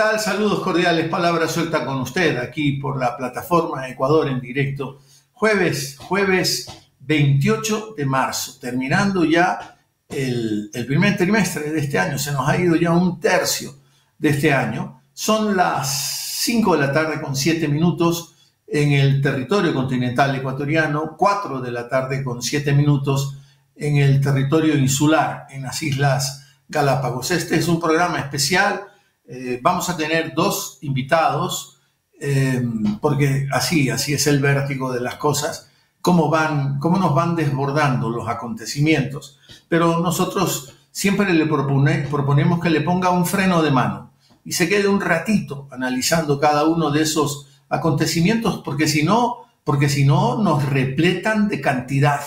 Saludos cordiales, palabra suelta con usted aquí por la plataforma Ecuador en directo. Jueves, jueves 28 de marzo, terminando ya el, primer trimestre de este año. Se nos ha ido ya un tercio de este año. Son las 5 de la tarde con 7 minutos en el territorio continental ecuatoriano, 4 de la tarde con 7 minutos en el territorio insular, en las Islas Galápagos. Este es un programa especial eh, vamos a tener dos invitados, eh, porque así, así es el vértigo de las cosas, cómo, van, cómo nos van desbordando los acontecimientos. Pero nosotros siempre le proponemos que le ponga un freno de mano y se quede un ratito analizando cada uno de esos acontecimientos, porque si no, porque si no nos repletan de cantidad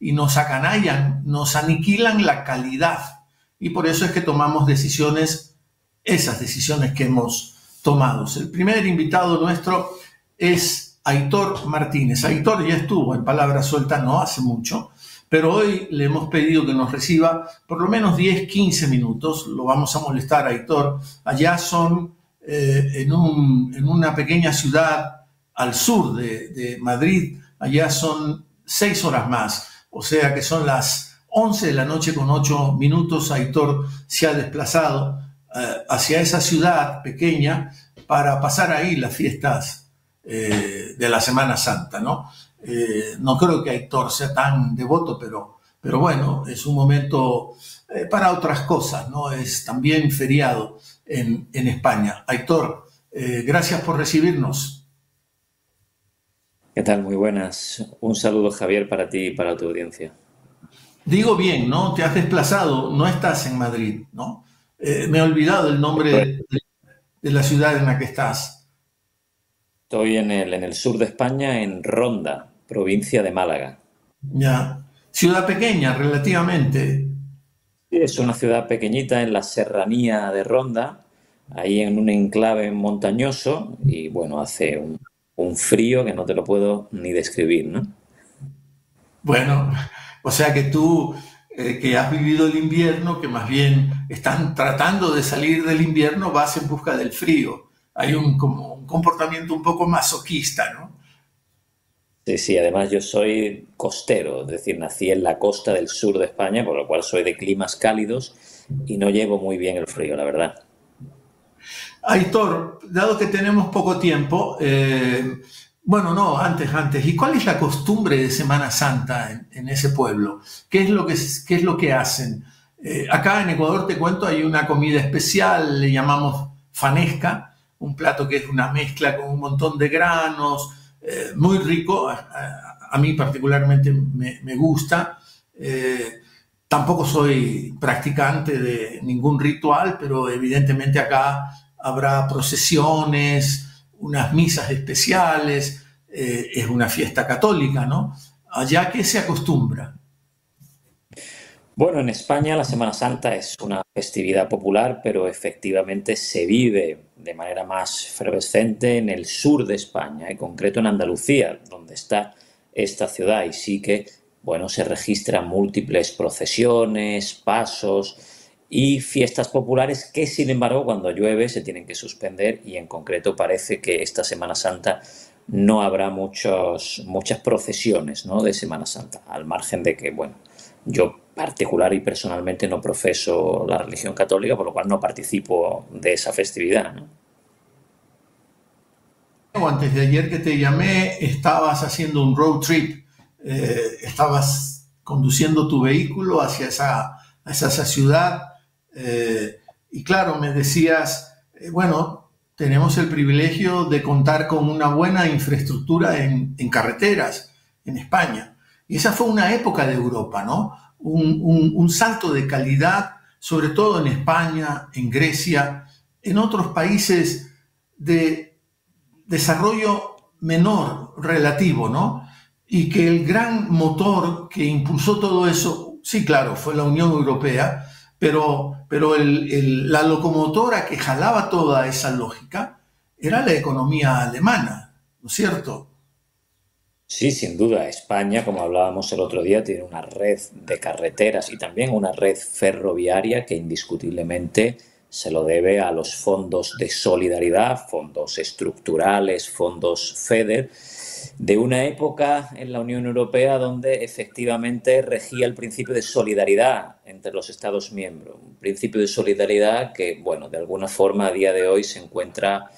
y nos acanallan, nos aniquilan la calidad. Y por eso es que tomamos decisiones esas decisiones que hemos tomado. El primer invitado nuestro es Aitor Martínez. Aitor ya estuvo en Palabras Sueltas no hace mucho, pero hoy le hemos pedido que nos reciba por lo menos 10, 15 minutos. Lo vamos a molestar, Aitor. Allá son eh, en, una pequeña ciudad al sur de, de Madrid, allá son seis horas más, o sea que son las 11 de la noche con 8 minutos. Aitor se ha desplazado hacia esa ciudad pequeña para pasar ahí las fiestas eh, de la Semana Santa, ¿no? Eh, no creo que Aitor sea tan devoto, pero, pero bueno, es un momento para otras cosas, ¿no? Es también feriado en, en España. Aitor, gracias por recibirnos. ¿Qué tal? Muy buenas. Un saludo, Javier, para ti y para tu audiencia. Digo bien, ¿no? Te has desplazado, no estás en Madrid, ¿no? Eh, me he olvidado el nombre de, la ciudad en la que estás. Estoy en el, en el sur de España, en Ronda, provincia de Málaga. Ya. Ciudad pequeña, relativamente. es una ciudad pequeñita en la serranía de Ronda, ahí en un enclave montañoso, y bueno, hace un, un frío que no te lo puedo ni describir, ¿no? Bueno, o sea que tú eh, que has vivido el invierno, que más bien están tratando de salir del invierno, vas en busca del frío. Hay un, como un comportamiento un poco masoquista, ¿no? Sí, sí, además yo soy costero, es decir, nací en la costa del sur de España, por lo cual soy de climas cálidos y no llevo muy bien el frío, la verdad. Aitor, dado que tenemos poco tiempo, eh, bueno, no, antes, antes. ¿Y cuál es la costumbre de Semana Santa en, ese pueblo? ¿Qué es lo que, qué es lo que hacen? Eh, acá en Ecuador, te cuento, hay una comida especial, le llamamos fanesca, un plato que es una mezcla con un montón de granos, eh, muy rico, a, mí particularmente me, gusta. Eh, tampoco soy practicante de ningún ritual, pero evidentemente acá habrá procesiones, unas misas especiales, eh, es una fiesta católica, ¿no? Allá que se acostumbra. Bueno, en España la Semana Santa es una festividad popular, pero efectivamente se vive de manera más efervescente en el sur de España, en concreto en Andalucía, donde está esta ciudad, y sí que, bueno, se registran múltiples procesiones, pasos, y fiestas populares que, sin embargo, cuando llueve se tienen que suspender y en concreto parece que esta Semana Santa no habrá muchos, muchas procesiones ¿no? de Semana Santa, al margen de que, bueno, yo particular y personalmente no profeso la religión católica, por lo cual no participo de esa festividad. Antes de ayer que te llamé, estabas haciendo un road trip, eh, estabas conduciendo tu vehículo hacia esa, hacia esa ciudad eh, y claro, me decías, eh, bueno, tenemos el privilegio de contar con una buena infraestructura en, carreteras en España. Y esa fue una época de Europa, ¿no? Un, salto de calidad, sobre todo en España, en Grecia, en otros países de desarrollo menor relativo, ¿no? Y que el gran motor que impulsó todo eso, sí, claro, fue la Unión Europea, pero, pero la locomotora que jalaba toda esa lógica era la economía alemana, ¿no es cierto? Sí, sin duda. España, como hablábamos el otro día, tiene una red de carreteras y también una red ferroviaria que indiscutiblemente se lo debe a los fondos de solidaridad, fondos estructurales, fondos FEDER, de una época en la Unión Europea donde efectivamente regía el principio de solidaridad entre los Estados miembros. Un principio de solidaridad que, bueno, de alguna forma a día de hoy se encuentra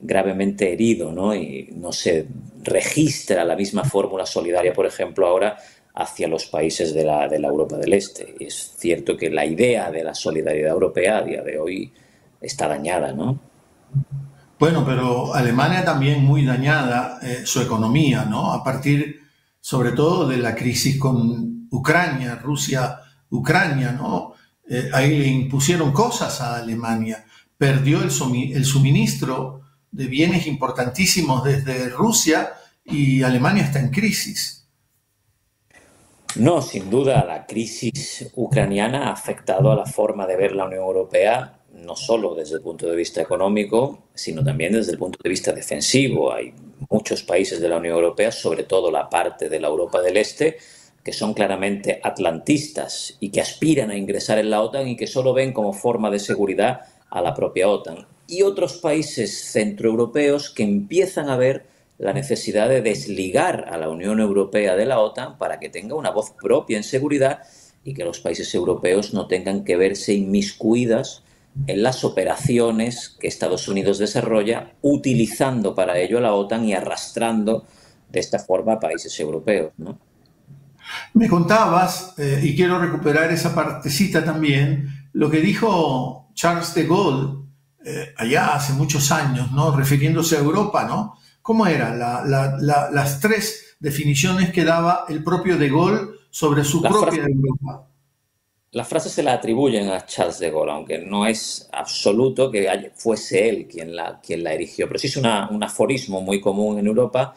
gravemente herido, ¿no? Y no se registra la misma fórmula solidaria, por ejemplo, ahora hacia los países de la, de la Europa del Este. Es cierto que la idea de la solidaridad europea a día de hoy está dañada, ¿no? Bueno, pero Alemania también muy dañada eh, su economía, ¿no? A partir, sobre todo, de la crisis con Ucrania, Rusia, Ucrania, ¿no? Eh, ahí le impusieron cosas a Alemania. Perdió el, el suministro de bienes importantísimos desde Rusia y Alemania está en crisis. No, sin duda, la crisis ucraniana ha afectado a la forma de ver la Unión Europea no solo desde el punto de vista económico, sino también desde el punto de vista defensivo. Hay muchos países de la Unión Europea, sobre todo la parte de la Europa del Este, que son claramente atlantistas y que aspiran a ingresar en la OTAN y que solo ven como forma de seguridad a la propia OTAN. Y otros países centroeuropeos que empiezan a ver la necesidad de desligar a la Unión Europea de la OTAN para que tenga una voz propia en seguridad y que los países europeos no tengan que verse inmiscuidas en las operaciones que Estados Unidos desarrolla, utilizando para ello a la OTAN y arrastrando de esta forma a países europeos. Me contabas, eh, y quiero recuperar esa partecita también, lo que dijo Charles de Gaulle eh, allá hace muchos años, ¿no? refiriéndose a Europa, ¿no? ¿Cómo eran las tres definiciones que daba el propio de Gaulle sobre su propia Europa? La frase se la atribuyen a Charles de Gaulle, aunque no es absoluto que fuese él quien la, quien la erigió, pero sí es un aforismo muy común en Europa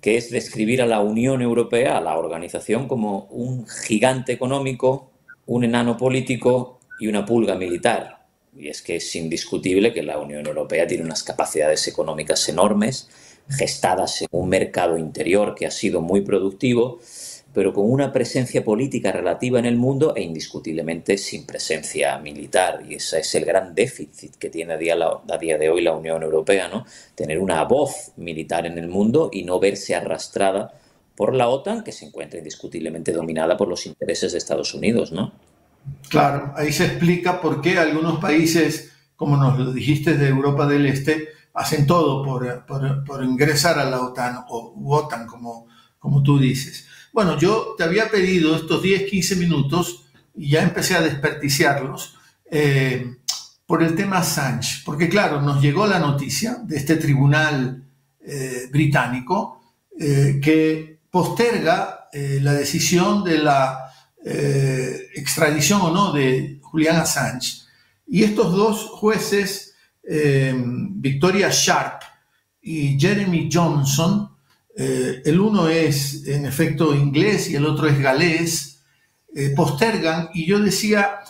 que es describir a la Unión Europea, a la organización, como un gigante económico, un enano político y una pulga militar. Y es que es indiscutible que la Unión Europea tiene unas capacidades económicas enormes, gestadas en un mercado interior que ha sido muy productivo, pero con una presencia política relativa en el mundo e indiscutiblemente sin presencia militar. Y ese es el gran déficit que tiene a día, a día de hoy la Unión Europea, ¿no? Tener una voz militar en el mundo y no verse arrastrada por la OTAN, que se encuentra indiscutiblemente dominada por los intereses de Estados Unidos, ¿no? Claro, ahí se explica por qué algunos países, como nos lo dijiste, de Europa del Este, hacen todo por, por, ingresar a la OTAN o OTAN, como, como tú dices. Bueno, yo te había pedido estos 10, 15 minutos y ya empecé a desperdiciarlos eh, por el tema Assange, porque claro, nos llegó la noticia de este tribunal eh, británico eh, que posterga la decisión de la extradición o no de Julian Assange. Y estos dos jueces, Victoria Sharp y Jeremy Johnson, eh, el uno es en efecto inglés y el otro es galés, eh, postergan y yo decía,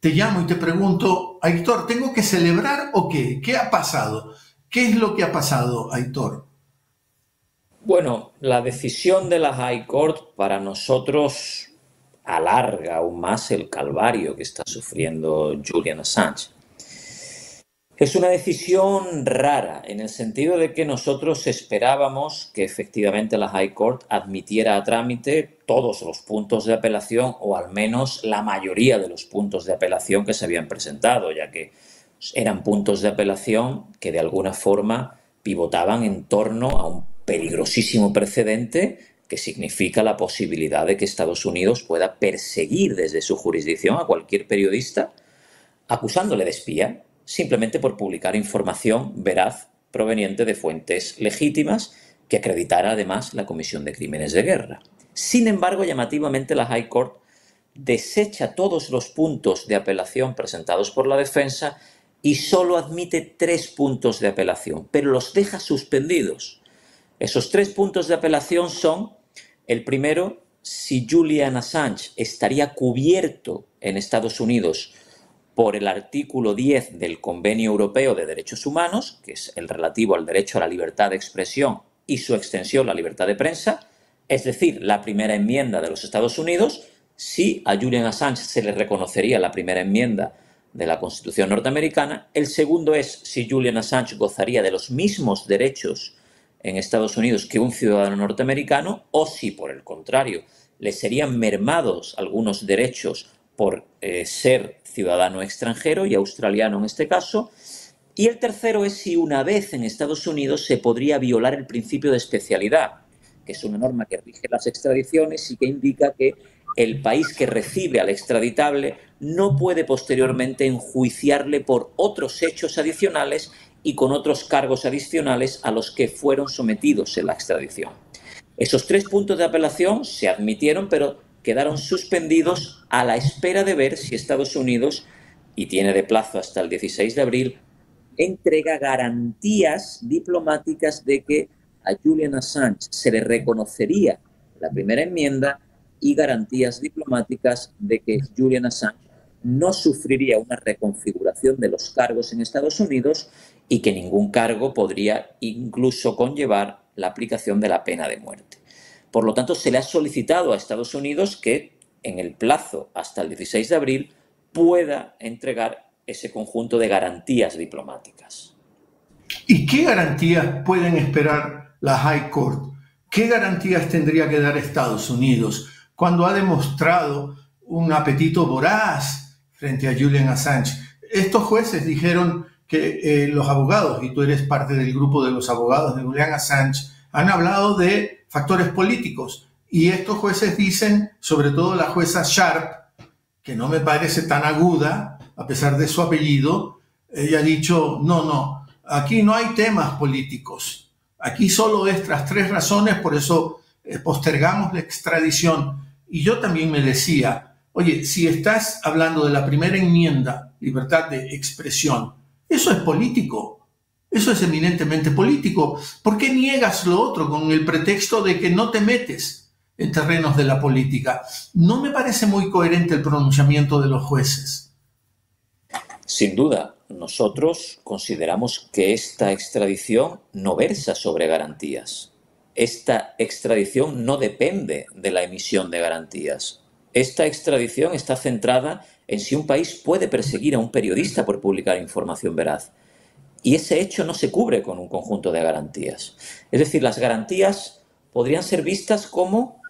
te llamo y te pregunto, Aitor, ¿tengo que celebrar o qué? ¿Qué ha pasado? ¿Qué es lo que ha pasado, Aitor? Bueno, la decisión de la High Court para nosotros alarga aún más el calvario que está sufriendo Julian Assange. Es una decisión rara, en el sentido de que nosotros esperábamos que efectivamente la High Court admitiera a trámite todos los puntos de apelación o al menos la mayoría de los puntos de apelación que se habían presentado, ya que eran puntos de apelación que de alguna forma pivotaban en torno a un peligrosísimo precedente que significa la posibilidad de que Estados Unidos pueda perseguir desde su jurisdicción a cualquier periodista acusándole de espía simplemente por publicar información veraz proveniente de fuentes legítimas que acreditara además la comisión de crímenes de guerra. Sin embargo, llamativamente la High Court desecha todos los puntos de apelación presentados por la defensa y solo admite tres puntos de apelación, pero los deja suspendidos. Esos tres puntos de apelación son, el primero, si Julian Assange estaría cubierto en Estados Unidos por el artículo 10 del Convenio Europeo de Derechos Humanos, que es el relativo al derecho a la libertad de expresión y su extensión, la libertad de prensa, es decir, la primera enmienda de los Estados Unidos, si a Julian Assange se le reconocería la primera enmienda de la Constitución norteamericana. El segundo es si Julian Assange gozaría de los mismos derechos en Estados Unidos que un ciudadano norteamericano o si, por el contrario, le serían mermados algunos derechos por eh, ser ciudadano extranjero y australiano en este caso. Y el tercero es si una vez en Estados Unidos se podría violar el principio de especialidad, que es una norma que rige las extradiciones y que indica que el país que recibe al extraditable no puede posteriormente enjuiciarle por otros hechos adicionales y con otros cargos adicionales a los que fueron sometidos en la extradición. Esos tres puntos de apelación se admitieron, pero quedaron suspendidos a la espera de ver si Estados Unidos, y tiene de plazo hasta el 16 de abril, entrega garantías diplomáticas de que a Julian Assange se le reconocería la primera enmienda y garantías diplomáticas de que Julian Assange no sufriría una reconfiguración de los cargos en Estados Unidos y que ningún cargo podría incluso conllevar la aplicación de la pena de muerte. Por lo tanto, se le ha solicitado a Estados Unidos que en el plazo hasta el 16 de abril pueda entregar ese conjunto de garantías diplomáticas. ¿Y qué garantías pueden esperar la High Court? ¿Qué garantías tendría que dar Estados Unidos cuando ha demostrado un apetito voraz frente a Julian Assange? Estos jueces dijeron que eh, los abogados, y tú eres parte del grupo de los abogados de Julian Assange, han hablado de factores políticos. Y estos jueces dicen, sobre todo la jueza Sharp, que no me parece tan aguda, a pesar de su apellido, ella ha dicho, no, no, aquí no hay temas políticos. Aquí solo estas tres razones, por eso eh, postergamos la extradición. Y yo también me decía, oye, si estás hablando de la primera enmienda, libertad de expresión, eso es político. Eso es eminentemente político. ¿Por qué niegas lo otro con el pretexto de que no te metes en terrenos de la política? No me parece muy coherente el pronunciamiento de los jueces. Sin duda, nosotros consideramos que esta extradición no versa sobre garantías. Esta extradición no depende de la emisión de garantías. Esta extradición está centrada en si un país puede perseguir a un periodista por publicar información veraz. Y ese hecho no se cubre con un conjunto de garantías. Es decir, las garantías podrían ser vistas como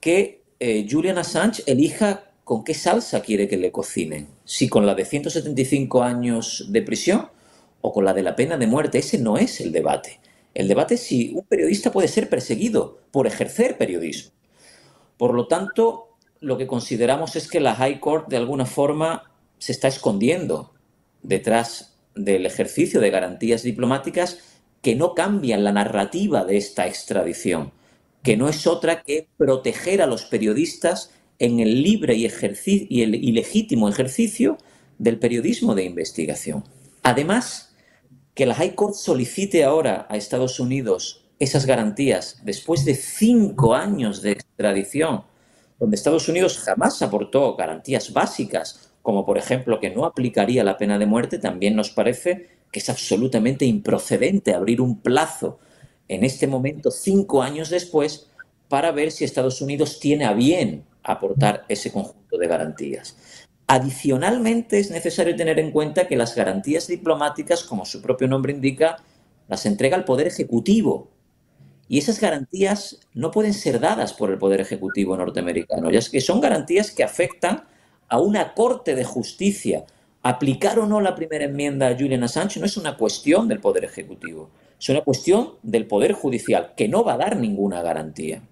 que eh, Julian Assange elija con qué salsa quiere que le cocinen. Si con la de 175 años de prisión o con la de la pena de muerte. Ese no es el debate. El debate es si un periodista puede ser perseguido por ejercer periodismo. Por lo tanto, lo que consideramos es que la High Court de alguna forma se está escondiendo detrás del ejercicio de garantías diplomáticas que no cambian la narrativa de esta extradición, que no es otra que proteger a los periodistas en el libre y, y el ilegítimo ejercicio del periodismo de investigación. Además, que la High Court solicite ahora a Estados Unidos esas garantías después de cinco años de extradición donde Estados Unidos jamás aportó garantías básicas, como por ejemplo que no aplicaría la pena de muerte, también nos parece que es absolutamente improcedente abrir un plazo en este momento, cinco años después, para ver si Estados Unidos tiene a bien aportar ese conjunto de garantías. Adicionalmente, es necesario tener en cuenta que las garantías diplomáticas, como su propio nombre indica, las entrega el Poder Ejecutivo y esas garantías no pueden ser dadas por el Poder Ejecutivo norteamericano, ya que son garantías que afectan a una Corte de Justicia. Aplicar o no la primera enmienda a Julian Assange no es una cuestión del Poder Ejecutivo, es una cuestión del Poder Judicial, que no va a dar ninguna garantía.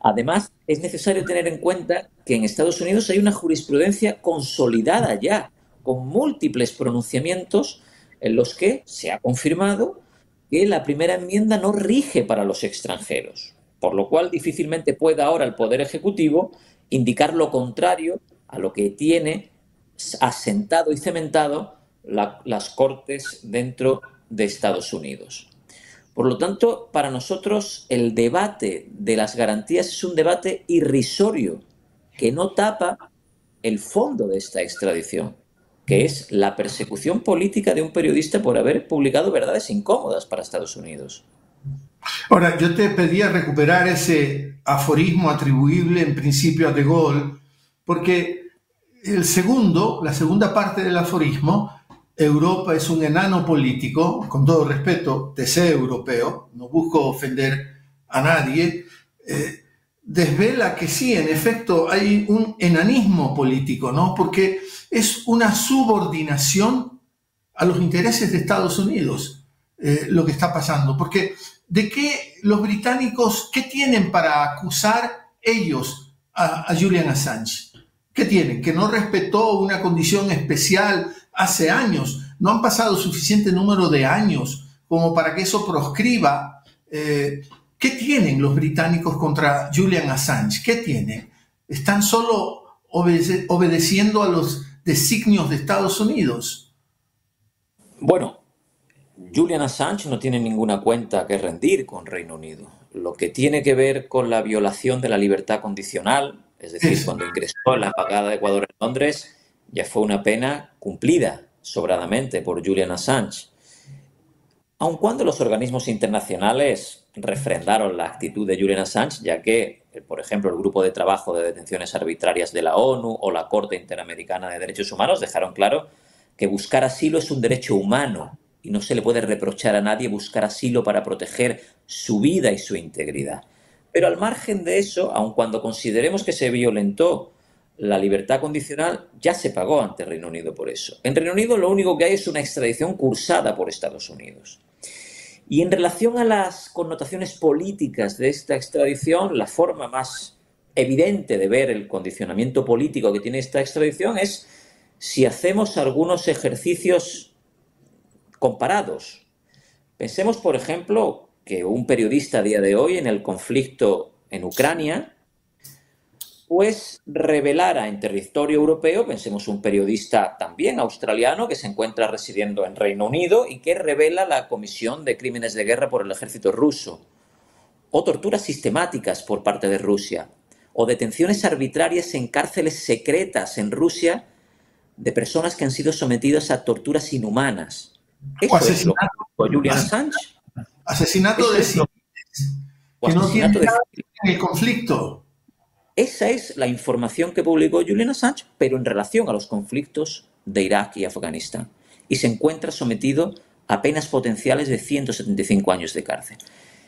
Además, es necesario tener en cuenta que en Estados Unidos hay una jurisprudencia consolidada ya, con múltiples pronunciamientos en los que se ha confirmado que la primera enmienda no rige para los extranjeros, por lo cual difícilmente pueda ahora el Poder Ejecutivo indicar lo contrario a lo que tiene asentado y cementado las Cortes dentro de Estados Unidos. Por lo tanto, para nosotros el debate de las garantías es un debate irrisorio que no tapa el fondo de esta extradición que es la persecución política de un periodista por haber publicado verdades incómodas para Estados Unidos. Ahora, yo te pedía recuperar ese aforismo atribuible en principio a De Gaulle, porque el segundo, la segunda parte del aforismo, Europa es un enano político, con todo respeto, sé europeo, no busco ofender a nadie, eh, desvela que sí, en efecto, hay un enanismo político, ¿no? Porque es una subordinación a los intereses de Estados Unidos eh, lo que está pasando. Porque, ¿de qué los británicos, qué tienen para acusar ellos a Julian Assange? ¿Qué tienen? Que no respetó una condición especial hace años. No han pasado suficiente número de años como para que eso proscriba. Eh, ¿Qué tienen los británicos contra Julian Assange? ¿Qué tienen? ¿Están solo obedeciendo a los designios de Estados Unidos? Bueno, Julian Assange no tiene ninguna cuenta que rendir con Reino Unido. Lo que tiene que ver con la violación de la libertad condicional, es decir, cuando ingresó en la embajada de Ecuador en Londres, ya fue una pena cumplida sobradamente por Julian Assange. Aun cuando los organismos internacionales refrendaron la actitud de Julian Assange, ya que, por ejemplo, el Grupo de Trabajo de Detenciones Arbitrarias de la ONU o la Corte Interamericana de Derechos Humanos dejaron claro que buscar asilo es un derecho humano y no se le puede reprochar a nadie buscar asilo para proteger su vida y su integridad. Pero al margen de eso, aun cuando consideremos que se violentó la libertad condicional ya se pagó ante Reino Unido por eso. En Reino Unido lo único que hay es una extradición cursada por Estados Unidos. Y en relación a las connotaciones políticas de esta extradición, la forma más evidente de ver el condicionamiento político que tiene esta extradición es si hacemos algunos ejercicios comparados. Pensemos, por ejemplo, que un periodista a día de hoy en el conflicto en Ucrania pues revelara en territorio europeo, pensemos un periodista también australiano que se encuentra residiendo en Reino Unido y que revela la comisión de crímenes de guerra por el ejército ruso, o torturas sistemáticas por parte de Rusia, o detenciones arbitrarias en cárceles secretas en Rusia de personas que han sido sometidas a torturas inhumanas. Eso es lo que Julian Assange. Asesinato de civiles. Que no tiene nada en el conflicto. Esa es la información que publicó Julian Assange, pero en relación a los conflictos de Irak y Afganistán. Y se encuentra sometido a penas potenciales de 175 años de cárcel.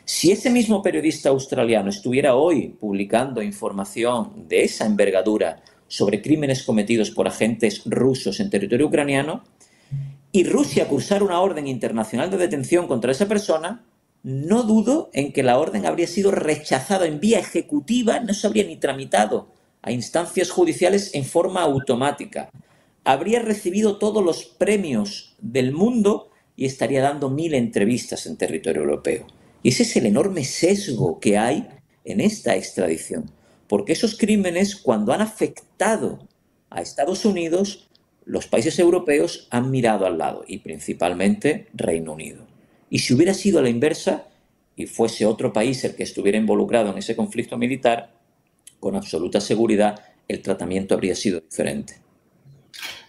Si ese mismo periodista australiano estuviera hoy publicando información de esa envergadura sobre crímenes cometidos por agentes rusos en territorio ucraniano, y Rusia cursara una orden internacional de detención contra esa persona, no dudo en que la orden habría sido rechazada en vía ejecutiva, no se habría ni tramitado a instancias judiciales en forma automática. Habría recibido todos los premios del mundo y estaría dando mil entrevistas en territorio europeo. Y ese es el enorme sesgo que hay en esta extradición. Porque esos crímenes, cuando han afectado a Estados Unidos, los países europeos han mirado al lado, y principalmente Reino Unido. Y si hubiera sido la inversa y fuese otro país el que estuviera involucrado en ese conflicto militar, con absoluta seguridad el tratamiento habría sido diferente.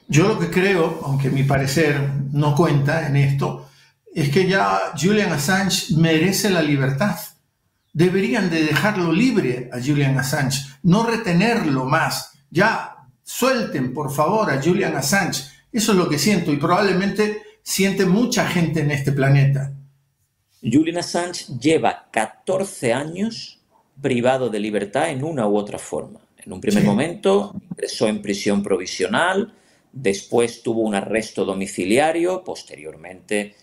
Yo lo que creo, aunque mi parecer no cuenta en esto, es que ya Julian Assange merece la libertad. Deberían de dejarlo libre a Julian Assange, no retenerlo más. Ya suelten, por favor, a Julian Assange. Eso es lo que siento y probablemente siente mucha gente en este planeta. Julian Assange lleva 14 años privado de libertad en una u otra forma. En un primer momento ingresó en prisión provisional, después tuvo un arresto domiciliario, posteriormente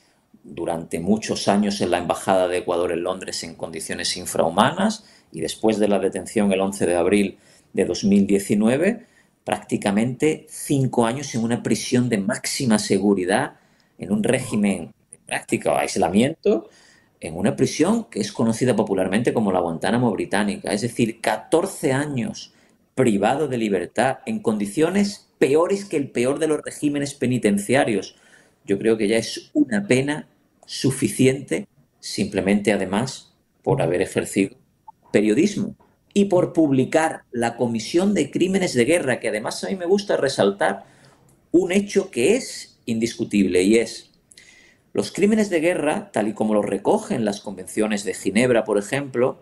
durante muchos años en la Embajada de Ecuador en Londres en condiciones infrahumanas y después de la detención el 11 de abril de 2019, prácticamente cinco años en una prisión de máxima seguridad en un régimen de práctica aislamiento, en una prisión que es conocida popularmente como la Guantánamo británica, es decir, 14 años privado de libertad en condiciones peores que el peor de los regímenes penitenciarios. Yo creo que ya es una pena suficiente simplemente además por haber ejercido periodismo y por publicar la Comisión de Crímenes de Guerra, que además a mí me gusta resaltar un hecho que es indiscutible y es los crímenes de guerra, tal y como los recogen las convenciones de Ginebra, por ejemplo,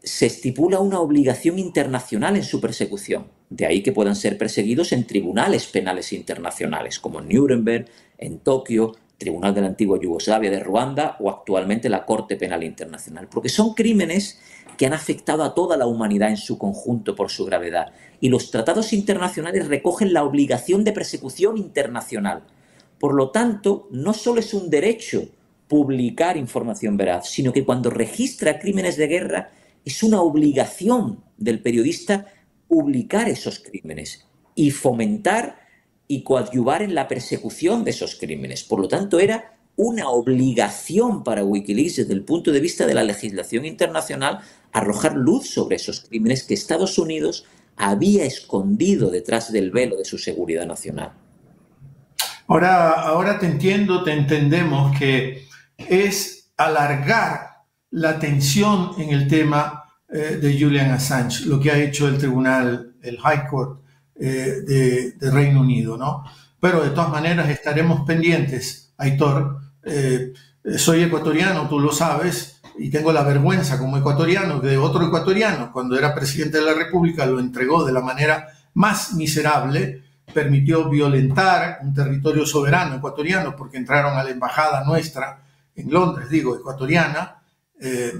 se estipula una obligación internacional en su persecución. De ahí que puedan ser perseguidos en tribunales penales internacionales, como en Nuremberg, en Tokio, Tribunal de la antigua Yugoslavia de Ruanda o actualmente la Corte Penal Internacional, porque son crímenes que han afectado a toda la humanidad en su conjunto por su gravedad. Y los tratados internacionales recogen la obligación de persecución internacional. Por lo tanto, no solo es un derecho publicar información veraz, sino que cuando registra crímenes de guerra es una obligación del periodista publicar esos crímenes y fomentar y coadyuvar en la persecución de esos crímenes. Por lo tanto, era una obligación para Wikileaks desde el punto de vista de la legislación internacional arrojar luz sobre esos crímenes que Estados Unidos había escondido detrás del velo de su seguridad nacional. Ahora, ahora te entiendo, te entendemos que es alargar la tensión en el tema eh, de Julian Assange, lo que ha hecho el tribunal, el High Court eh, de, Reino Unido, ¿no? Pero de todas maneras estaremos pendientes, Aitor. Eh, soy ecuatoriano, tú lo sabes, y tengo la vergüenza como ecuatoriano de otro ecuatoriano, cuando era presidente de la República, lo entregó de la manera más miserable, permitió violentar un territorio soberano ecuatoriano porque entraron a la embajada nuestra en Londres, digo, ecuatoriana. Eh,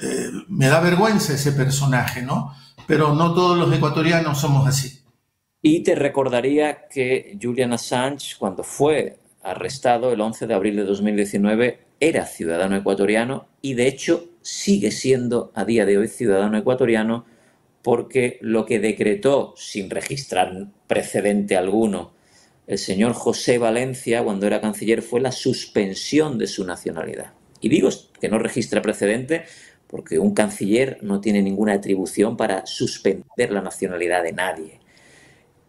eh, me da vergüenza ese personaje, ¿no? Pero no todos los ecuatorianos somos así. Y te recordaría que Julian Assange, cuando fue arrestado el 11 de abril de 2019, era ciudadano ecuatoriano y de hecho sigue siendo a día de hoy ciudadano ecuatoriano porque lo que decretó, sin registrar precedente alguno, el señor José Valencia cuando era canciller fue la suspensión de su nacionalidad. Y digo que no registra precedente porque un canciller no tiene ninguna atribución para suspender la nacionalidad de nadie.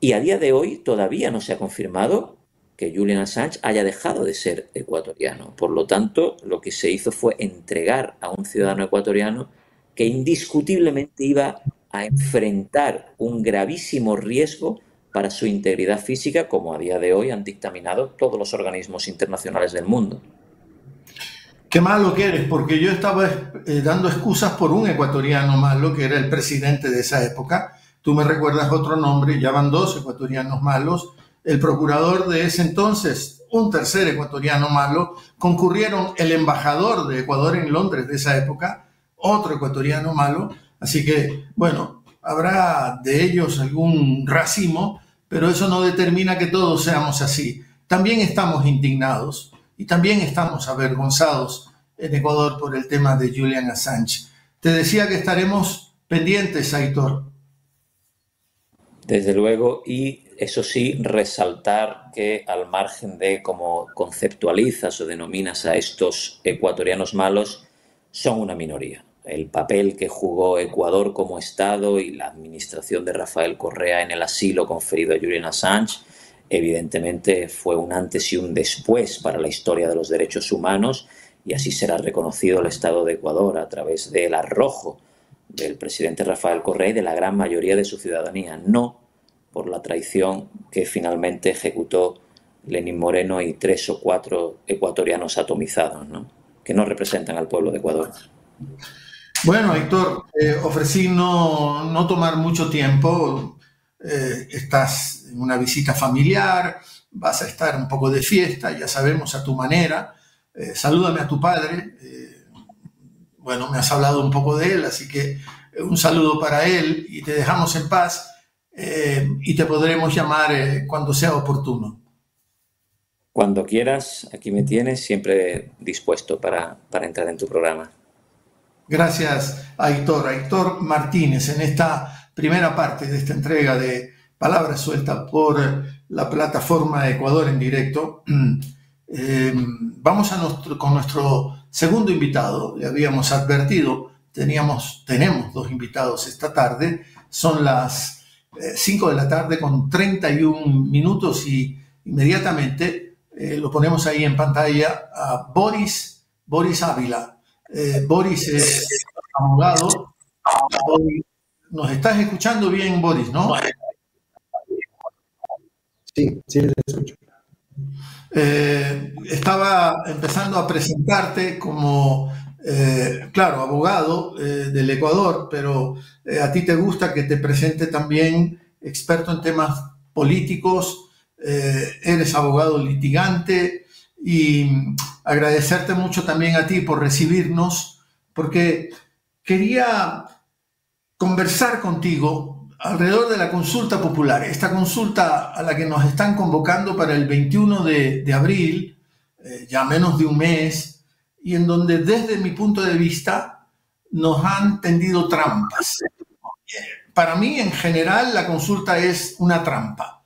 Y a día de hoy todavía no se ha confirmado que Julian Assange haya dejado de ser ecuatoriano. Por lo tanto, lo que se hizo fue entregar a un ciudadano ecuatoriano que indiscutiblemente iba a enfrentar un gravísimo riesgo para su integridad física, como a día de hoy han dictaminado todos los organismos internacionales del mundo. Qué malo que eres, porque yo estaba eh, dando excusas por un ecuatoriano malo, que era el presidente de esa época. Tú me recuerdas otro nombre, ya van dos ecuatorianos malos. El procurador de ese entonces, un tercer ecuatoriano malo. Concurrieron el embajador de Ecuador en Londres de esa época, otro ecuatoriano malo. Así que, bueno, habrá de ellos algún racimo, pero eso no determina que todos seamos así. También estamos indignados y también estamos avergonzados en Ecuador por el tema de Julian Assange. Te decía que estaremos pendientes, Aitor. Desde luego, y eso sí, resaltar que al margen de cómo conceptualizas o denominas a estos ecuatorianos malos, son una minoría. El papel que jugó Ecuador como Estado y la administración de Rafael Correa en el asilo conferido a Julian Assange, evidentemente fue un antes y un después para la historia de los derechos humanos y así será reconocido el Estado de Ecuador a través del arrojo del presidente Rafael Correa y de la gran mayoría de su ciudadanía, no por la traición que finalmente ejecutó Lenín Moreno y tres o cuatro ecuatorianos atomizados, que no representan al pueblo de Ecuador. Bueno, Héctor, eh, ofrecí no, tomar mucho tiempo. Eh, estás en una visita familiar, vas a estar un poco de fiesta, ya sabemos, a tu manera. Eh, salúdame a tu padre. bueno, me has hablado un poco de él, así que un saludo para él y te dejamos en paz y te podremos llamar cuando sea oportuno. Cuando quieras, aquí me tienes siempre dispuesto para entrar en tu programa. Gracias a Héctor, a Héctor Martínez en esta primera parte de esta entrega de Palabras Sueltas por la plataforma Ecuador en directo. Eh, vamos a nuestro, con nuestro segundo invitado. Le habíamos advertido, teníamos, tenemos dos invitados esta tarde. Son las 5 eh, de la tarde con 31 minutos y inmediatamente eh, lo ponemos ahí en pantalla a Boris, Boris Ávila, eh, Boris es abogado. Nos estás escuchando bien, Boris, ¿no? Sí, sí, les escucho. Eh, estaba empezando a presentarte como eh, claro, abogado eh, del Ecuador, pero eh, a ti te gusta que te presente también experto en temas políticos, eres abogado litigante y agradecerte mucho también a ti por recibirnos, porque quería conversar contigo alrededor de la consulta popular, esta consulta a la que nos están convocando para el 21 de, de abril, ya menos de un mes, y en donde desde mi punto de vista nos han tendido trampas. Para mí, en general, la consulta es una trampa.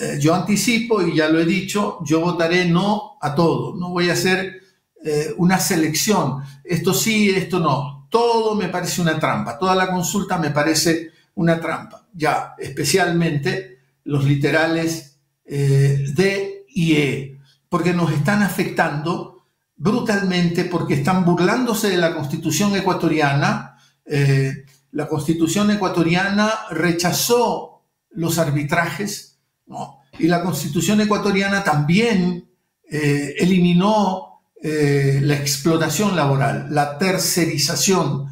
Eh, yo anticipo, y ya lo he dicho, yo votaré no a todo. No voy a hacer eh, una selección. Esto sí, esto no. Todo me parece una trampa. Toda la consulta me parece una trampa. Ya, especialmente los literales eh, D y E, porque nos están afectando brutalmente porque están burlándose de la constitución ecuatoriana. Eh, la constitución ecuatoriana rechazó los arbitrajes y la constitución ecuatoriana también eh, eliminó eh, la explotación laboral, la tercerización.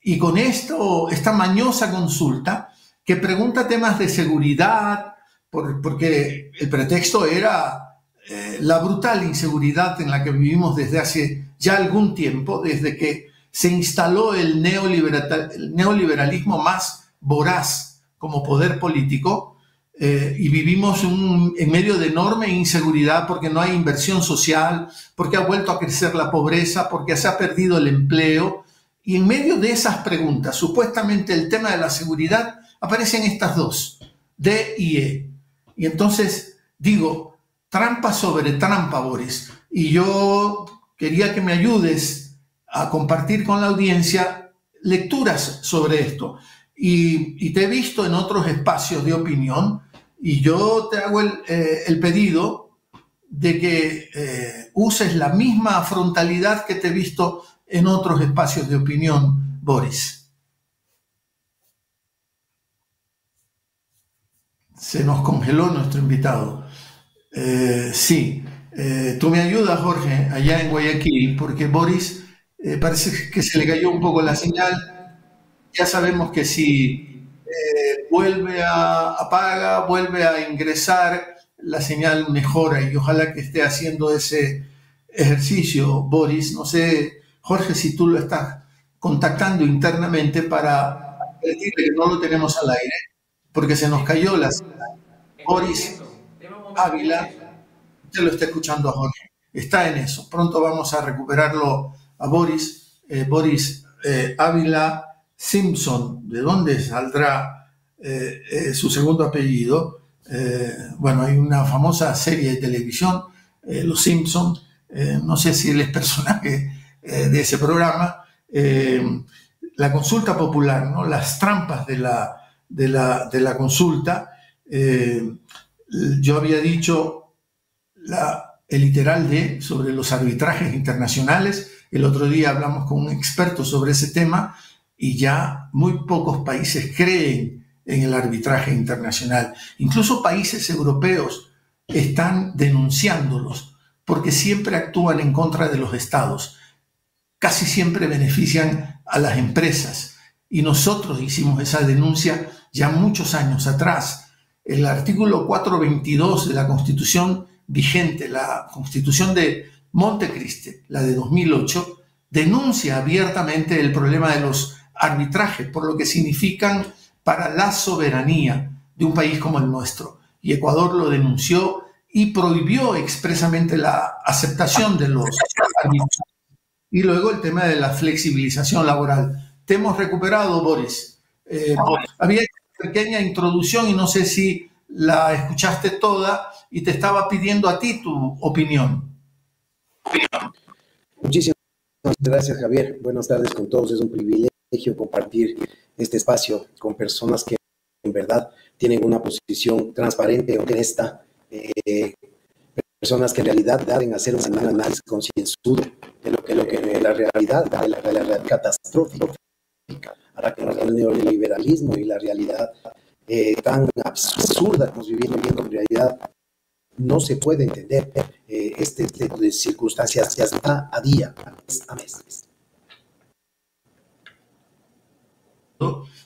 Y con esto, esta mañosa consulta que pregunta temas de seguridad, porque el pretexto era eh, la brutal inseguridad en la que vivimos desde hace ya algún tiempo, desde que se instaló el, neoliberalismo más voraz como poder político, eh, y vivimos en medio de enorme inseguridad porque no hay inversión social, porque ha vuelto a crecer la pobreza, porque se ha perdido el empleo. Y en medio de esas preguntas, supuestamente el tema de la seguridad, aparecen estas dos, D y E. Y entonces digo, trampa sobre trampa, Boris. Y yo quería que me ayudes a compartir con la audiencia lecturas sobre esto. Y, te he visto en otros espacios de opinión y yo te hago el, eh, pedido de que eh, uses la misma frontalidad que te he visto en otros espacios de opinión, Boris. Se nos congeló nuestro invitado. Eh, sí, eh, tú me ayudas, Jorge, allá en Guayaquil, porque Boris eh, parece que se le cayó un poco la señal. Ya sabemos que si vuelve a apaga, vuelve a ingresar, la señal mejora y ojalá que esté haciendo ese ejercicio, Boris. No sé, Jorge, si tú lo estás contactando internamente para decirle que no lo tenemos al aire, porque se nos cayó la señal. Boris. Ávila, usted lo está escuchando a Jorge, está en eso. Pronto vamos a recuperarlo a Boris, eh, Boris eh, Ávila Simpson, ¿de dónde saldrá eh, su segundo apellido? bueno, hay una famosa serie de televisión, Los Simpson, no sé si él es personaje de ese programa, la consulta popular, ¿no? las trampas de la, de la, de la consulta, yo había dicho el literal de sobre los arbitrajes internacionales. El otro día hablamos con un experto sobre ese tema y ya muy pocos países creen en el arbitraje internacional. Incluso países europeos están denunciándolos porque siempre actúan en contra de los estados. Casi siempre benefician a las empresas. Y nosotros hicimos esa denuncia ya muchos años atrás el artículo 422 de la Constitución vigente, la Constitución de Montecristi, la de 2008, denuncia abiertamente el problema de los arbitrajes, por lo que significan para la soberanía de un país como el nuestro. Y Ecuador lo denunció y prohibió expresamente la aceptación de los arbitrajes. Y luego el tema de la flexibilización laboral. Te hemos recuperado, Boris. Eh, había pequeña introducción y no sé si la escuchaste toda y te estaba pidiendo a ti tu opinión. Muchísimas gracias, Javier. Buenas tardes con todos. Es un privilegio compartir este espacio con personas que en verdad tienen una posición transparente, honesta, eh, personas que en realidad deben hacer un análisis concienzudo de lo que, lo la realidad, de la realidad catastrófica para que el neoliberalismo y la realidad eh, tan absurda que hemos vivido en realidad no se puede entender eh, este, este de circunstancias ya está a día, a mes, a meses.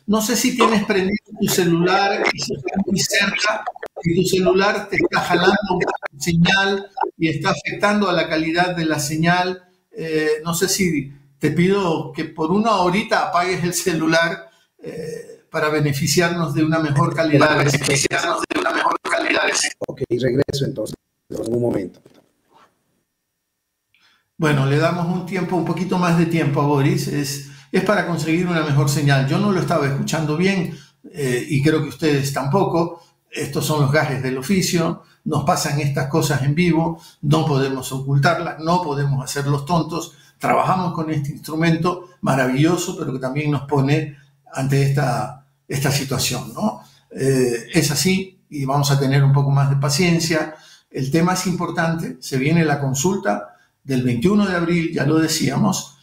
No sé si tienes prendido tu celular, eso está muy cerca, y tu celular te está jalando una señal y está afectando a la calidad de la señal. Eh, no sé si te pido que por una horita apagues el celular eh, para beneficiarnos de una mejor calidad. Para beneficiarnos de una mejor calidad. Ok, regreso entonces en un momento. Bueno, le damos un tiempo, un poquito más de tiempo a Boris. Es, es para conseguir una mejor señal. Yo no lo estaba escuchando bien eh, y creo que ustedes tampoco. Estos son los gajes del oficio. Nos pasan estas cosas en vivo. No podemos ocultarlas. No podemos hacer los tontos. Trabajamos con este instrumento maravilloso, pero que también nos pone ante esta, esta situación. ¿no? Eh, es así y vamos a tener un poco más de paciencia. El tema es importante. Se viene la consulta del 21 de abril, ya lo decíamos,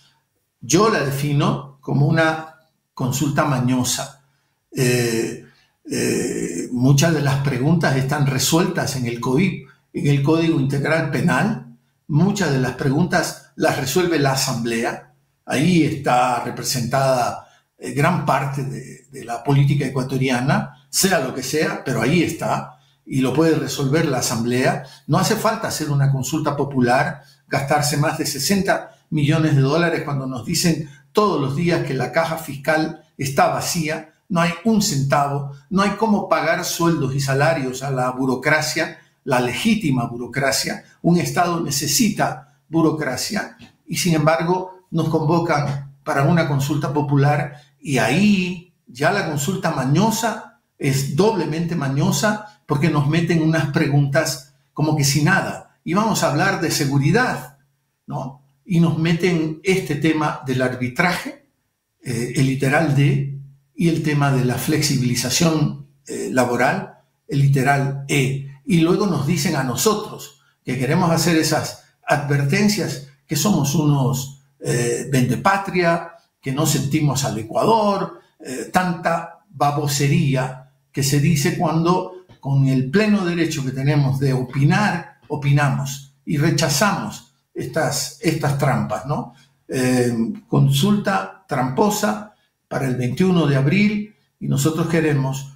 yo la defino como una consulta mañosa. Eh, eh, muchas de las preguntas están resueltas en el COIP, en el Código Integral Penal. Muchas de las preguntas las resuelve la Asamblea. Ahí está representada eh, gran parte de, de la política ecuatoriana, sea lo que sea, pero ahí está y lo puede resolver la Asamblea. No hace falta hacer una consulta popular gastarse más de 60 millones de dólares cuando nos dicen todos los días que la caja fiscal está vacía, no hay un centavo, no hay cómo pagar sueldos y salarios a la burocracia, la legítima burocracia. Un Estado necesita burocracia y sin embargo nos convocan para una consulta popular y ahí ya la consulta mañosa es doblemente mañosa porque nos meten unas preguntas como que si nada y vamos a hablar de seguridad, ¿no? Y nos meten este tema del arbitraje, eh, el literal D, y el tema de la flexibilización eh, laboral, el literal E. Y luego nos dicen a nosotros que queremos hacer esas advertencias, que somos unos eh, vendepatria, que no sentimos al Ecuador, eh, tanta babosería que se dice cuando con el pleno derecho que tenemos de opinar opinamos y rechazamos estas, estas trampas, ¿no? Eh, consulta tramposa para el 21 de abril y nosotros queremos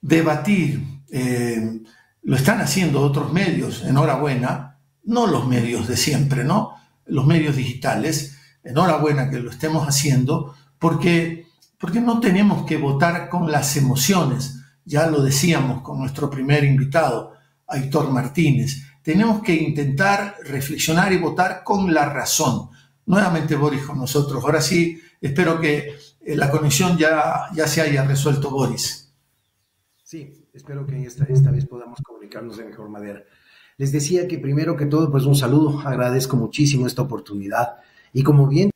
debatir, eh, lo están haciendo otros medios, enhorabuena, no los medios de siempre, ¿no? Los medios digitales, enhorabuena que lo estemos haciendo, porque, porque no tenemos que votar con las emociones, ya lo decíamos con nuestro primer invitado, Aitor Martínez. Tenemos que intentar reflexionar y votar con la razón. Nuevamente, Boris, con nosotros. Ahora sí, espero que eh, la conexión ya, ya se haya resuelto, Boris. Sí, espero que esta, esta vez podamos comunicarnos de mejor manera. Les decía que primero que todo, pues un saludo, agradezco muchísimo esta oportunidad y como bien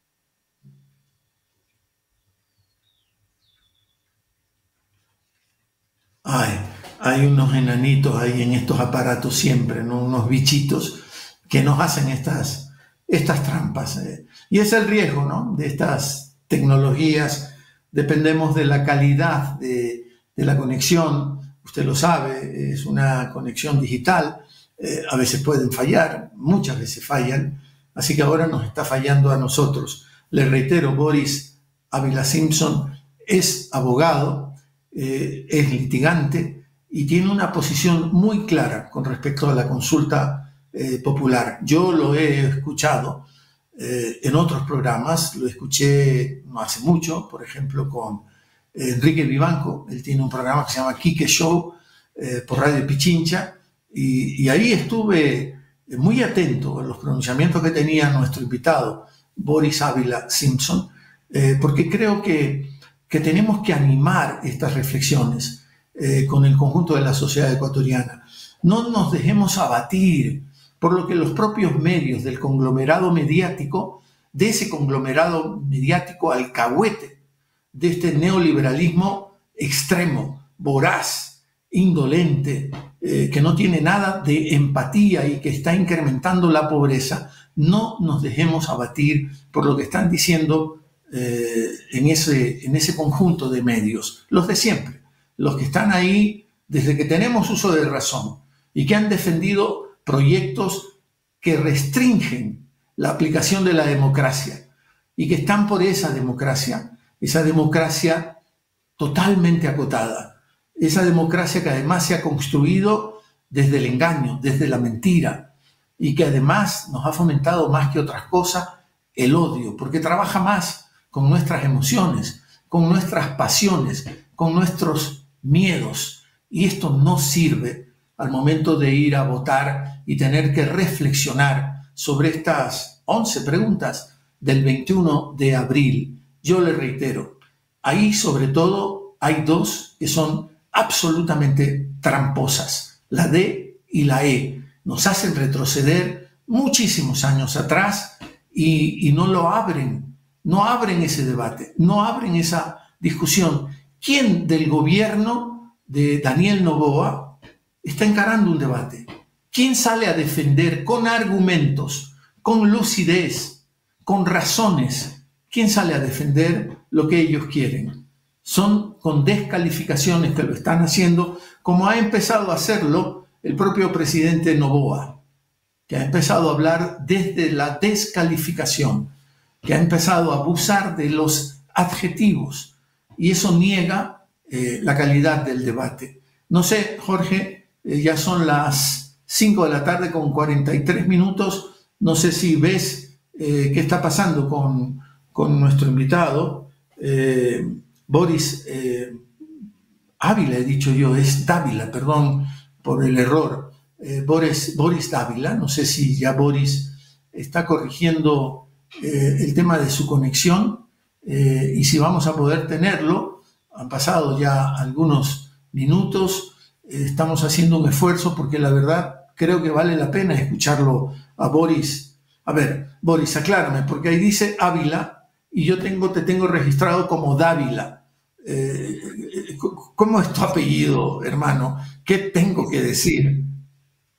Ay, hay unos enanitos ahí en estos aparatos siempre, unos bichitos que nos hacen estas, estas trampas. Eh. Y es el riesgo ¿no? de estas tecnologías. Dependemos de la calidad de, la conexión. Usted lo sabe, es una conexión digital. Eh, a veces pueden fallar, muchas veces fallan. Así que ahora nos está fallando a nosotros. Le reitero, Boris Ávila Simpson es abogado, eh, es litigante, y tiene una posición muy clara con respecto a la consulta eh, popular. Yo lo he escuchado en otros programas, lo escuché no hace mucho, por ejemplo, con Enrique Vivanco, él tiene un programa que se llama Kike Show por Radio Pichincha, y, ahí estuve muy atento a los pronunciamientos que tenía nuestro invitado, Boris Ávila Simpson, porque creo que, que tenemos que animar estas reflexiones eh, con el conjunto de la sociedad ecuatoriana. No nos dejemos abatir por lo que los propios medios del conglomerado mediático, de ese conglomerado mediático alcahuete, de este neoliberalismo extremo, voraz, indolente, eh, que no tiene nada de empatía y que está incrementando la pobreza, no nos dejemos abatir por lo que están diciendo eh, en, ese, en ese conjunto de medios, los de siempre los que están ahí desde que tenemos uso de razón y que han defendido proyectos que restringen la aplicación de la democracia y que están por esa democracia, esa democracia totalmente acotada. Esa democracia que además se ha construido desde el engaño, desde la mentira, y que además nos ha fomentado más que otras cosas el odio, porque trabaja más con nuestras emociones, con nuestras pasiones, con nuestros miedos. Y esto no sirve al momento de ir a votar y tener que reflexionar sobre estas 11 preguntas del 21 de abril. Yo le reitero, ahí sobre todo hay dos que son absolutamente tramposas, la D y la E. Nos hacen retroceder muchísimos años atrás y, no lo abren, no abren ese debate, no abren esa discusión. ¿Quién del gobierno de Daniel Novoa está encarando un debate? ¿Quién sale a defender con argumentos, con lucidez, con razones? ¿Quién sale a defender lo que ellos quieren? Son con descalificaciones que lo están haciendo, como ha empezado a hacerlo el propio presidente Novoa, que ha empezado a hablar desde la descalificación, que ha empezado a abusar de los adjetivos, y eso niega eh, la calidad del debate. No sé, Jorge, eh, ya son las 5 de la tarde con 43 minutos, no sé si ves eh, qué está pasando con, con nuestro invitado, Boris Ávila, he dicho yo, es Dávila, perdón por el error. Boris, Boris Dávila, no sé si ya Boris está corrigiendo el tema de su conexión, eh, y si vamos a poder tenerlo, han pasado ya algunos minutos, eh, estamos haciendo un esfuerzo porque la verdad creo que vale la pena escucharlo a Boris. A ver, Boris, aclárame, porque ahí dice Ávila y yo tengo, te tengo registrado como Dávila. Eh, ¿Cómo es tu apellido, hermano? ¿Qué tengo que decir?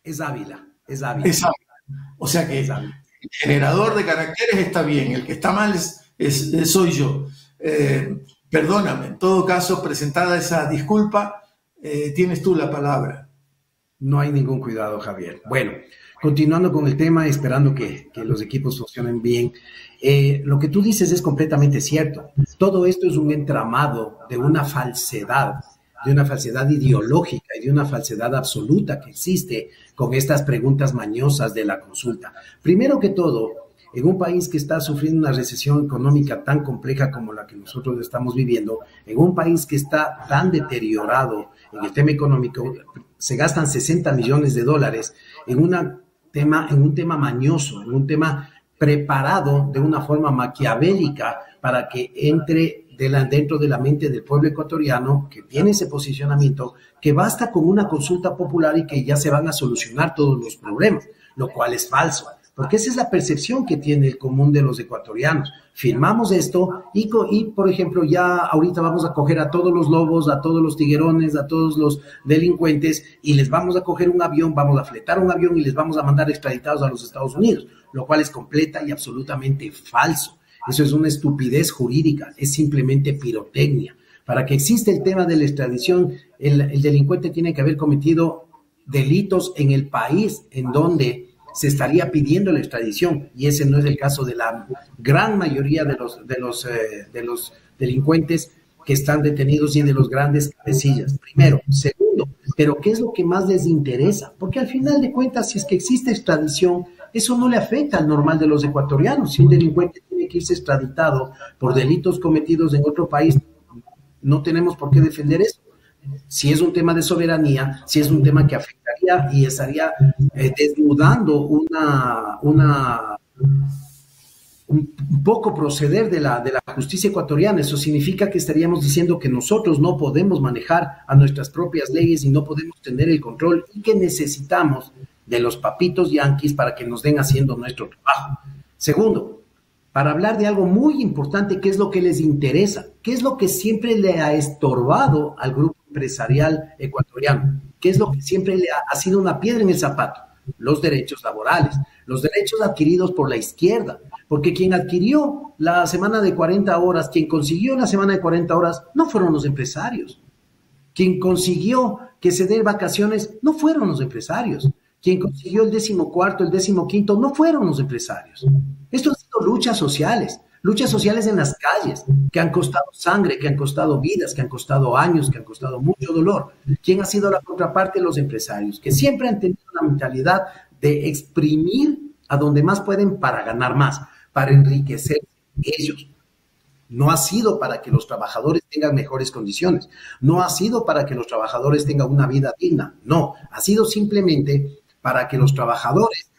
Es Ávila, es Ávila. Es Ávila. O sea que el generador de caracteres está bien, el que está mal es es, soy yo. Eh, perdóname, en todo caso, presentada esa disculpa, eh, tienes tú la palabra. No hay ningún cuidado, Javier. Bueno, continuando con el tema, esperando que, los equipos funcionen bien, eh, lo que tú dices es completamente cierto. Todo esto es un entramado de una falsedad, de una falsedad ideológica y de una falsedad absoluta que existe con estas preguntas mañosas de la consulta. Primero que todo, en un país que está sufriendo una recesión económica tan compleja como la que nosotros estamos viviendo, en un país que está tan deteriorado en el tema económico, se gastan 60 millones de dólares en, una tema, en un tema mañoso, en un tema preparado de una forma maquiavélica para que entre dentro de la mente del pueblo ecuatoriano que tiene ese posicionamiento, que basta con una consulta popular y que ya se van a solucionar todos los problemas, lo cual es falso porque esa es la percepción que tiene el común de los ecuatorianos. Firmamos esto y, y, por ejemplo, ya ahorita vamos a coger a todos los lobos, a todos los tiguerones, a todos los delincuentes y les vamos a coger un avión, vamos a fletar un avión y les vamos a mandar extraditados a los Estados Unidos, lo cual es completa y absolutamente falso. Eso es una estupidez jurídica, es simplemente pirotecnia. Para que exista el tema de la extradición, el, el delincuente tiene que haber cometido delitos en el país en donde se estaría pidiendo la extradición y ese no es el caso de la gran mayoría de los, de los, eh, de los delincuentes que están detenidos y de los grandes cabecillas. Primero. Segundo, pero ¿qué es lo que más les interesa? Porque al final de cuentas, si es que existe extradición, eso no le afecta al normal de los ecuatorianos. Si un delincuente tiene que irse extraditado por delitos cometidos en otro país, no tenemos por qué defender eso si es un tema de soberanía, si es un tema que y estaría eh, desnudando una, un poco proceder de la, de la justicia ecuatoriana. Eso significa que estaríamos diciendo que nosotros no podemos manejar a nuestras propias leyes y no podemos tener el control y que necesitamos de los papitos yanquis para que nos den haciendo nuestro trabajo. Segundo, para hablar de algo muy importante, que es lo que les interesa, qué es lo que siempre le ha estorbado al grupo empresarial ecuatoriano, que es lo que siempre le ha, sido una piedra en el zapato, los derechos laborales, los derechos adquiridos por la izquierda, porque quien adquirió la semana de 40 horas, quien consiguió la semana de 40 horas, no fueron los empresarios. Quien consiguió que se den vacaciones, no fueron los empresarios. Quien consiguió el décimo cuarto, el décimo quinto, no fueron los empresarios. Esto han sido luchas sociales, luchas sociales en las calles, que han costado sangre, que han costado vidas, que han costado años, que han costado mucho dolor. ¿Quién ha sido la contraparte? Los empresarios, que siempre han tenido una mentalidad de exprimir a donde más pueden para ganar más, para enriquecer ellos. No ha sido para que los trabajadores tengan mejores condiciones, no ha sido para que los trabajadores tengan una vida digna, no, ha sido simplemente para que los trabajadores,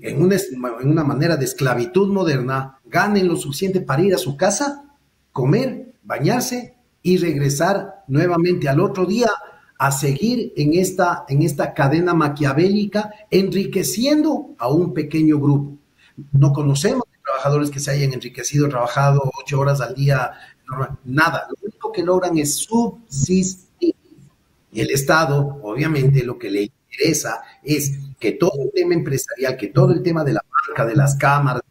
en una, en una manera de esclavitud moderna, ganen lo suficiente para ir a su casa, comer, bañarse y regresar nuevamente al otro día a seguir en esta, en esta cadena maquiavélica, enriqueciendo a un pequeño grupo. No conocemos trabajadores que se hayan enriquecido, trabajado ocho horas al día, nada. Lo único que logran es subsistir. Y el Estado, obviamente, lo que le es que todo el tema empresarial, que todo el tema de la marca, de las cámaras,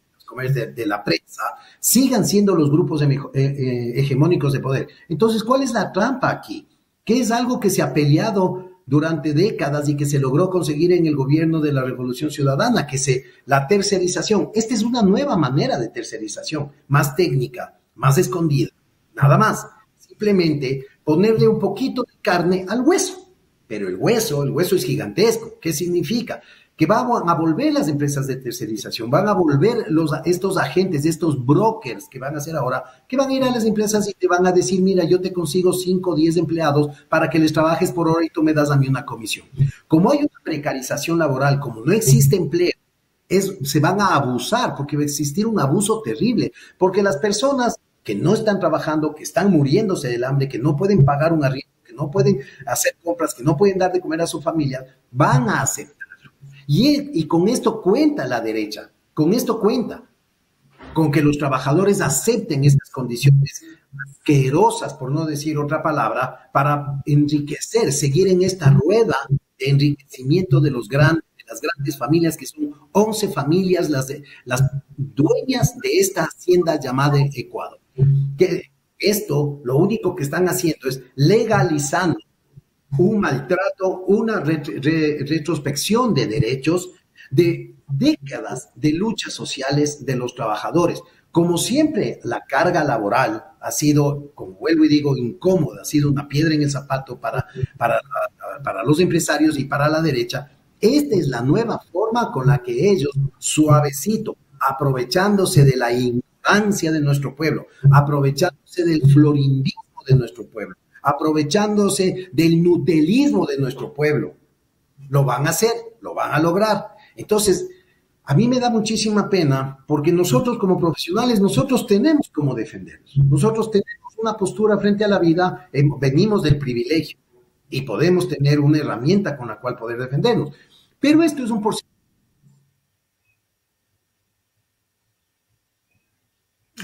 de, de la prensa, sigan siendo los grupos eh, eh, hegemónicos de poder. Entonces, ¿cuál es la trampa aquí? ¿Qué es algo que se ha peleado durante décadas y que se logró conseguir en el gobierno de la Revolución Ciudadana, que se la tercerización. Esta es una nueva manera de tercerización, más técnica, más escondida, nada más. Simplemente ponerle un poquito de carne al hueso. Pero el hueso, el hueso es gigantesco. ¿Qué significa? que van a volver las empresas de tercerización, van a volver los, estos agentes, estos brokers que van a hacer ahora, que van a ir a las empresas y te van a decir, mira, yo te consigo 5 o 10 empleados para que les trabajes por hora y tú me das a mí una comisión. Como hay una precarización laboral, como no existe empleo, se van a abusar porque va a existir un abuso terrible, porque las personas que no están trabajando, que están muriéndose del hambre, que no pueden pagar un arriendo, no pueden hacer compras, que no pueden dar de comer a su familia, van a aceptar y, con esto cuenta la derecha, con esto cuenta, con que los trabajadores acepten estas condiciones asquerosas, por no decir otra palabra, para enriquecer, seguir en esta rueda de enriquecimiento de los grandes las grandes familias, que son 11 familias las, de, las dueñas de esta hacienda llamada Ecuador. Que esto lo único que están haciendo es legalizando un maltrato, una retrospección de derechos de décadas de luchas sociales de los trabajadores. Como siempre, la carga laboral ha sido, como vuelvo y digo, incómoda, ha sido una piedra en el zapato para, para, para los empresarios y para la derecha. Esta es la nueva forma con la que ellos, suavecito, aprovechándose de la ignorancia de nuestro pueblo, aprovechándose del florindismo de nuestro pueblo, aprovechándose del nutelismo de nuestro pueblo. Lo van a hacer, lo van a lograr. Entonces, a mí me da muchísima pena porque nosotros como profesionales, nosotros tenemos cómo defendernos. Nosotros tenemos una postura frente a la vida, venimos del privilegio y podemos tener una herramienta con la cual poder defendernos. Pero esto es un porcentaje.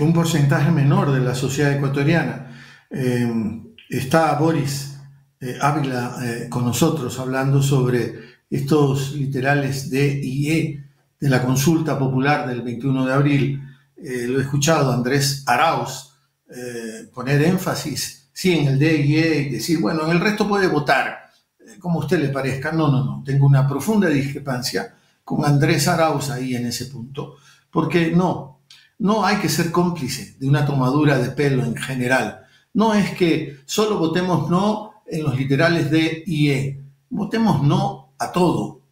Un porcentaje menor de la sociedad ecuatoriana. Eh, está Boris eh, Ávila eh, con nosotros hablando sobre estos literales de IE de la consulta popular del 21 de abril. Eh, lo he escuchado Andrés Arauz poner énfasis, sí, en el DIE y decir, bueno, en el resto puede votar, como a usted le parezca. No, no, no, tengo una profunda discrepancia con Andrés Arauz ahí en ese punto, porque no, no hay que ser cómplice de una tomadura de pelo en general no es que solo votemos no en los literales de IE, votemos no a todo,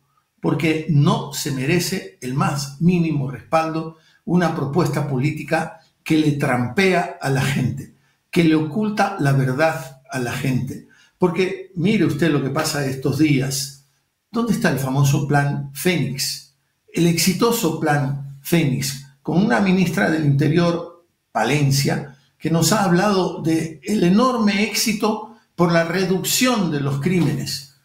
porque no se merece el más mínimo respaldo una propuesta política que le trampea a la gente, que le oculta la verdad a la gente. Porque mire usted lo que pasa estos días. ¿Dónde está el famoso plan Fénix? El exitoso plan Fénix, con una ministra del Interior, Palencia, que nos ha hablado del el enorme éxito por la reducción de los crímenes.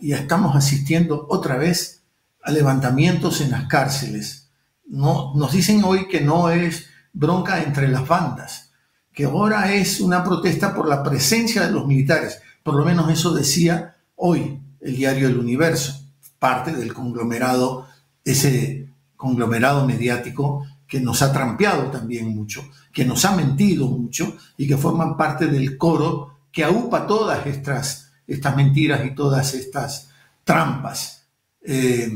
Y estamos asistiendo otra vez a levantamientos en las cárceles. No, nos dicen hoy que no es bronca entre las bandas, que ahora es una protesta por la presencia de los militares. Por lo menos eso decía hoy el diario El Universo, parte del conglomerado, ese conglomerado mediático que nos ha trampeado también mucho, que nos ha mentido mucho y que forman parte del coro que aupa todas estas, estas mentiras y todas estas trampas. Eh,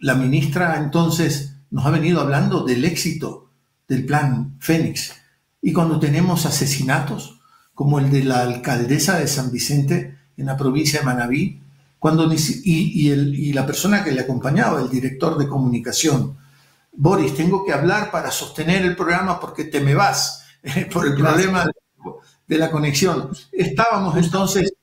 la ministra entonces nos ha venido hablando del éxito del plan Fénix. Y cuando tenemos asesinatos, como el de la alcaldesa de San Vicente en la provincia de Manabí, cuando y, y la persona que le acompañaba, el director de comunicación, Boris, tengo que hablar para sostener el programa porque te me vas por el problema de la conexión. Estábamos entonces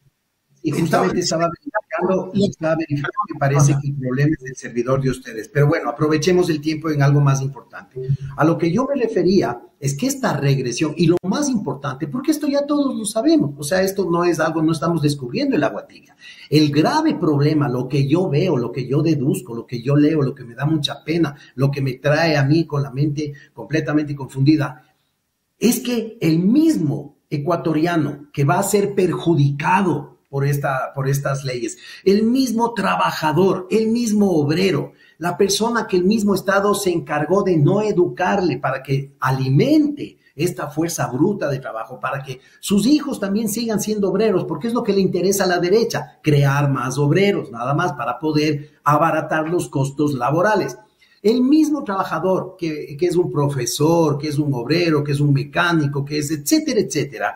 y justamente estaba verificando, estaba verificando que parece que el problema es del servidor de ustedes. Pero bueno, aprovechemos el tiempo en algo más importante. A lo que yo me refería es que esta regresión, y lo más importante, porque esto ya todos lo sabemos, o sea, esto no es algo, no estamos descubriendo el agua tibia. El grave problema, lo que yo veo, lo que yo deduzco, lo que yo leo, lo que me da mucha pena, lo que me trae a mí con la mente completamente confundida, es que el mismo ecuatoriano que va a ser perjudicado por, esta, por estas leyes. El mismo trabajador, el mismo obrero, la persona que el mismo Estado se encargó de no educarle para que alimente esta fuerza bruta de trabajo, para que sus hijos también sigan siendo obreros, porque es lo que le interesa a la derecha, crear más obreros, nada más para poder abaratar los costos laborales. El mismo trabajador que, que es un profesor, que es un obrero, que es un mecánico, que es etcétera, etcétera,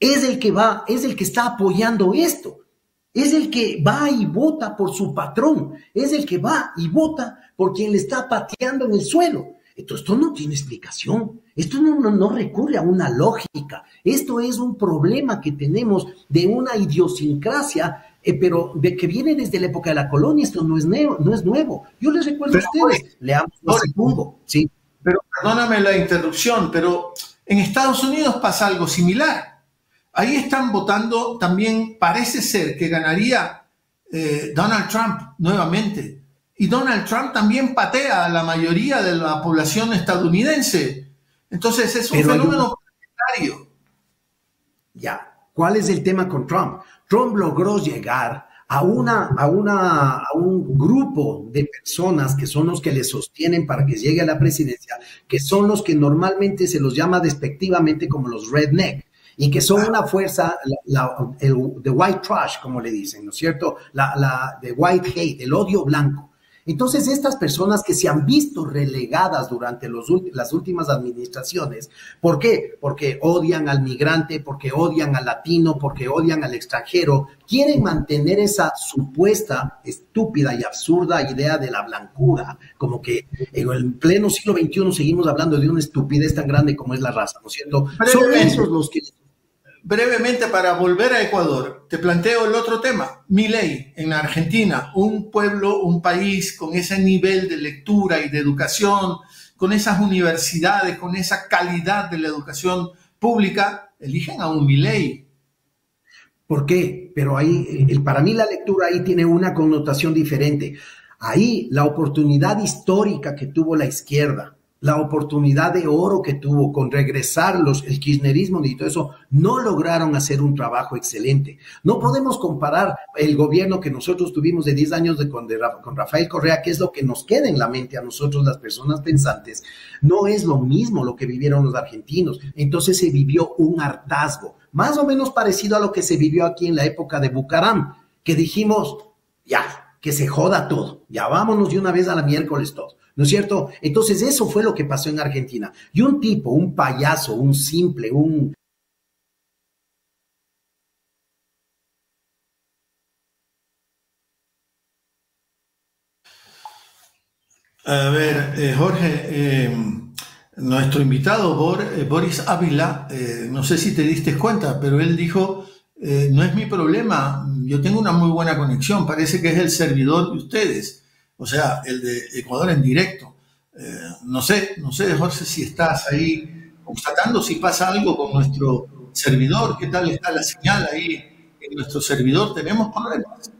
es el que va, es el que está apoyando esto. Es el que va y vota por su patrón. Es el que va y vota por quien le está pateando en el suelo. Entonces, esto no tiene explicación. Esto no, no, recurre a una lógica. Esto es un problema que tenemos de una idiosincrasia, eh, pero de que viene desde la época de la colonia. Esto no es nuevo. No es nuevo. Yo les recuerdo a ustedes, leamos el segundo. Sí. Pero perdóname la interrupción, pero en Estados Unidos pasa algo similar. Ahí están votando también, parece ser que ganaría eh, Donald Trump nuevamente. Y Donald Trump también patea a la mayoría de la población estadounidense. Entonces es un fenómeno planetario. Ya, ¿cuál es el tema con Trump? Trump logró llegar a, una, a, una, a un grupo de personas que son los que le sostienen para que llegue a la presidencia, que son los que normalmente se los llama despectivamente como los redneck y que son una fuerza, el, the white trash, como le dicen, ¿no es cierto? La, la the white hate, el odio blanco. Entonces, estas personas que se han visto relegadas durante los, las últimas administraciones, ¿por qué? Porque odian al migrante, porque odian al latino, porque odian al extranjero, quieren mantener esa supuesta estúpida y absurda idea de la blancura, como que en el pleno siglo XXI seguimos hablando de una estupidez tan grande como es la raza, ¿no es cierto? Son esos los que brevemente para volver a Ecuador, te planteo el otro tema. Mi ley en Argentina, un pueblo, un país con ese nivel de lectura y de educación, con esas universidades, con esa calidad de la educación pública, eligen a un ley. ¿Por qué? Pero ahí, para mí la lectura ahí tiene una connotación diferente. Ahí la oportunidad histórica que tuvo la izquierda la oportunidad de oro que tuvo con regresar los, el kirchnerismo y todo eso, no lograron hacer un trabajo excelente. No podemos comparar el gobierno que nosotros tuvimos de 10 años de, con, con Rafael Correa, que es lo que nos queda en la mente a nosotros las personas pensantes. No es lo mismo lo que vivieron los argentinos. Entonces se vivió un hartazgo, más o menos parecido a lo que se vivió aquí en la época de Bucaram, que dijimos, ya, que se joda todo, ya vámonos de una vez a la miércoles todos. ¿No es cierto? Entonces eso fue lo que pasó en Argentina. Y un tipo, un payaso, un simple, un... A ver, eh, Jorge, eh, nuestro invitado eh, Boris Ávila, no sé si te diste cuenta, pero él dijo, no es mi problema, yo tengo una muy buena conexión, parece que es el servidor de ustedes o sea, el de Ecuador en directo. Eh, no sé, no sé, Jorge, si estás ahí constatando si pasa algo con nuestro servidor, qué tal está la señal ahí en nuestro servidor, tenemos problemas.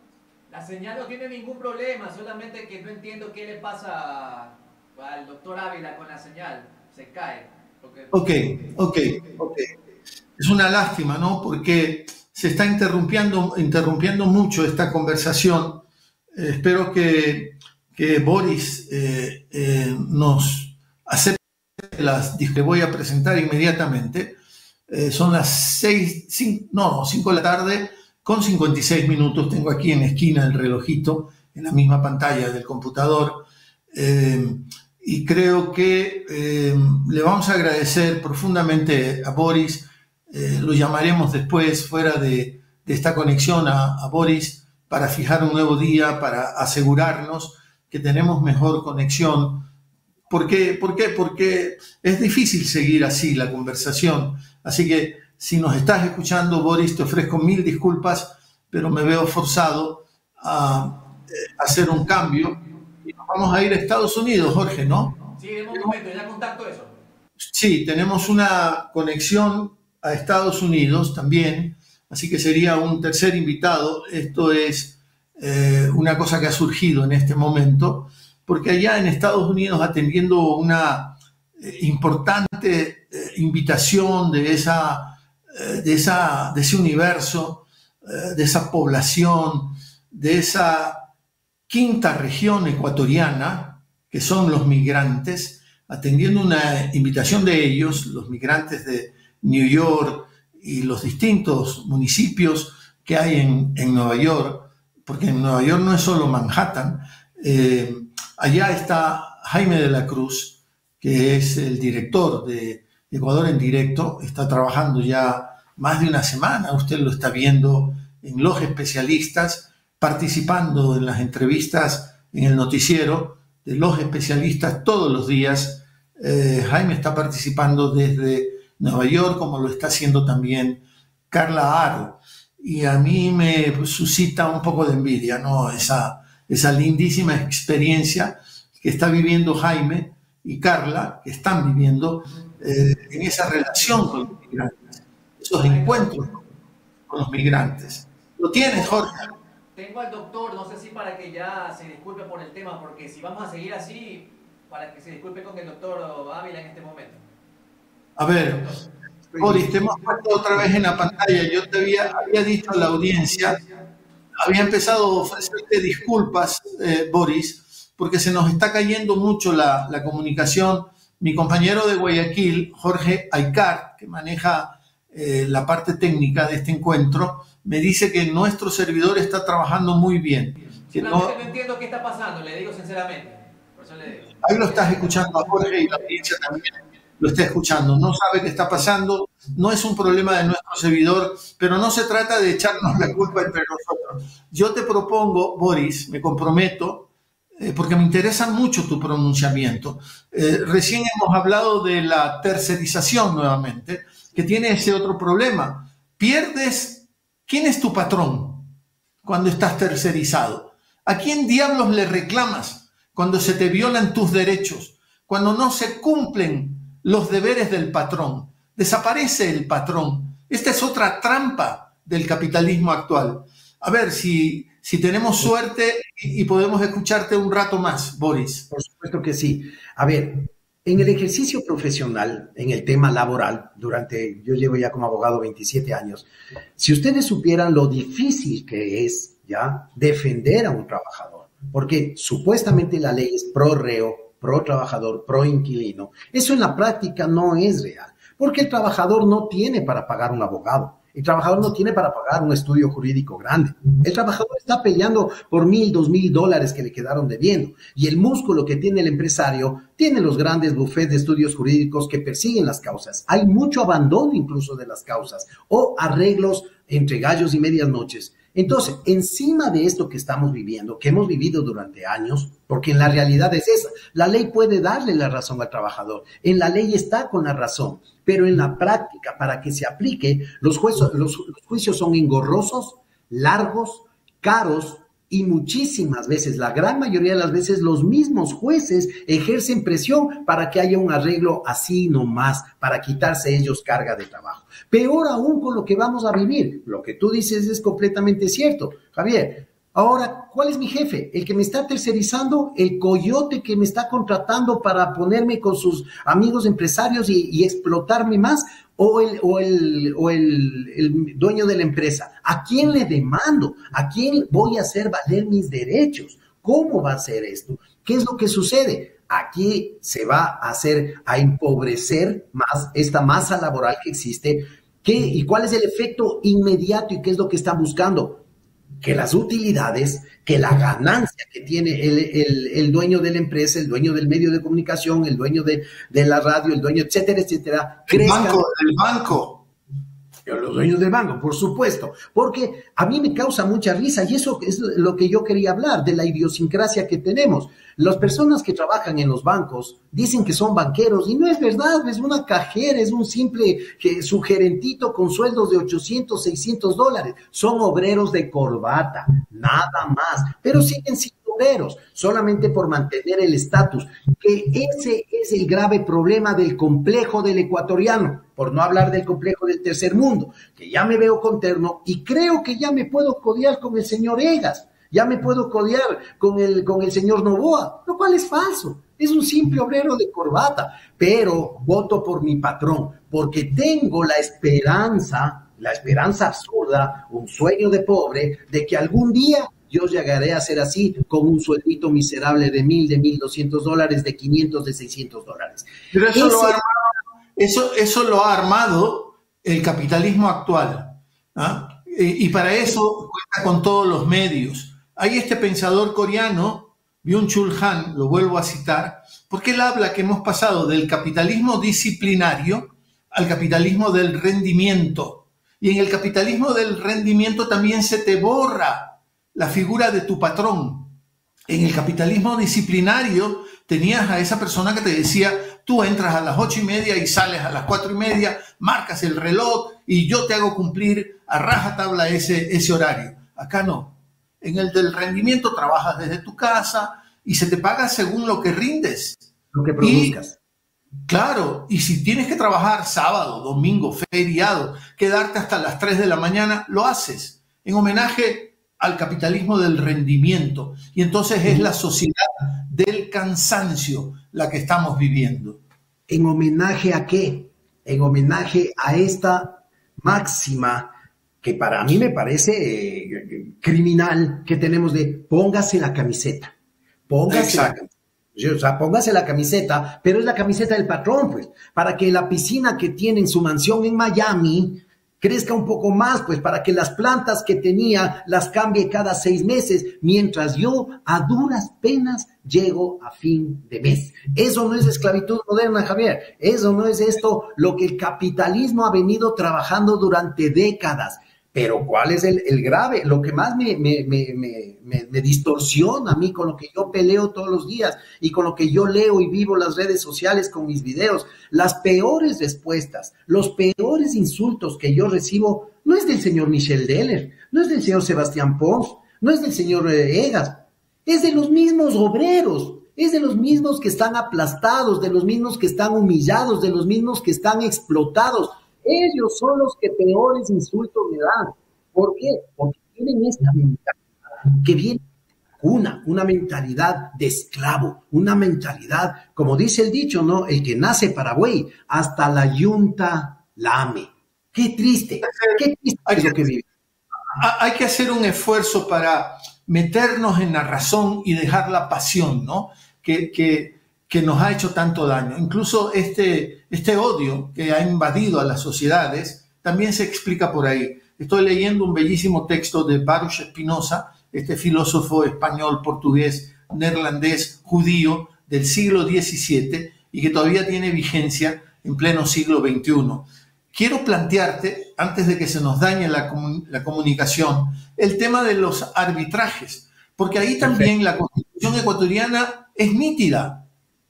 La señal no tiene ningún problema, solamente que no entiendo qué le pasa al doctor Ávila con la señal, se cae. Ok, ok, ok. Es una lástima, ¿no? Porque se está interrumpiendo, interrumpiendo mucho esta conversación. espero que que Boris eh, eh, nos acepte las que voy a presentar inmediatamente. Eh, son las 6, no, 5 de la tarde con 56 minutos. Tengo aquí en la esquina el relojito, en la misma pantalla del computador. y creo que le vamos a agradecer profundamente a Boris. Lo llamaremos después, fuera de, esta conexión, a, Boris para fijar un nuevo día, para asegurarnos que tenemos mejor conexión. ¿Por qué? ¿Por qué? Porque es difícil seguir así la conversación. Así que si nos estás escuchando, Boris, te ofrezco mil disculpas, pero me veo forzado a eh, hacer un cambio vamos a ir a Estados Unidos, Jorge, ¿no? Sí, en un momento, ya contacto eso. Sí, tenemos una conexión a Estados Unidos también, así que sería un tercer invitado. Esto es eh, una cosa que ha surgido en este momento, porque allá en Estados Unidos, atendiendo una eh, importante eh, invitación de, esa, de, esa, de ese universo, de esa población, de esa quinta región ecuatoriana, que son los migrantes, atendiendo una invitación de ellos, los migrantes de New York y los distintos municipios que hay en, Nueva York, porque en Nueva York no es solo Manhattan, eh, allá está Jaime de la Cruz, que es el director de Ecuador en directo, está trabajando ya más de una semana, usted lo está viendo en los especialistas, participando en las entrevistas en el noticiero de los especialistas todos los días. Eh, Jaime está participando desde Nueva York, como lo está haciendo también Carla Aro. Y a mí me suscita un poco de envidia, ¿no? Esa, esa lindísima experiencia que está viviendo Jaime y Carla, que están viviendo eh, en esa relación con los migrantes, esos encuentros con los migrantes. ¿Lo tienes, Jorge? Tengo al doctor, no sé si para que ya se disculpe por el tema, porque si vamos a seguir así, para que se disculpe con el doctor Ávila en este momento. A ver, Boris, te hemos puesto otra vez en la pantalla. Yo te había, había dicho a la audiencia, había empezado a ofrecerte disculpas, eh, Boris, porque se nos está cayendo mucho la, la comunicación. Mi compañero de Guayaquil, Jorge Aycar, que maneja eh, la parte técnica de este encuentro, me dice que nuestro servidor está trabajando muy bien. Que no, entiendo qué está pasando, le digo sinceramente. Ahí lo estás escuchando a Jorge y la audiencia también lo está escuchando. No sabe qué está pasando, no es un problema de nuestro servidor, pero no se trata de echarnos la culpa entre nosotros. Yo te propongo, Boris, me comprometo, eh, porque me interesa mucho tu pronunciamiento. Eh, recién hemos hablado de la tercerización nuevamente, que tiene ese otro problema. Pierdes ¿Quién es tu patrón cuando estás tercerizado? ¿A quién diablos le reclamas cuando se te violan tus derechos? Cuando no se cumplen los deberes del patrón. Desaparece el patrón. Esta es otra trampa del capitalismo actual. A ver si, si tenemos suerte y, y podemos escucharte un rato más, Boris. Por supuesto que sí. A ver, en el ejercicio profesional, en el tema laboral, durante, yo llevo ya como abogado 27 años, si ustedes supieran lo difícil que es ya defender a un trabajador, porque supuestamente la ley es pro reo, pro trabajador, pro inquilino, eso en la práctica no es real, porque el trabajador no tiene para pagar un abogado. El trabajador no tiene para pagar un estudio jurídico grande. El trabajador está peleando por mil, dos mil dólares que le quedaron debiendo. Y el músculo que tiene el empresario tiene los grandes bufetes de estudios jurídicos que persiguen las causas. Hay mucho abandono incluso de las causas o arreglos entre gallos y medias noches. Entonces, encima de esto que estamos viviendo, que hemos vivido durante años, porque en la realidad es esa, la ley puede darle la razón al trabajador, en la ley está con la razón, pero en la práctica, para que se aplique, los, los juicios son engorrosos, largos, caros, y muchísimas veces, la gran mayoría de las veces, los mismos jueces ejercen presión para que haya un arreglo así nomás, para quitarse ellos carga de trabajo. Peor aún con lo que vamos a vivir. Lo que tú dices es completamente cierto. Javier, Ahora, ¿cuál es mi jefe? El que me está tercerizando, el coyote que me está contratando para ponerme con sus amigos empresarios y, explotarme más, o, el, o, el, o el, dueño de la empresa. ¿A quién le demando? ¿A quién voy a hacer valer mis derechos? ¿Cómo va a ser esto? ¿Qué es lo que sucede? Aquí se va a hacer, a empobrecer más esta masa laboral que existe. ¿Qué, ¿Y cuál es el efecto inmediato y qué es lo que están buscando? Que las utilidades, que la ganancia que tiene el, dueño de la empresa, el dueño del medio de comunicación, el dueño de, la radio, el dueño, etcétera, etcétera. El banco, el banco los dueños del banco, por supuesto, porque a mí me causa mucha risa y eso es lo que yo quería hablar, de la idiosincrasia que tenemos. Las personas que trabajan en los bancos dicen que son banqueros y no es verdad, es una cajera, es un simple sugerentito con sueldos de 800, 600 dólares. Son obreros de corbata, nada más, pero siguen siendo obreros, solamente por mantener el estatus, que ese es el grave problema del complejo del ecuatoriano por no hablar del complejo del tercer mundo, que ya me veo con terno y creo que ya me puedo codear con el señor Egas, ya me puedo codear con el, con el señor Novoa, lo cual es falso. Es un simple obrero de corbata, pero voto por mi patrón, porque tengo la esperanza, la esperanza absurda, un sueño de pobre, de que algún día yo llegaré a ser así con un sueldito miserable de mil, de mil doscientos dólares, de quinientos, de seiscientos dólares. Pero eso lo eso, eso lo ha armado el capitalismo actual. ¿ah? Y, para eso cuenta con todos los medios. Hay este pensador coreano, Byung-Chul Han, lo vuelvo a citar, porque él habla que hemos pasado del capitalismo disciplinario al capitalismo del rendimiento. Y en el capitalismo del rendimiento también se te borra la figura de tu patrón. En el capitalismo disciplinario tenías a esa persona que te decía, tú entras a las ocho y media y sales a las cuatro y media, marcas el reloj y yo te hago cumplir a rajatabla ese, ese horario. Acá no. En el del rendimiento trabajas desde tu casa y se te paga según lo que rindes. Lo que produzcas. claro, y si tienes que trabajar sábado, domingo, feriado, quedarte hasta las 3 de la mañana, lo haces en homenaje al capitalismo del rendimiento. Y entonces es la sociedad del cansancio la que estamos viviendo. ¿En homenaje a qué? En homenaje a esta máxima que para mí me parece eh, criminal que tenemos de póngase la camiseta. Póngase la camiseta. O sea, póngase la camiseta, pero es la camiseta del patrón, pues, para que la piscina que tiene en su mansión en Miami crezca un poco más, pues para que las plantas que tenía las cambie cada seis meses, mientras yo a duras penas llego a fin de mes. Eso no es esclavitud moderna, Javier. Eso no es esto lo que el capitalismo ha venido trabajando durante décadas. Pero ¿cuál es el, grave? Lo que más me, me, distorsiona a mí con lo que yo peleo todos los días y con lo que yo leo y vivo las redes sociales con mis videos, las peores respuestas, los peores insultos que yo recibo, no es del señor Michel Deller, no es del señor Sebastián Pons, no es del señor eh, Egas, es de los mismos obreros, es de los mismos que están aplastados, de los mismos que están humillados, de los mismos que están explotados ellos son los que peores insultos me dan. ¿Por qué? Porque tienen esta mentalidad que viene una, una mentalidad de esclavo, una mentalidad, como dice el dicho, ¿no? El que nace Paraguay, hasta la yunta lame. Qué triste, qué triste hay que, vive. Hay que hacer un esfuerzo para meternos en la razón y dejar la pasión, ¿no? Que, que que nos ha hecho tanto daño. Incluso este, este odio que ha invadido a las sociedades también se explica por ahí. Estoy leyendo un bellísimo texto de Baruch Spinoza, este filósofo español, portugués, neerlandés, judío del siglo XVII y que todavía tiene vigencia en pleno siglo XXI. Quiero plantearte, antes de que se nos dañe la, la comunicación, el tema de los arbitrajes, porque ahí también la constitución ecuatoriana es nítida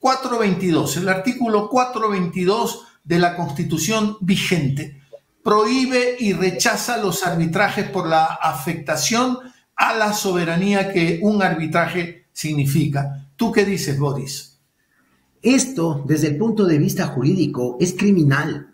422, el artículo 422 de la Constitución vigente prohíbe y rechaza los arbitrajes por la afectación a la soberanía que un arbitraje significa. ¿Tú qué dices, Boris? Esto, desde el punto de vista jurídico, es criminal.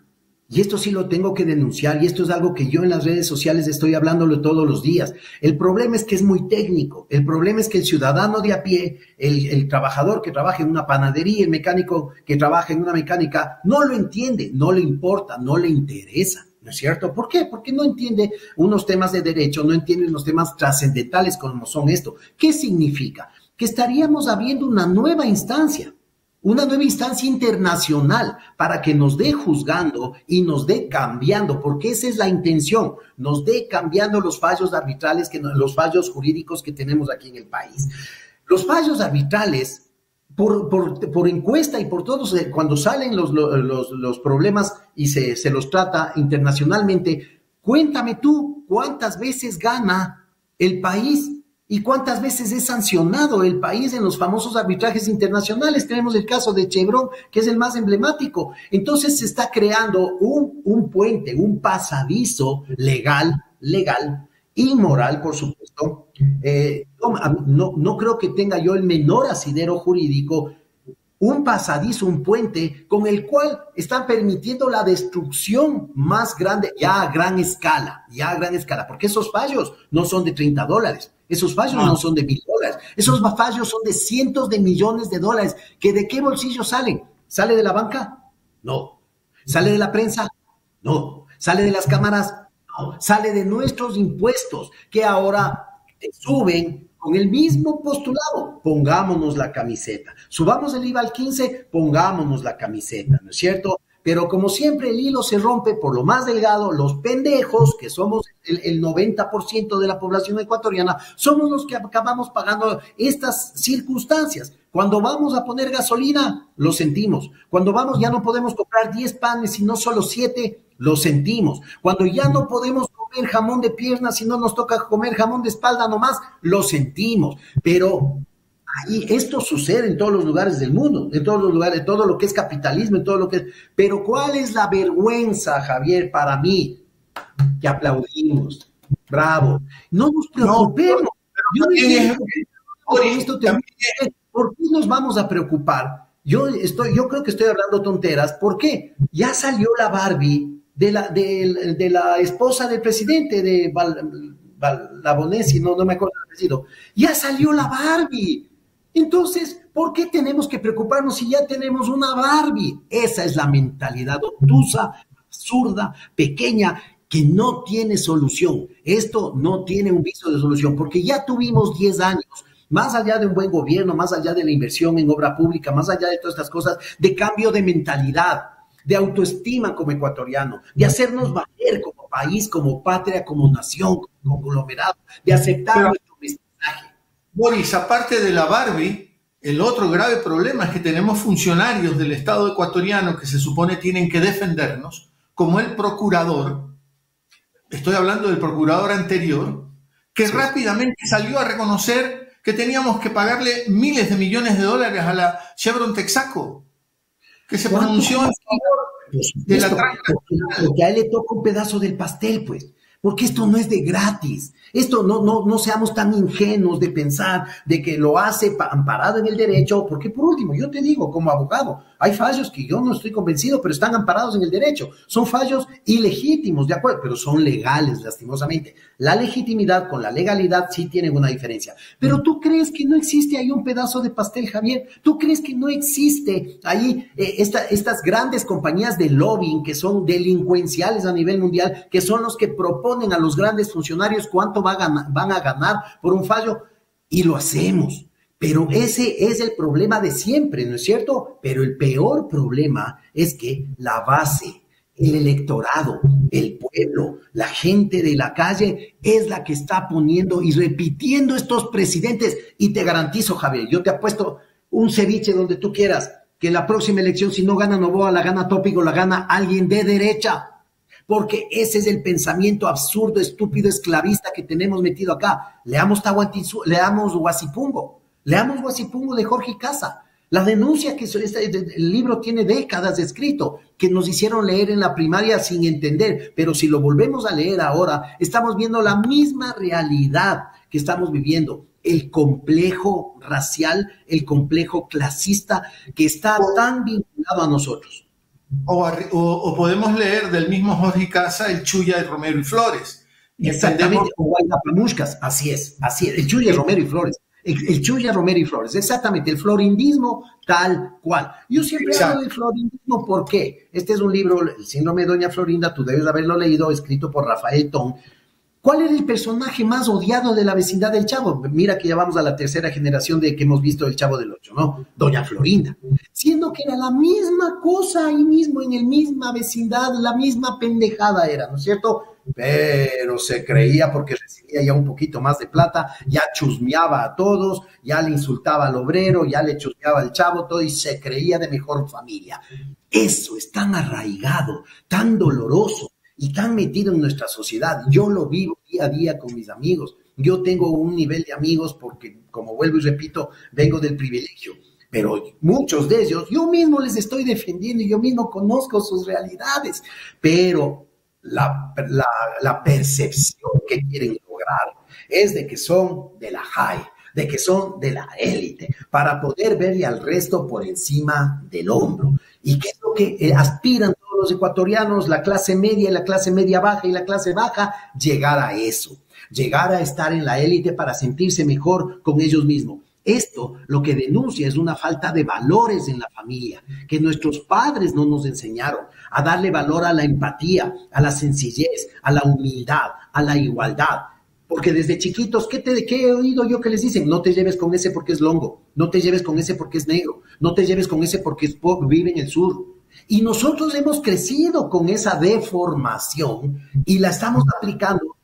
Y esto sí lo tengo que denunciar y esto es algo que yo en las redes sociales estoy hablándolo todos los días. El problema es que es muy técnico. El problema es que el ciudadano de a pie, el, trabajador que trabaja en una panadería, el mecánico que trabaja en una mecánica, no lo entiende, no le importa, no le interesa. ¿No es cierto? ¿Por qué? Porque no entiende unos temas de derecho, no entiende unos temas trascendentales como son esto. ¿Qué significa? Que estaríamos abriendo una nueva instancia una nueva instancia internacional para que nos dé juzgando y nos dé cambiando, porque esa es la intención, nos dé cambiando los fallos arbitrales, que, los fallos jurídicos que tenemos aquí en el país. Los fallos arbitrales, por, por, encuesta y por todos, eh, cuando salen los, los, los problemas y se, se los trata internacionalmente, cuéntame tú cuántas veces gana el país ¿Y cuántas veces es sancionado el país en los famosos arbitrajes internacionales? Tenemos el caso de Chevron, que es el más emblemático. Entonces se está creando un, un puente, un pasadizo legal, legal, inmoral, por supuesto. Eh, no, no creo que tenga yo el menor asidero jurídico un pasadizo, un puente con el cual están permitiendo la destrucción más grande, ya a gran escala, ya a gran escala, porque esos fallos no son de 30 dólares, esos fallos no, son de mil dólares, esos fallos son de cientos de millones de dólares, que de qué bolsillo salen? ¿Sale de la banca? No. ¿Sale de la prensa? No. ¿Sale de las cámaras? No. Sale de nuestros impuestos, que ahora suben con el mismo postulado, pongámonos la camiseta. Subamos el IVA al 15, pongámonos la camiseta, ¿no es cierto? Pero como siempre el hilo se rompe por lo más delgado, los pendejos, que somos el, el 90% de la población ecuatoriana, somos los que acabamos pagando estas circunstancias. Cuando vamos a poner gasolina, lo sentimos. Cuando vamos ya no podemos comprar 10 panes, sino solo 7, lo sentimos. Cuando ya no podemos comer jamón de pierna, si no nos toca comer jamón de espalda nomás, lo sentimos. Pero ahí esto sucede en todos los lugares del mundo, en todos los lugares, en todo lo que es capitalismo, en todo lo que es. Pero ¿cuál es la vergüenza, Javier, para mí? Que aplaudimos. Bravo. No nos preocupemos. ¿Por qué nos vamos a preocupar? Yo estoy, yo creo que estoy hablando tonteras. ¿Por qué? Ya salió la Barbie de la, de, la esposa del presidente de Val, Labonesi, no, no me acuerdo el apellido, ya salió la Barbie. Entonces, ¿por qué tenemos que preocuparnos si ya tenemos una Barbie? Esa es la mentalidad obtusa, absurda, pequeña, que no tiene solución. Esto no tiene un viso de solución, porque ya tuvimos 10 años más allá de un buen gobierno, más allá de la inversión en obra pública, más allá de todas estas cosas, de cambio de mentalidad de autoestima como ecuatoriano, de hacernos valer como país, como patria, como nación, como conglomerado, de aceptar nuestro mensaje. Boris, aparte de la Barbie, el otro grave problema es que tenemos funcionarios del Estado ecuatoriano que se supone tienen que defendernos, como el procurador, estoy hablando del procurador anterior, que rápidamente salió a reconocer que teníamos que pagarle miles de millones de dólares a la Chevron Texaco que se pronunció en favor de la Porque a él le toca un pedazo del pastel, pues porque esto no es de gratis. Esto no, no, no seamos tan ingenuos de pensar de que lo hace amparado en el derecho, porque por último, yo te digo como abogado, hay fallos que yo no estoy convencido, pero están amparados en el derecho. Son fallos ilegítimos, de acuerdo, pero son legales, lastimosamente. La legitimidad con la legalidad sí tienen una diferencia. Pero tú crees que no existe ahí un pedazo de pastel, Javier. Tú crees que no existe ahí eh, estas grandes compañías de lobbying que son delincuenciales a nivel mundial, que son los que proponen a los grandes funcionarios cuánto van a ganar por un fallo y lo hacemos. Pero ese es el problema de siempre, ¿no es cierto? Pero el peor problema es que la base, el electorado, el pueblo, la gente de la calle es la que está poniendo y repitiendo estos presidentes. Y te garantizo, Javier, yo te apuesto un ceviche donde tú quieras, que la próxima elección, si no gana Novoa, la gana Tópico, la gana alguien de derecha porque ese es el pensamiento absurdo, estúpido, esclavista que tenemos metido acá. Leamos Tahuantinsuyo, leamos Huasipungo, leamos Huasipungo de Jorge Casa. La denuncia que este, el libro tiene décadas escrito, que nos hicieron leer en la primaria sin entender, pero si lo volvemos a leer ahora, estamos viendo la misma realidad que estamos viviendo, el complejo racial, el complejo clasista que está tan vinculado a nosotros. O, podemos leer del mismo Jorge Casa el Chuya de Romero y Flores. Exactamente, así es, así es, el Chuya Romero y Flores. El, Chuya Romero y Flores, exactamente, el florindismo tal cual. Yo siempre hablo del florindismo, ¿por qué? Este es un libro, El síndrome de Doña Florinda, tú debes haberlo leído, escrito por Rafael Ton, ¿Cuál era el personaje más odiado de la vecindad del Chavo? Mira que ya vamos a la tercera generación de que hemos visto el Chavo del Ocho, ¿no? Doña Florinda. Siendo que era la misma cosa ahí mismo, en el misma vecindad, la misma pendejada era, ¿no es cierto? Pero se creía porque recibía ya un poquito más de plata, ya chusmeaba a todos, ya le insultaba al obrero, ya le chusmeaba al chavo, todo, y se creía de mejor familia. Eso es tan arraigado, tan doloroso, y tan metido en nuestra sociedad. Yo lo vivo día a día con mis amigos. Yo tengo un nivel de amigos porque, como vuelvo y repito, vengo del privilegio. Pero muchos de ellos, yo mismo les estoy defendiendo y yo mismo conozco sus realidades. Pero la, la percepción que quieren lograr es de que son de la high, de que son de la élite, para poder verle al resto por encima del hombro. ¿Y qué es lo que eh, aspiran los ecuatorianos, la clase media y la clase media baja y la clase baja? Llegar a eso, llegar a estar en la élite para sentirse mejor con ellos mismos. Esto lo que denuncia es una falta de valores en la familia, que nuestros padres no nos enseñaron a darle valor a la empatía, a la sencillez, a la humildad, a la igualdad. Porque desde chiquitos, ¿qué, te, ¿qué he oído yo que les dicen? No te lleves con ese porque es longo, no te lleves con ese porque es negro, no te lleves con ese porque es vive en el sur. Y nosotros hemos crecido con esa deformación y la estamos aplicando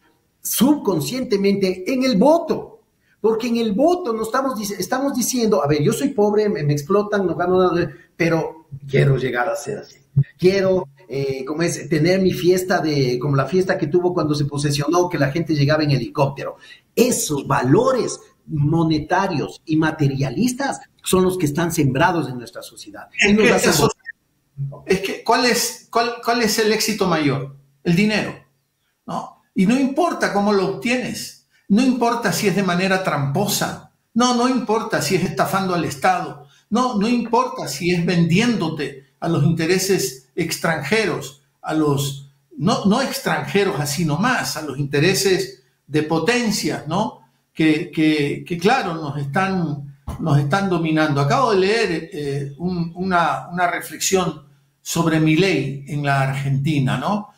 subconscientemente en el voto. Porque en el voto no estamos, estamos diciendo, a ver, yo soy pobre, me, me explotan, no gano nada, pero quiero llegar a ser así. Quiero eh, como es tener mi fiesta de, como la fiesta que tuvo cuando se posesionó, que la gente llegaba en helicóptero. Esos valores monetarios y materialistas son los que están sembrados en nuestra sociedad. Es que, ¿cuál, es, cuál, ¿cuál es el éxito mayor? El dinero. ¿no? Y no importa cómo lo obtienes, no importa si es de manera tramposa, no, no importa si es estafando al Estado, no, no importa si es vendiéndote a los intereses extranjeros, a los, no, no extranjeros así nomás, a los intereses de potencias, ¿no? Que, que, claro, nos están, nos están dominando. Acabo de leer eh, una, una, reflexión sobre mi ley en la Argentina, ¿no?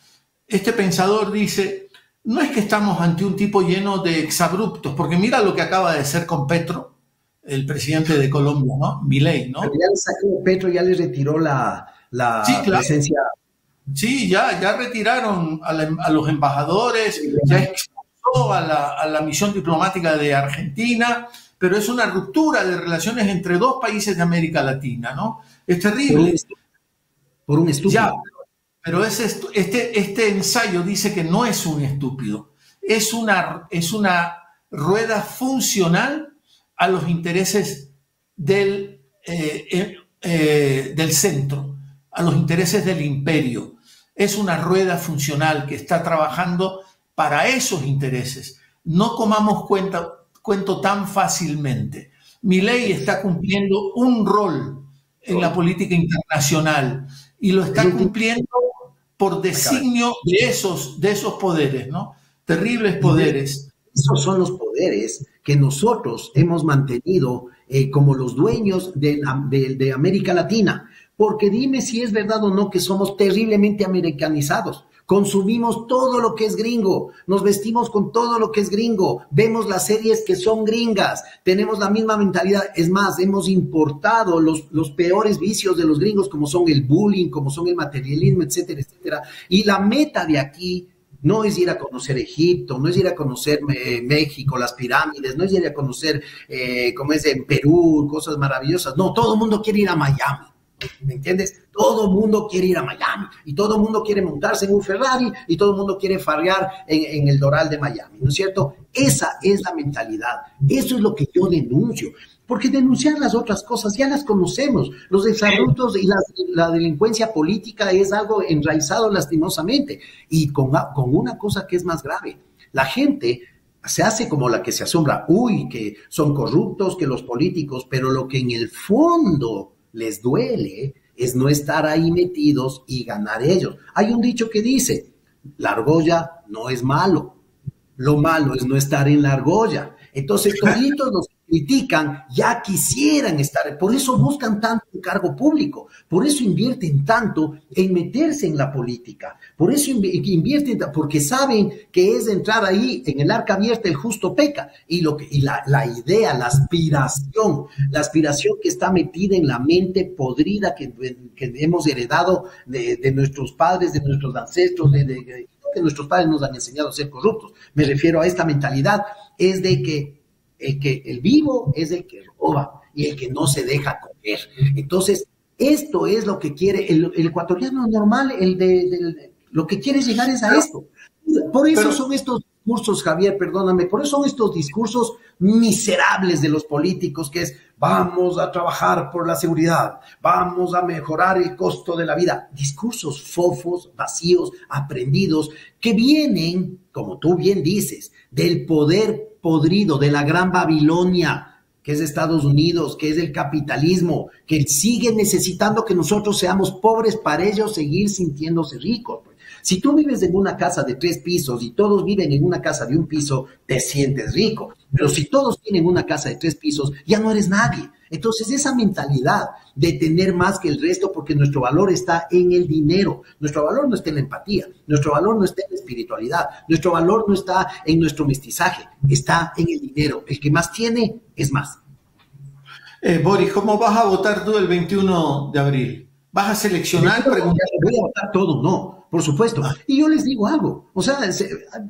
Este pensador dice, no es que estamos ante un tipo lleno de exabruptos, porque mira lo que acaba de hacer con Petro, el presidente de Colombia, ¿no? Milei, ¿no? ya le sacó Petro, ya le retiró la, la sí, presencia. Sí, ya, ya retiraron a, los embajadores, ya expulsó a la, a la, misión diplomática de Argentina, pero es una ruptura de relaciones entre dos países de América Latina, ¿no? Es terrible. Por un estúpido. Ya, pero es este, este ensayo dice que no es un estúpido, es una, es una rueda funcional a los intereses del, eh, eh, eh, del centro a los intereses del imperio. Es una rueda funcional que está trabajando para esos intereses. No comamos cuenta, cuento tan fácilmente. Mi ley está cumpliendo un rol en la política internacional y lo está cumpliendo por designio de esos, de esos poderes, ¿no? Terribles poderes. Esos son los poderes que nosotros hemos mantenido eh, como los dueños de, de América Latina porque dime si es verdad o no que somos terriblemente americanizados. Consumimos todo lo que es gringo, nos vestimos con todo lo que es gringo, vemos las series que son gringas, tenemos la misma mentalidad. Es más, hemos importado los, los peores vicios de los gringos, como son el bullying, como son el materialismo, etcétera, etcétera. Y la meta de aquí no es ir a conocer Egipto, no es ir a conocer eh, México, las pirámides, no es ir a conocer, eh, como es en Perú, cosas maravillosas. No, todo el mundo quiere ir a Miami. ¿Me entiendes? Todo mundo quiere ir a Miami y todo mundo quiere montarse en un Ferrari y todo mundo quiere farrear en, el Doral de Miami, ¿no es cierto? Esa es la mentalidad. Eso es lo que yo denuncio. Porque denunciar las otras cosas ya las conocemos. Los desarrollos y la, delincuencia política es algo enraizado lastimosamente. Y con, con una cosa que es más grave. La gente se hace como la que se asombra, uy, que son corruptos, que los políticos, pero lo que en el fondo les duele es no estar ahí metidos y ganar ellos. Hay un dicho que dice, la argolla no es malo, lo malo es no estar en la argolla. Entonces, todos los critican ya quisieran estar, por eso buscan tanto un cargo público, por eso invierten tanto en meterse en la política, por eso invierten, porque saben que es entrar ahí en el arca abierta el justo peca, y, lo que, y la, la idea, la aspiración, la aspiración que está metida en la mente podrida que, que hemos heredado de, de, nuestros padres, de nuestros ancestros, de, de que nuestros padres nos han enseñado a ser corruptos. Me refiero a esta mentalidad, es de que el que el vivo es el que roba y el que no se deja comer. Entonces, esto es lo que quiere el, ecuatoriano normal, el de, lo que quiere llegar es a esto. Por eso son estos discursos, Javier, perdóname, por eso son estos discursos miserables de los políticos, que es vamos a trabajar por la seguridad, vamos a mejorar el costo de la vida. Discursos fofos, vacíos, aprendidos, que vienen, como tú bien dices, del poder podrido de la gran Babilonia, que es Estados Unidos, que es el capitalismo, que sigue necesitando que nosotros seamos pobres para ellos seguir sintiéndose ricos. Si tú vives en una casa de tres pisos y todos viven en una casa de un piso, te sientes rico. Pero si todos tienen una casa de tres pisos, ya no eres nadie. Entonces, esa mentalidad de tener más que el resto, porque nuestro valor está en el dinero, nuestro valor no está en la empatía, nuestro valor no está en la espiritualidad, nuestro valor no está en nuestro mestizaje, está en el dinero. El que más tiene es más. Eh, Boris, ¿cómo vas a votar tú el 21 de abril? ¿Vas a seleccionar? Voy a votar todo, no por supuesto. Ah. Y yo les digo algo, o sea,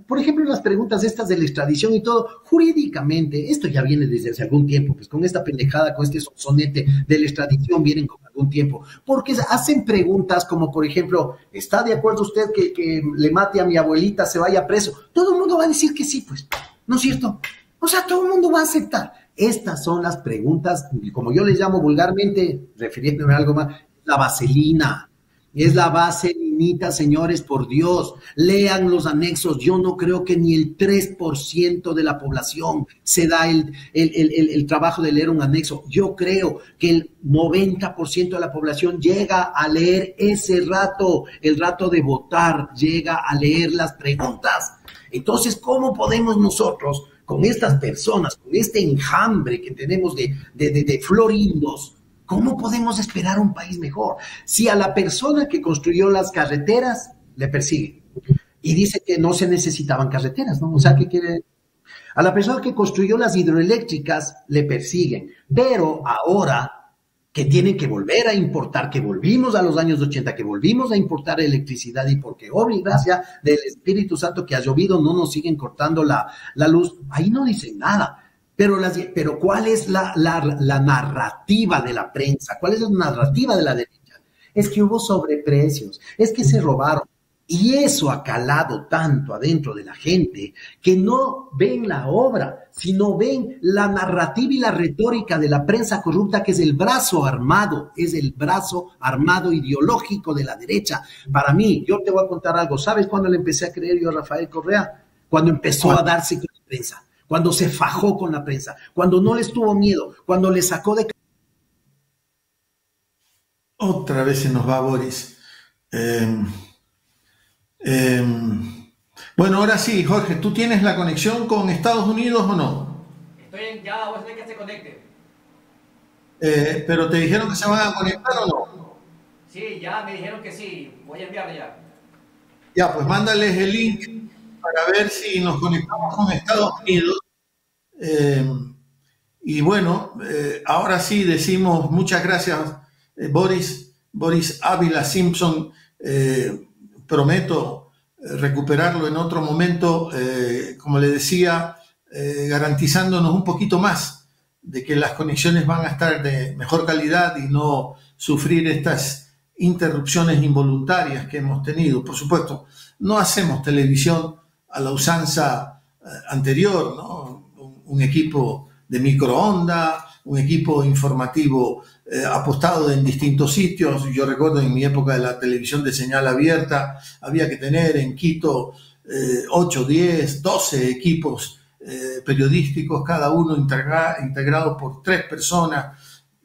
por ejemplo, las preguntas estas de la extradición y todo, jurídicamente, esto ya viene desde hace algún tiempo, pues con esta pendejada, con este sonete de la extradición vienen con algún tiempo, porque hacen preguntas como, por ejemplo, ¿está de acuerdo usted que, que le mate a mi abuelita, se vaya preso? Todo el mundo va a decir que sí, pues, ¿no es cierto? O sea, todo el mundo va a aceptar. Estas son las preguntas, como yo les llamo vulgarmente, refiriéndome a algo más, la vaselina, es la base señores, por Dios. Lean los anexos. Yo no creo que ni el 3% de la población se da el, el, trabajo de leer un anexo. Yo creo que el 90% de la población llega a leer ese rato, el rato de votar, llega a leer las preguntas. Entonces, ¿cómo podemos nosotros, con estas personas, con este enjambre que tenemos de, de, de, de florindos, ¿Cómo podemos esperar un país mejor? Si a la persona que construyó las carreteras le persigue y dice que no se necesitaban carreteras, ¿no? O sea, que quiere... A la persona que construyó las hidroeléctricas le persiguen, pero ahora que tienen que volver a importar, que volvimos a los años 80, que volvimos a importar electricidad y porque, obra y gracia del Espíritu Santo que ha llovido, no nos siguen cortando la, la luz, ahí no dicen nada. Pero, pero ¿cuál es la, narrativa de la prensa? ¿Cuál es la narrativa de la derecha? Es que hubo sobreprecios, es que se robaron. Y eso ha calado tanto adentro de la gente que no ven la obra, sino ven la narrativa y la retórica de la prensa corrupta, que es el brazo armado, es el brazo armado ideológico de la derecha. Para mí, yo te voy a contar algo. ¿Sabes cuándo le empecé a creer yo a Rafael Correa? Cuando empezó a darse con la prensa cuando se fajó con la prensa, cuando no les tuvo miedo, cuando le sacó de... Otra vez se nos va Boris. Em, em, bueno, ahora sí, Jorge, ¿tú tienes la conexión con Estados Unidos o no? Estoy en, ya, voy a hacer que se conecte. Eh, pero te dijeron que se van a conectar o no? Sí, ya me dijeron que sí. Voy a enviarle ya. Ya, pues mándales el link para ver si nos conectamos con Estados Unidos. Eh, y bueno, eh, ahora sí decimos muchas gracias, eh, Boris, Boris Ávila Simpson. prometo recuperarlo en otro momento, como le decía, garantizándonos un poquito más de que las conexiones van a estar de mejor calidad y no sufrir estas interrupciones involuntarias que hemos tenido. Por supuesto, no hacemos televisión a la usanza eh, anterior, un, equipo de microondas, un equipo informativo eh, apostado en distintos sitios. Yo recuerdo en mi época de la televisión de señal abierta, había que tener en Quito 8, 10, 12 equipos eh, periodísticos, cada uno integrado por tres personas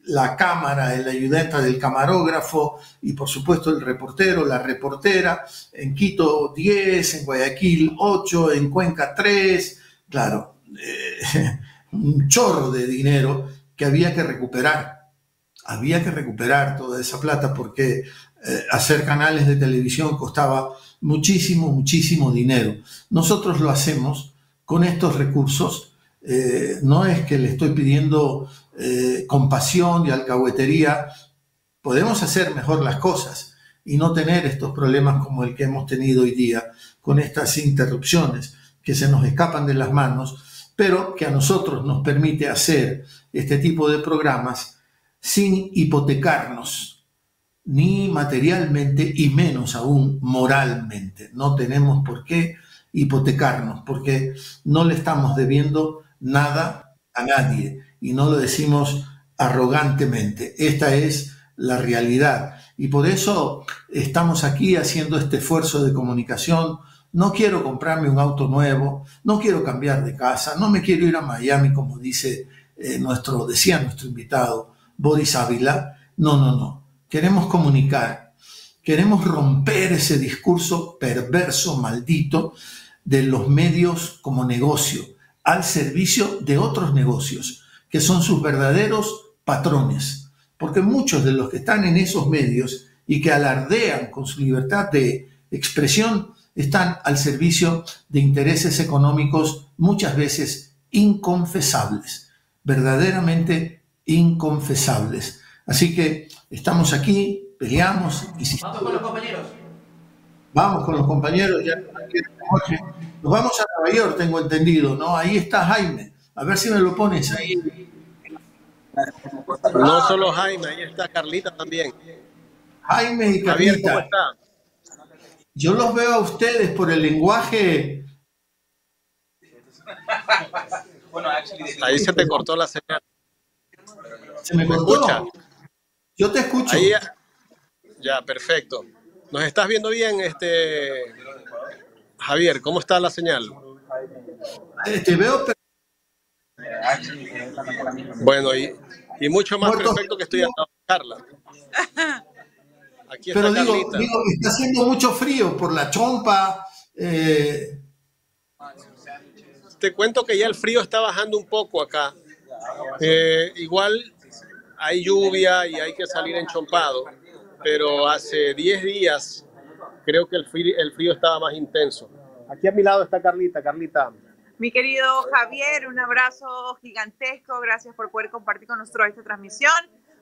la cámara, el ayudante del camarógrafo y por supuesto el reportero, la reportera. En Quito 10, en Guayaquil 8, en Cuenca 3. Claro, eh, un chorro de dinero que había que recuperar. Había que recuperar toda esa plata porque eh, hacer canales de televisión costaba muchísimo, muchísimo dinero. Nosotros lo hacemos con estos recursos. Eh, no es que le estoy pidiendo eh, compasión y alcahuetería. Podemos hacer mejor las cosas y no tener estos problemas como el que hemos tenido hoy día con estas interrupciones que se nos escapan de las manos, pero que a nosotros nos permite hacer este tipo de programas sin hipotecarnos ni materialmente y menos aún moralmente. No tenemos por qué hipotecarnos porque no le estamos debiendo nada a nadie y no lo decimos arrogantemente. Esta es la realidad y por eso estamos aquí haciendo este esfuerzo de comunicación. No quiero comprarme un auto nuevo, no quiero cambiar de casa, no me quiero ir a Miami como dice eh, nuestro decía nuestro invitado Boris Ávila. No, no, no queremos comunicar, queremos romper ese discurso perverso, maldito, de los medios como negocio, al servicio de otros negocios, que son sus verdaderos patrones. Porque muchos de los que están en esos medios y que alardean con su libertad de expresión están al servicio de intereses económicos muchas veces inconfesables, verdaderamente inconfesables. Así que estamos aquí, peleamos y Vamos con los compañeros. Vamos con los compañeros, ya nos vamos a Nueva York, tengo entendido, ¿no? Ahí está Jaime. A ver si me lo pones ahí. No solo Jaime, ahí está Carlita también. Jaime y Carlita. ¿cómo está? Yo los veo a ustedes por el lenguaje. Ahí se te cortó la señal. ¿Se me cortó? Yo te escucho. ya, perfecto. ¿Nos estás viendo bien, este Javier? ¿Cómo está la señal? Te veo. Bueno, y, mucho más perfecto que estoy a Carla. Aquí está Pero digo, digo, está haciendo mucho frío por la chompa. Eh. Te cuento que ya el frío está bajando un poco acá. Eh, igual hay lluvia y hay que salir enchompado, pero hace 10 días creo que el frío, el frío estaba más intenso. Aquí a mi lado está Carlita. Carlita. Mi querido Javier, un abrazo gigantesco. Gracias por poder compartir con nosotros esta transmisión.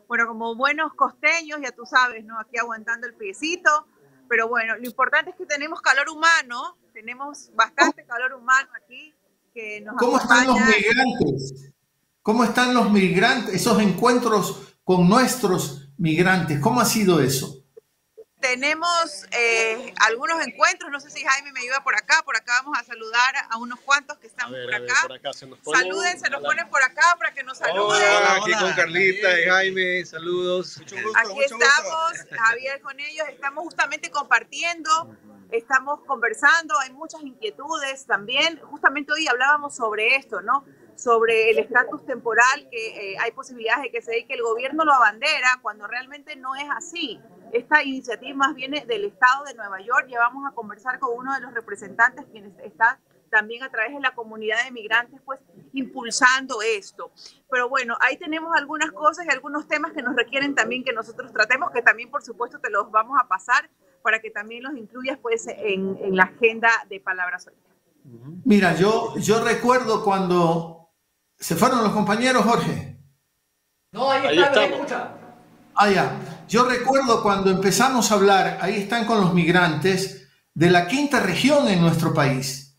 Bueno, como buenos costeños, ya tú sabes, ¿no? Aquí aguantando el piecito. Pero bueno, lo importante es que tenemos calor humano, tenemos bastante calor humano aquí. Que nos ¿Cómo están los migrantes? ¿Cómo están los migrantes, esos encuentros con nuestros migrantes? ¿Cómo ha sido eso? Tenemos eh, algunos encuentros, no sé si Jaime me ayuda por acá, por acá vamos a saludar a unos cuantos que están por, acá. se nos Saluden, se nos ponen por acá para que nos saluden. Hola, aquí con Carlita y Jaime, saludos. Mucho gusto, aquí estamos, Javier con ellos, estamos justamente compartiendo, estamos conversando, hay muchas inquietudes también. Justamente hoy hablábamos sobre esto, ¿no? sobre el estatus temporal que eh, hay posibilidades de que se dé que el gobierno lo abandera cuando realmente no es así. Esta iniciativa más viene del estado de Nueva York. Ya vamos a conversar con uno de los representantes quienes está también a través de la comunidad de migrantes, pues impulsando esto. Pero bueno, ahí tenemos algunas cosas y algunos temas que nos requieren también que nosotros tratemos, que también por supuesto te los vamos a pasar para que también los incluyas pues en, en la agenda de palabras hoy. Mira, yo, yo recuerdo cuando ¿Se fueron los compañeros, Jorge? No, ahí, está, ahí escucha. Ah. Yo recuerdo cuando empezamos a hablar, ahí están con los migrantes, de la quinta región en nuestro país.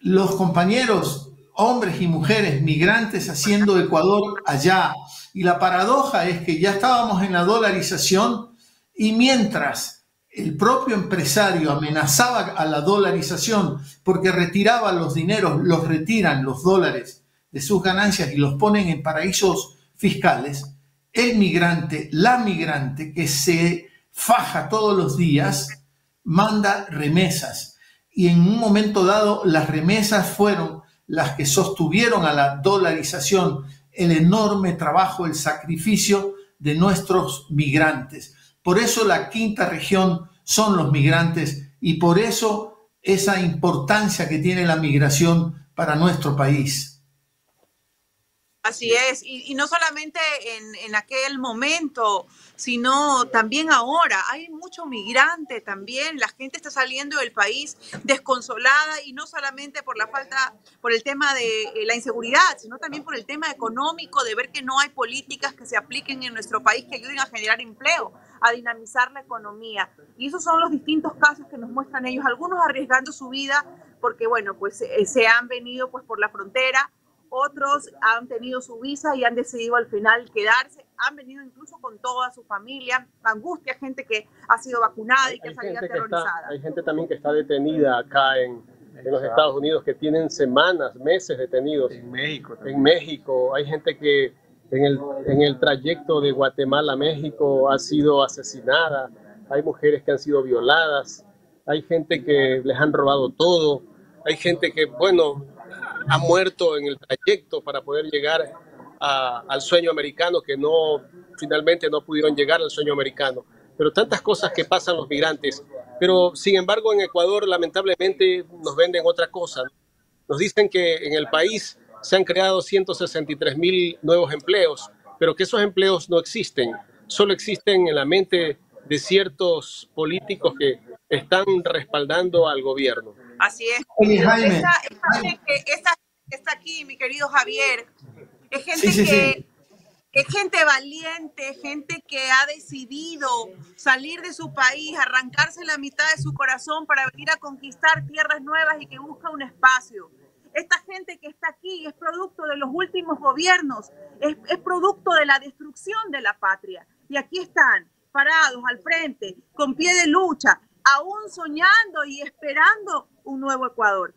Los compañeros, hombres y mujeres migrantes haciendo Ecuador allá. Y la paradoja es que ya estábamos en la dolarización y mientras el propio empresario amenazaba a la dolarización porque retiraba los dineros, los retiran los dólares de sus ganancias y los ponen en paraísos fiscales, el migrante, la migrante que se faja todos los días, manda remesas. Y en un momento dado las remesas fueron las que sostuvieron a la dolarización, el enorme trabajo, el sacrificio de nuestros migrantes. Por eso la quinta región son los migrantes y por eso esa importancia que tiene la migración para nuestro país. Así es, y, no solamente en, en, aquel momento, sino también ahora. Hay mucho migrante también, la gente está saliendo del país desconsolada y no solamente por la falta, por el tema de eh, la inseguridad, sino también por el tema económico, de ver que no hay políticas que se apliquen en nuestro país que ayuden a generar empleo a dinamizar la economía. Y esos son los distintos casos que nos muestran ellos, algunos arriesgando su vida porque, bueno, pues eh, se han venido pues por la frontera, otros han tenido su visa y han decidido al final quedarse, han venido incluso con toda su familia, angustia, gente que ha sido vacunada y que ha salido aterrorizada. hay gente también que está detenida acá en, en los Estados Unidos, que tienen semanas, meses detenidos. En México. En México, hay gente que en el, en el trayecto de Guatemala a México ha sido asesinada, hay mujeres que han sido violadas, hay gente que les han robado todo, hay gente que, bueno, ha muerto en el trayecto para poder llegar al sueño americano, que no, finalmente no pudieron llegar al sueño americano. Pero tantas cosas que pasan los migrantes. Pero sin embargo en Ecuador lamentablemente nos venden otra cosa. Nos dicen que en el país se han creado 163 mil nuevos empleos, pero que esos empleos no existen. Solo existen en la mente de ciertos políticos que están respaldando al gobierno. Así es. esta, gente que está aquí, mi querido Javier, es gente que es gente valiente, gente que ha decidido salir de su país, arrancarse la mitad de su corazón para venir a conquistar tierras nuevas y que busca un espacio. Esta gente que está aquí es producto de los últimos gobiernos, es, es producto de la destrucción de la patria. Y aquí están, parados al frente, con pie de lucha, aún soñando y esperando un nuevo Ecuador.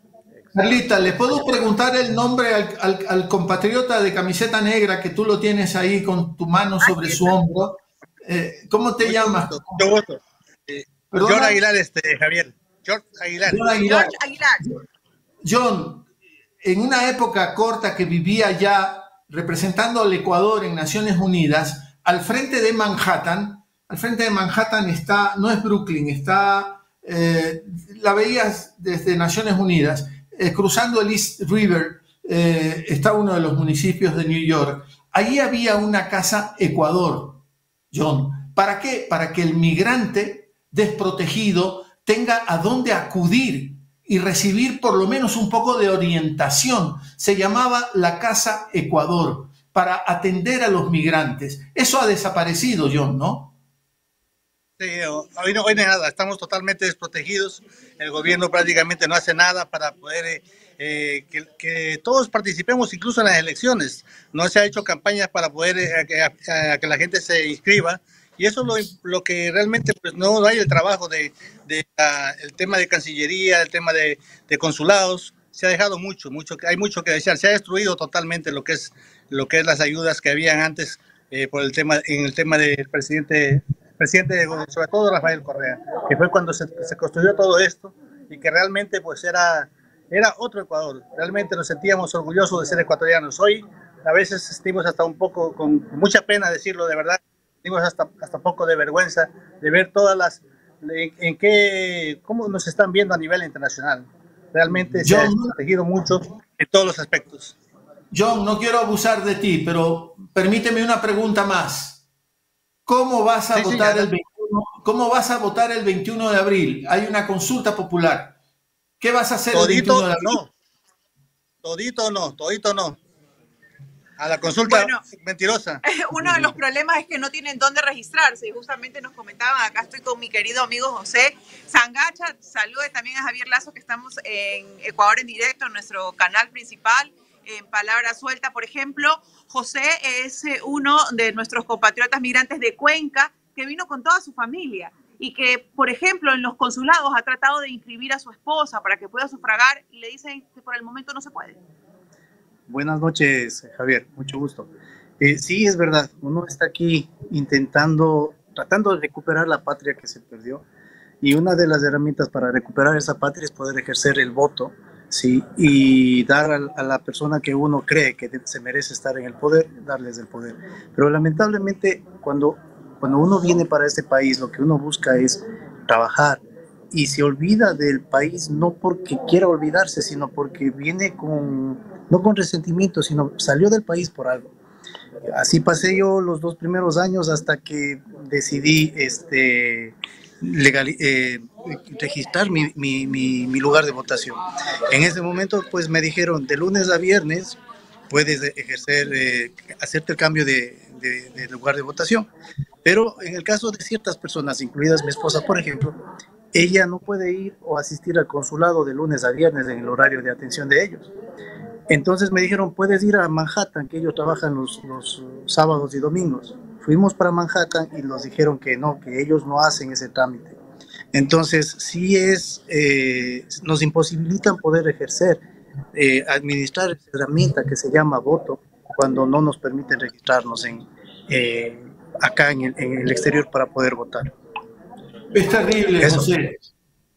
Carlita, ¿le puedo preguntar el nombre al, compatriota de camiseta negra que tú lo tienes ahí con tu mano sobre su hombro? Eh, ¿Cómo te llamas? Mucho gusto. Eh, John Aguilar, este, Javier. John Aguilar. John Aguilar. John, en una época corta que vivía ya representando al Ecuador en Naciones Unidas, al frente de Manhattan, al frente de Manhattan está, no es Brooklyn, está, eh, la veías desde Naciones Unidas, eh, cruzando el East River, eh, está uno de los municipios de New York. Ahí había una casa Ecuador, John. ¿Para qué? Para que el migrante desprotegido tenga a dónde acudir y recibir por lo menos un poco de orientación. Se llamaba la Casa Ecuador para atender a los migrantes. Eso ha desaparecido, John, ¿no? Sí, no, hoy no hay nada, estamos totalmente desprotegidos, el gobierno prácticamente no hace nada para poder eh, que, todos participemos incluso en las elecciones, no se ha hecho campañas para poder eh, que, la gente se inscriba y eso es lo, que realmente pues no hay el trabajo de, el tema de Cancillería, el tema de, consulados, se ha dejado mucho, mucho, hay mucho que desear, se ha destruido totalmente lo que es lo que es las ayudas que habían antes eh, por el tema en el tema del presidente presidente, sobre todo Rafael Correa, que fue cuando se, construyó todo esto y que realmente pues era, era otro Ecuador. Realmente nos sentíamos orgullosos de ser ecuatorianos. Hoy a veces sentimos hasta un poco, con mucha pena decirlo de verdad, sentimos hasta, hasta poco de vergüenza de ver todas las, en, qué, cómo nos están viendo a nivel internacional. Realmente se ha protegido mucho en todos los aspectos. John, no quiero abusar de ti, pero permíteme una pregunta más. ¿Cómo vas a votar el 21? ¿Cómo vas a votar el 21 de abril? Hay una consulta popular. ¿Qué vas a hacer el 21 de abril? No. Todito no, todito no. A la consulta mentirosa. Uno de los problemas es que no tienen dónde registrarse. Y justamente nos comentaban, acá estoy con mi querido amigo José Sangacha. Saludos también a Javier Lazo, que estamos en Ecuador en directo, en nuestro canal principal en palabra suelta, por ejemplo, José es eh, uno de nuestros compatriotas migrantes de Cuenca que vino con toda su familia y que, por ejemplo, en los consulados ha tratado de inscribir a su esposa para que pueda sufragar y le dicen que por el momento no se puede. Buenas noches, Javier, mucho gusto. Eh, sí, es verdad, uno está aquí intentando, tratando de recuperar la patria que se perdió y una de las herramientas para recuperar esa patria es poder ejercer el voto ¿sí? y dar a, la persona que uno cree que se merece estar en el poder, darles el poder. Pero lamentablemente cuando, cuando uno viene para este país, lo que uno busca es trabajar y se olvida del país no porque quiera olvidarse, sino porque viene con, no con resentimiento, sino salió del país por algo. Así pasé yo los dos primeros años hasta que decidí este, legal, eh, registrar mi, mi, mi, lugar de votación. En ese momento, pues me dijeron, de lunes a viernes puedes ejercer, eh, hacerte el cambio de, de, de, lugar de votación. Pero en el caso de ciertas personas, incluidas mi esposa, por ejemplo, ella no puede ir o asistir al consulado de lunes a viernes en el horario de atención de ellos. Entonces me dijeron, puedes ir a Manhattan, que ellos trabajan los, los sábados y domingos. Fuimos para Manhattan y nos dijeron que no, que ellos no hacen ese trámite. Entonces, sí es, eh, nos imposibilitan poder ejercer, eh, administrar esa herramienta que se llama voto cuando no nos permiten registrarnos en, eh, acá en el, en el, exterior para poder votar. Es terrible, Eso. José.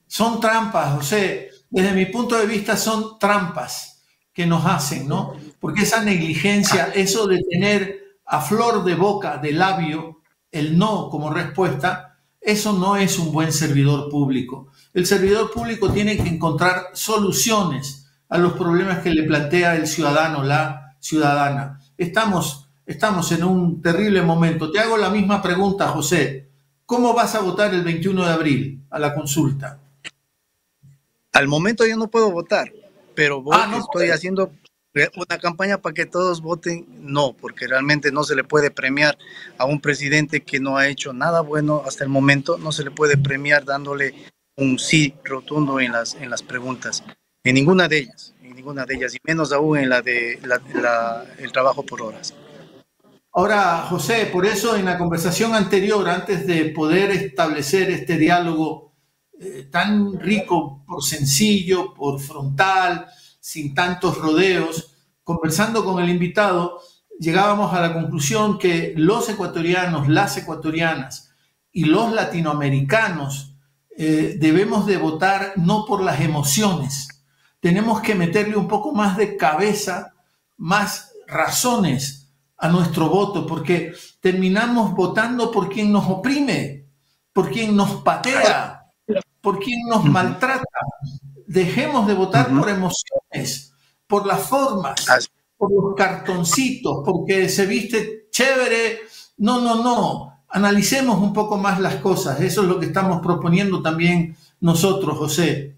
Son trampas, José. Desde mi punto de vista son trampas que nos hacen, ¿no? Porque esa negligencia, eso de tener a flor de boca, de labio, el no como respuesta, eso no es un buen servidor público. El servidor público tiene que encontrar soluciones a los problemas que le plantea el ciudadano, la ciudadana. Estamos, estamos en un terrible momento. Te hago la misma pregunta, José. ¿Cómo vas a votar el 21 de abril a la consulta? Al momento yo no puedo votar, pero voy, ah, no, estoy haciendo una campaña para que todos voten no, porque realmente no se le puede premiar a un presidente que no ha hecho nada bueno hasta el momento, no se le puede premiar dándole un sí rotundo en las, en las preguntas, en ninguna de ellas, en ninguna de ellas, y menos aún en la de la, la, el trabajo por horas. Ahora, José, por eso en la conversación anterior, antes de poder establecer este diálogo eh, tan rico por sencillo, por frontal, sin tantos rodeos, conversando con el invitado, llegábamos a la conclusión que los ecuatorianos, las ecuatorianas y los latinoamericanos eh, debemos de votar no por las emociones, tenemos que meterle un poco más de cabeza, más razones a nuestro voto, porque terminamos votando por quien nos oprime, por quien nos patea, por quien nos maltrata. Dejemos de votar uh -huh. por emociones, por las formas, por los cartoncitos, porque se viste chévere. No, no, no. Analicemos un poco más las cosas. Eso es lo que estamos proponiendo también nosotros, José.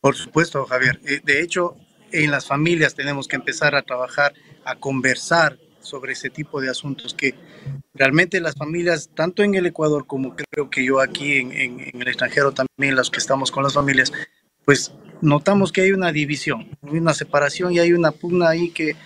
Por supuesto, Javier. Eh, de hecho, en las familias tenemos que empezar a trabajar, a conversar sobre ese tipo de asuntos que realmente las familias, tanto en el Ecuador como creo que yo aquí en, en, en, el extranjero también, los que estamos con las familias, pues notamos que hay una división, una separación y hay una pugna ahí que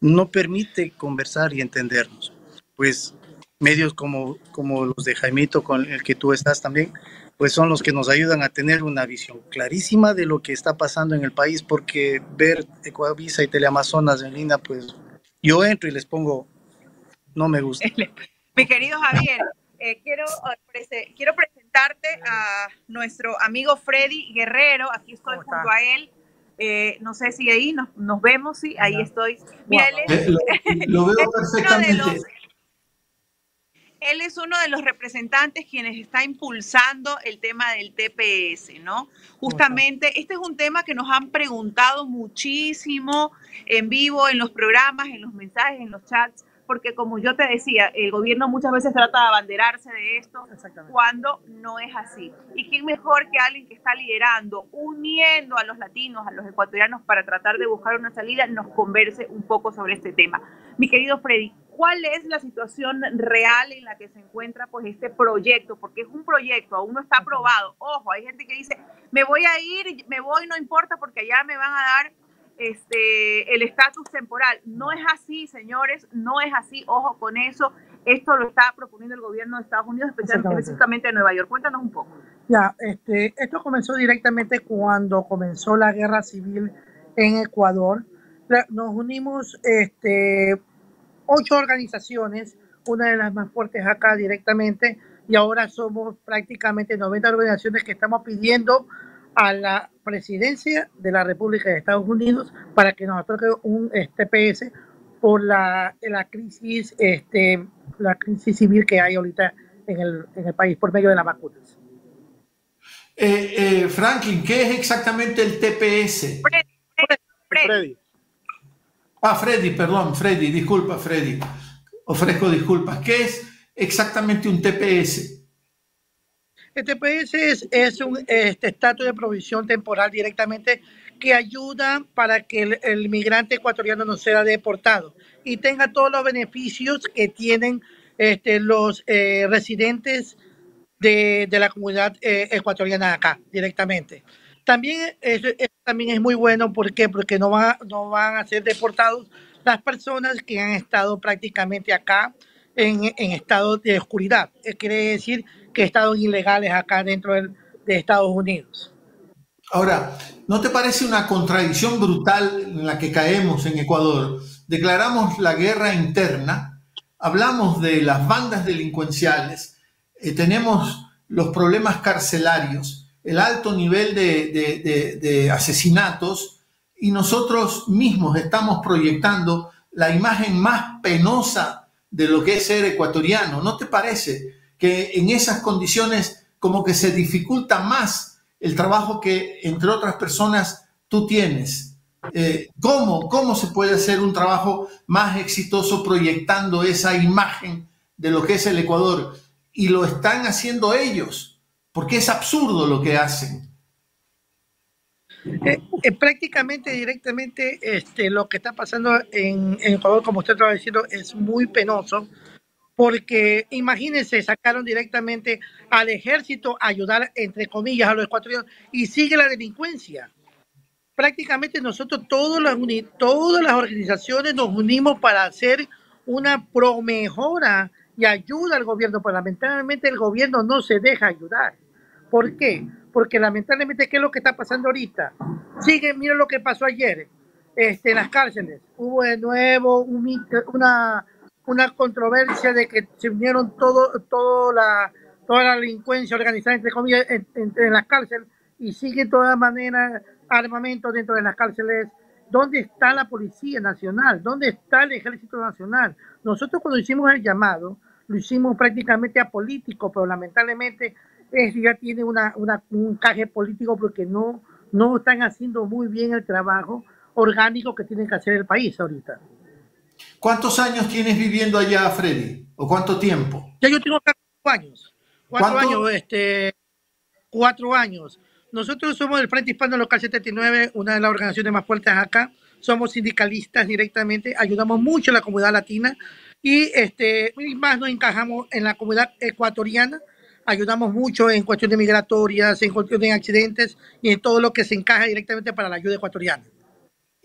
no permite conversar y entendernos. Pues medios como, como los de Jaimito, con el que tú estás también, pues son los que nos ayudan a tener una visión clarísima de lo que está pasando en el país, porque ver Ecuavisa y Teleamazonas en línea, pues yo entro y les pongo, no me gusta. Mi querido Javier, eh, quiero, eh, quiero presentarte a nuestro amigo Freddy Guerrero. Aquí estoy junto a él. Eh, no sé si ahí nos, nos vemos, sí, ahí estoy. Mira, él es, lo, lo, veo perfectamente. Él es uno de los representantes quienes está impulsando el tema del TPS, ¿no? Justamente, este es un tema que nos han preguntado muchísimo en vivo, en los programas, en los mensajes, en los chats, porque como yo te decía, el gobierno muchas veces trata de abanderarse de esto cuando no es así. ¿Y quién mejor que alguien que está liderando, uniendo a los latinos, a los ecuatorianos para tratar de buscar una salida, nos converse un poco sobre este tema? Mi querido Freddy, ¿cuál es la situación real en la que se encuentra pues este proyecto? Porque es un proyecto, aún no está aprobado. Ojo, hay gente que dice, me voy a ir, me voy, no importa porque allá me van a dar este, el estatus temporal. No es así, señores, no es así. Ojo con eso. Esto lo está proponiendo el gobierno de Estados Unidos, especialmente, específicamente de Nueva York. Cuéntanos un poco. Ya, este, esto comenzó directamente cuando comenzó la guerra civil en Ecuador. Nos unimos este, ocho organizaciones, una de las más fuertes acá directamente, y ahora somos prácticamente 90 organizaciones que estamos pidiendo a la presidencia de la República de Estados Unidos para que nos otorgue un TPS por la, la crisis este, la crisis civil que hay ahorita en el, en el país por medio de las vacunas. Eh, eh, Franklin, ¿qué es exactamente el TPS? Freddy. Freddy. Ah, Freddy, perdón, Freddy, disculpa, Freddy. Ofrezco disculpas. ¿Qué es exactamente un TPS? El TPS es, es un este, estatus de provisión temporal directamente que ayuda para que el, el migrante ecuatoriano no sea deportado y tenga todos los beneficios que tienen este, los eh, residentes de, de, la comunidad eh, ecuatoriana acá directamente. También es, es, también es muy bueno ¿por qué? porque no, va, no van a ser deportados las personas que han estado prácticamente acá en, en estado de oscuridad. Eh, quiere decir que estados ilegales acá dentro del, de Estados Unidos. Ahora, ¿no te parece una contradicción brutal en la que caemos en Ecuador? Declaramos la guerra interna, hablamos de las bandas delincuenciales, eh, tenemos los problemas carcelarios, el alto nivel de, de, de, de, asesinatos y nosotros mismos estamos proyectando la imagen más penosa de lo que es ser ecuatoriano. ¿No te parece que en esas condiciones como que se dificulta más el trabajo que, entre otras personas, tú tienes? Eh, ¿cómo, ¿Cómo se puede hacer un trabajo más exitoso proyectando esa imagen de lo que es el Ecuador? Y lo están haciendo ellos, porque es absurdo lo que hacen. Eh, eh, prácticamente directamente este, lo que está pasando en, en Ecuador, como usted estaba diciendo, es muy penoso, porque imagínense, sacaron directamente al ejército a ayudar, entre comillas, a los ecuatorianos y sigue la delincuencia. Prácticamente nosotros, todas las, todas las organizaciones nos unimos para hacer una pro mejora y ayuda al gobierno, pero lamentablemente el gobierno no se deja ayudar. ¿Por qué? Porque lamentablemente, ¿qué es lo que está pasando ahorita? Sigue, mira lo que pasó ayer este, en las cárceles. Hubo de nuevo un, una, una controversia de que se unieron todo, todo la, toda la delincuencia organizada, entre comillas, en, las cárceles y sigue de todas maneras armamento dentro de las cárceles. ¿Dónde está la Policía Nacional? ¿Dónde está el Ejército Nacional? Nosotros cuando hicimos el llamado, lo hicimos prácticamente apolítico, pero lamentablemente es, ya tiene una, un caje político porque no, no están haciendo muy bien el trabajo orgánico que tiene que hacer el país ahorita. ¿Cuántos años tienes viviendo allá, Freddy? ¿O cuánto tiempo? Ya yo tengo cuatro años. Cuatro ¿Cuánto? años, este, cuatro años. Nosotros somos el Frente Hispano Local 79, una de las organizaciones más fuertes acá. Somos sindicalistas directamente, ayudamos mucho a la comunidad latina y este, y más nos encajamos en la comunidad ecuatoriana. Ayudamos mucho en cuestiones migratorias, en cuestiones de accidentes y en todo lo que se encaja directamente para la ayuda ecuatoriana.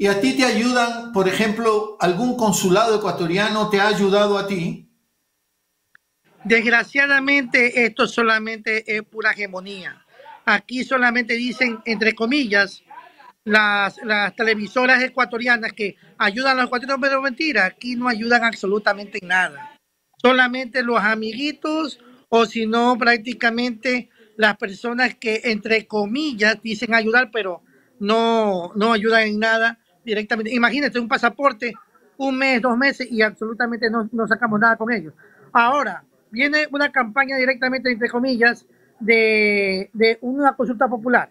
¿Y a ti te ayudan, por ejemplo, algún consulado ecuatoriano te ha ayudado a ti? Desgraciadamente, esto solamente es pura hegemonía. Aquí solamente dicen, entre comillas, las, las televisoras ecuatorianas que ayudan a los ecuatorianos, pero mentira, aquí no ayudan absolutamente en nada. Solamente los amiguitos o si no, prácticamente las personas que, entre comillas, dicen ayudar, pero no, no ayudan en nada directamente. Imagínate un pasaporte, un mes, dos meses y absolutamente no, no sacamos nada con ellos. Ahora, viene una campaña directamente, entre comillas, de, de, una consulta popular.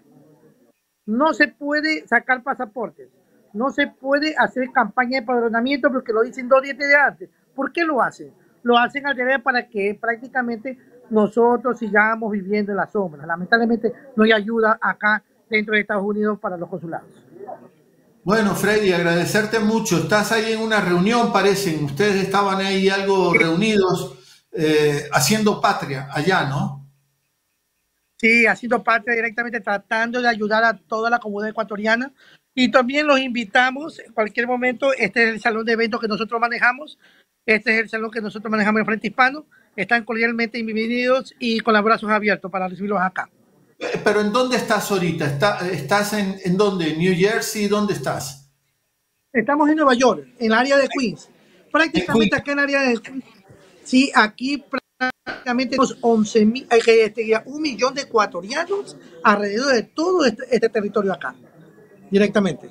No se puede sacar pasaportes, no se puede hacer campaña de empadronamiento porque lo dicen dos días de antes. ¿Por qué lo hacen? Lo hacen al revés para que prácticamente nosotros sigamos viviendo en las sombras. Lamentablemente no hay ayuda acá dentro de Estados Unidos para los consulados. Bueno, Freddy, agradecerte mucho. Estás ahí en una reunión, parecen. Ustedes estaban ahí algo reunidos eh, haciendo patria allá, ¿no? Sí, haciendo patria directamente, tratando de ayudar a toda la comunidad ecuatoriana. Y también los invitamos en cualquier momento. Este es el salón de eventos que nosotros manejamos. Este es el salón que nosotros manejamos en Frente Hispano. Están cordialmente bienvenidos y con los brazos abiertos para recibirlos acá. Pero ¿en dónde estás ahorita? ¿Está, ¿Estás en, en dónde? ¿New Jersey? ¿Dónde estás? Estamos en Nueva York, en el área de Queens. Prácticamente acá en el área de Queens. Sí, aquí prácticamente tenemos 11 mil, este, un millón de ecuatorianos alrededor de todo este, este territorio acá, directamente.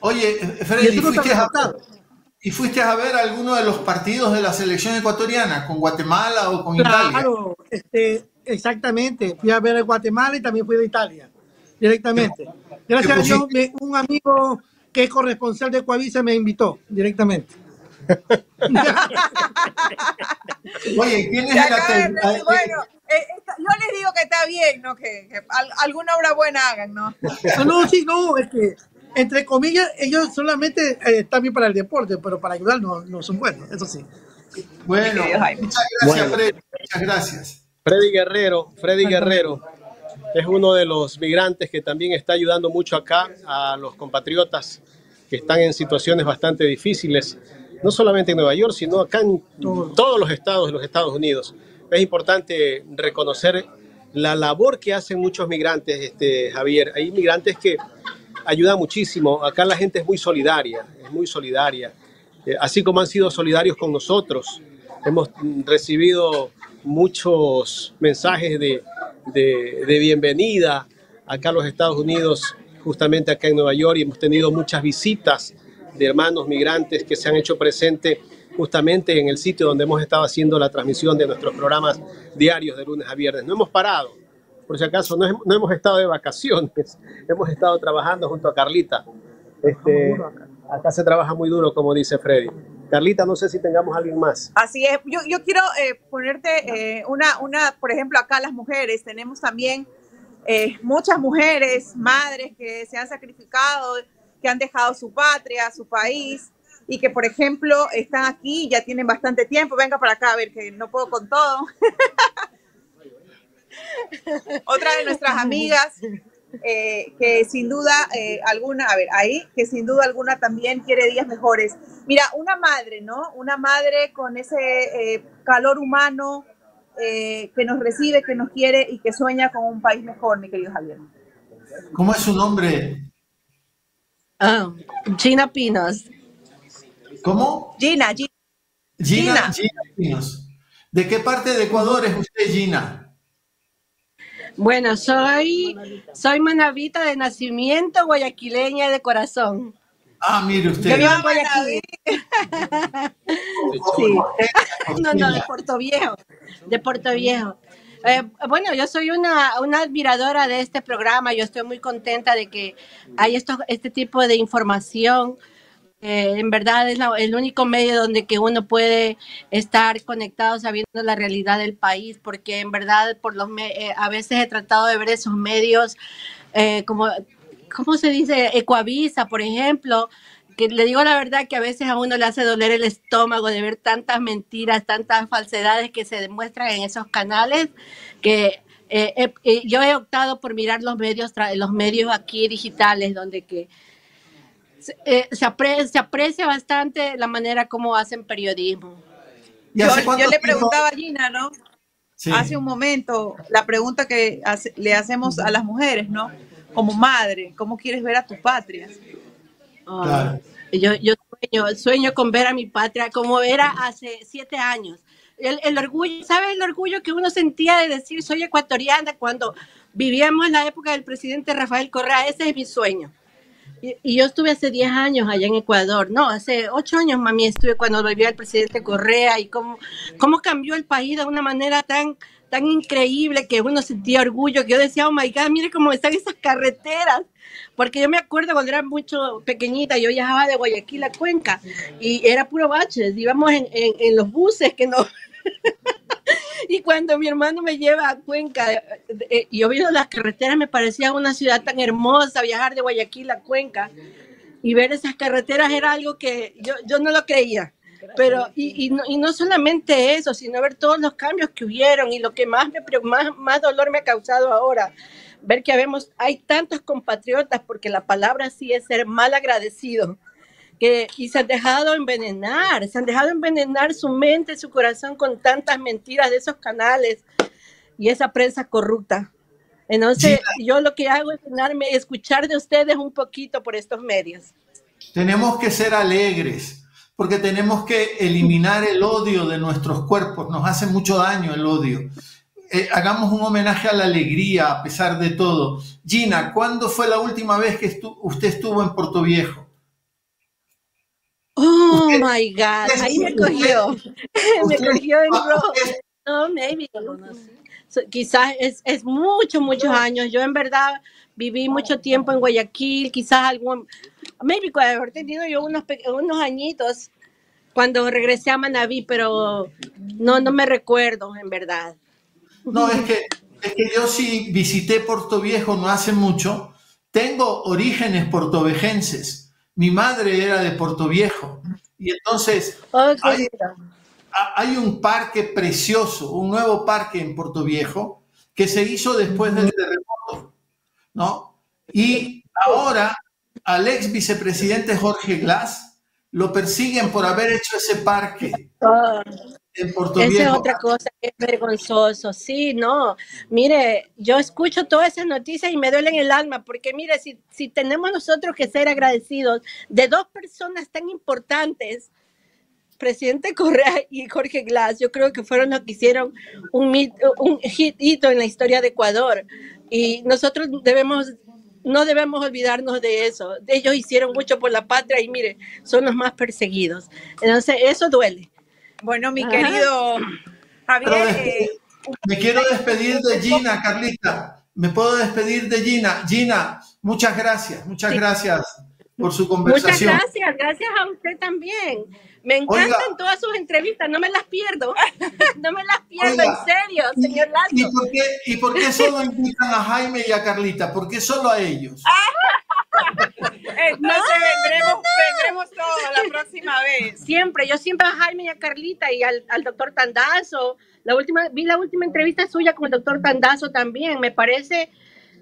Oye, Freddy, ¿y, fuiste a, ¿y fuiste a ver alguno de los partidos de la selección ecuatoriana con Guatemala o con claro, Italia? Claro, este, exactamente. Fui a ver Guatemala y también fui a Italia, directamente. Gracias a Dios, me, un amigo que corresponsal de Coavisa me invitó directamente. Oye, ¿quién es el bueno, eh, está- yo les digo que está bien, ¿no? Que, que al- alguna obra buena hagan, ¿no? No, no, sí, no, es que, entre comillas, ellos solamente eh, están bien para el deporte, pero para ayudar no, no son buenos, eso sí. Bueno, muchas gracias, Bueno. Freddy. Muchas gracias. Freddy Guerrero, Freddy Guerrero es uno de los migrantes que también está ayudando mucho acá a los compatriotas que están en situaciones bastante difíciles, no solamente en Nueva York, sino acá en todos los estados de los Estados Unidos. Es importante reconocer la labor que hacen muchos migrantes, este, Javier. Hay migrantes que ayudan muchísimo. Acá la gente es muy solidaria, es muy solidaria. Eh, así como han sido solidarios con nosotros. Hemos recibido muchos mensajes de, de- de bienvenida acá a los Estados Unidos, justamente acá en Nueva York, y hemos tenido muchas visitas de hermanos migrantes que se han hecho presente justamente en el sitio donde hemos estado haciendo la transmisión de nuestros programas diarios de lunes a viernes. No hemos parado, por si acaso, no, no hemos estado de vacaciones, hemos estado trabajando junto a Carlita. Este, acá se trabaja muy duro, como dice Freddy. Carlita, no sé si tengamos alguien más. Así es. Yo, yo quiero eh, ponerte eh, una, una, por ejemplo, acá las mujeres, tenemos también eh, muchas mujeres, madres que se han sacrificado, que han dejado su patria, su país, y que, por ejemplo, están aquí, ya tienen bastante tiempo. Venga para acá, a ver, que no puedo con todo. Otra de nuestras amigas, eh, que sin duda eh, alguna, a ver, ahí, que sin duda alguna también quiere días mejores. Mira, una madre, ¿no? Una madre con ese eh, calor humano eh, que nos recibe, que nos quiere y que sueña con un país mejor, mi querido Javier. ¿Cómo es su nombre? Ah, Gina Pinos. ¿Cómo? Gina, Gina. Gina, Gina Pinos. ¿De qué parte de Ecuador es usted, Gina? Bueno, soy, soy manavita de nacimiento, guayaquileña de corazón. Ah, mire Yo usted. vivo en Guayaquil. Sí. No, no, de Puerto Viejo. De Puerto Viejo. Eh, bueno, yo soy una, una admiradora de este programa. Yo estoy muy contenta de que hay esto, este tipo de información. Eh, en verdad es la- el único medio donde que uno puede estar conectado sabiendo la realidad del país, porque en verdad por los me- eh, a veces he tratado de ver esos medios eh, como, ¿cómo se dice? Ecuavisa, por ejemplo, que le digo la verdad que a veces a uno le hace doler el estómago de ver tantas mentiras, tantas falsedades que se demuestran en esos canales, que eh, eh, yo he optado por mirar los medios, los medios aquí digitales, donde que se, eh, se apre- se aprecia bastante la manera como hacen periodismo. ¿Y Yo, le preguntaba a Gina, ¿no? Sí. Hace un momento, la pregunta que hace- le hacemos a las mujeres, ¿no? Como madre, ¿cómo quieres ver a tu patria? Ah, Claro. Yo, yo sueño, sueño con ver a mi patria como era hace siete años. El, el orgullo, ¿sabes el orgullo que uno sentía de decir soy ecuatoriana cuando vivíamos en la época del presidente Rafael Correa? Ese es mi sueño. Y, yo estuve hace 10 años allá en Ecuador, no, hace 8 años, mami, estuve cuando vivía el presidente Correa y cómo, cómo cambió el país de una manera tan, tan increíble que uno sentía orgullo, que yo decía, oh my God, mire cómo están esas carreteras. Porque yo me acuerdo cuando era mucho pequeñita, yo viajaba de Guayaquil a Cuenca y era puro baches, íbamos en, en, en los buses que no... Y cuando mi hermano me lleva a Cuenca, eh, eh, yo viendo las carreteras, me parecía una ciudad tan hermosa, viajar de Guayaquil a Cuenca y ver esas carreteras era algo que yo, yo no lo creía. Pero, y, y, no, y no solamente eso, sino ver todos los cambios que hubieron y lo que más, me, más, más dolor me ha causado ahora, ver que habemos, hay tantos compatriotas, porque la palabra sí es ser mal agradecido, que, y se han dejado envenenar, se han dejado envenenar su mente, su corazón con tantas mentiras de esos canales y esa prensa corrupta. Entonces, yo lo que hago es escuchar de ustedes un poquito por estos medios. Tenemos que ser alegres, porque tenemos que eliminar el odio de nuestros cuerpos. Nos hace mucho daño el odio. Eh, hagamos un homenaje a la alegría a pesar de todo. Gina, ¿cuándo fue la última vez que estu- usted estuvo en Puerto Viejo? Oh Usted- my God, ahí me usted- cogió, me cogió en rojo. No, maybe. So, quizás es, es muchos, muchos años. Yo en verdad viví mucho tiempo en Guayaquil, quizás algún, maybe puede haber tenido yo unos, unos añitos cuando regresé a Manaví, pero no, no me recuerdo en verdad. No, es que, es que yo sí visité Puerto Viejo no hace mucho. Tengo orígenes portovejenses. Mi madre era de Puerto Viejo. Y entonces hay un parque precioso, un nuevo parque en Puerto Viejo que se hizo después del terremoto, ¿no? Y ahora al ex vicepresidente Jorge Glass lo persiguen por haber hecho ese parque Ah. En Esa es otra cosa que es vergonzoso. Sí, no. Mire, yo escucho todas esas noticias y me duelen el alma, porque mire, si, si tenemos nosotros que ser agradecidos de dos personas tan importantes, presidente Correa y Jorge Glass, yo creo que fueron los que hicieron un, un hit- hito en la historia de Ecuador. Y nosotros debemos, no debemos olvidarnos de eso. Ellos hicieron mucho por la patria y mire, son los más perseguidos. Entonces, eso duele. Bueno, mi Ajá. querido Javier, eh, me quiero despedir de Gina, Carlita. Me puedo despedir de Gina. Gina, muchas gracias, muchas Sí. gracias por su Muchas conversación. gracias, gracias a usted también. Me encantan Oiga. todas sus entrevistas, no me las pierdo. No me las pierdo, Oiga, en serio, ¿Y, señor y Lazo. por qué, ¿Y por qué solo invitan a Jaime y a Carlita? ¿Por qué solo a ellos? entonces vendremos, vendremos todo la próxima vez. Siempre, yo siempre a Jaime y a Carlita y al, al doctor Tandazo. La última, vi la última entrevista suya con el doctor Tandazo también. Me parece,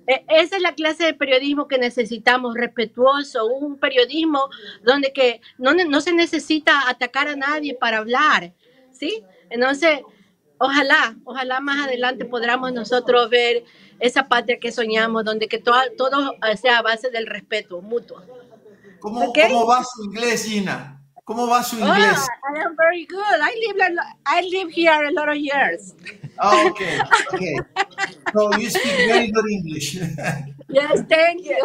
eh, esa es la clase de periodismo que necesitamos, respetuoso, un periodismo donde que no, no se necesita atacar a nadie para hablar, ¿sí? Entonces, ojalá, ojalá más adelante podamos nosotros ver esa patria que soñamos, donde que todo, todo eh, sea a base del respeto mutuo. ¿Cómo, ¿Ok? ¿Cómo va su inglés, Gina? ¿Cómo va su Oh, inglés? I am very good. I live, I live here a lot of years. Ah, ok, ok. So you speak very good English. Yes, thank you.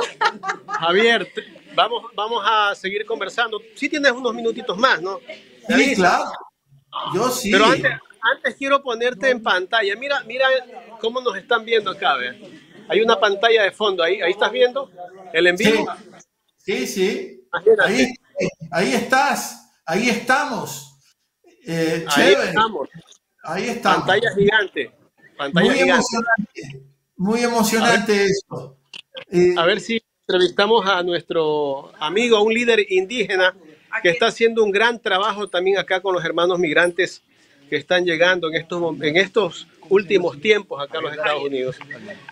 Javier, vamos, vamos a seguir conversando. Sí tienes unos minutitos más, ¿no? Sí, claro. Yo sí. Pero antes, antes quiero ponerte en pantalla. Mira, mira cómo nos están viendo acá, ve. Hay una pantalla de fondo ahí. Ahí estás viendo el en vivo. Sí, sí. Ahí, ahí estás. Ahí estamos. Eh, Ahí chévere. estamos. Ahí estamos. Pantalla gigante. Pantalla Muy gigante. emocionante. Muy emocionante esto. Eh, A ver si entrevistamos a nuestro amigo, un líder indígena que está haciendo un gran trabajo también acá con los hermanos migrantes que están llegando en estos, en estos últimos tiempos acá a los Estados Unidos.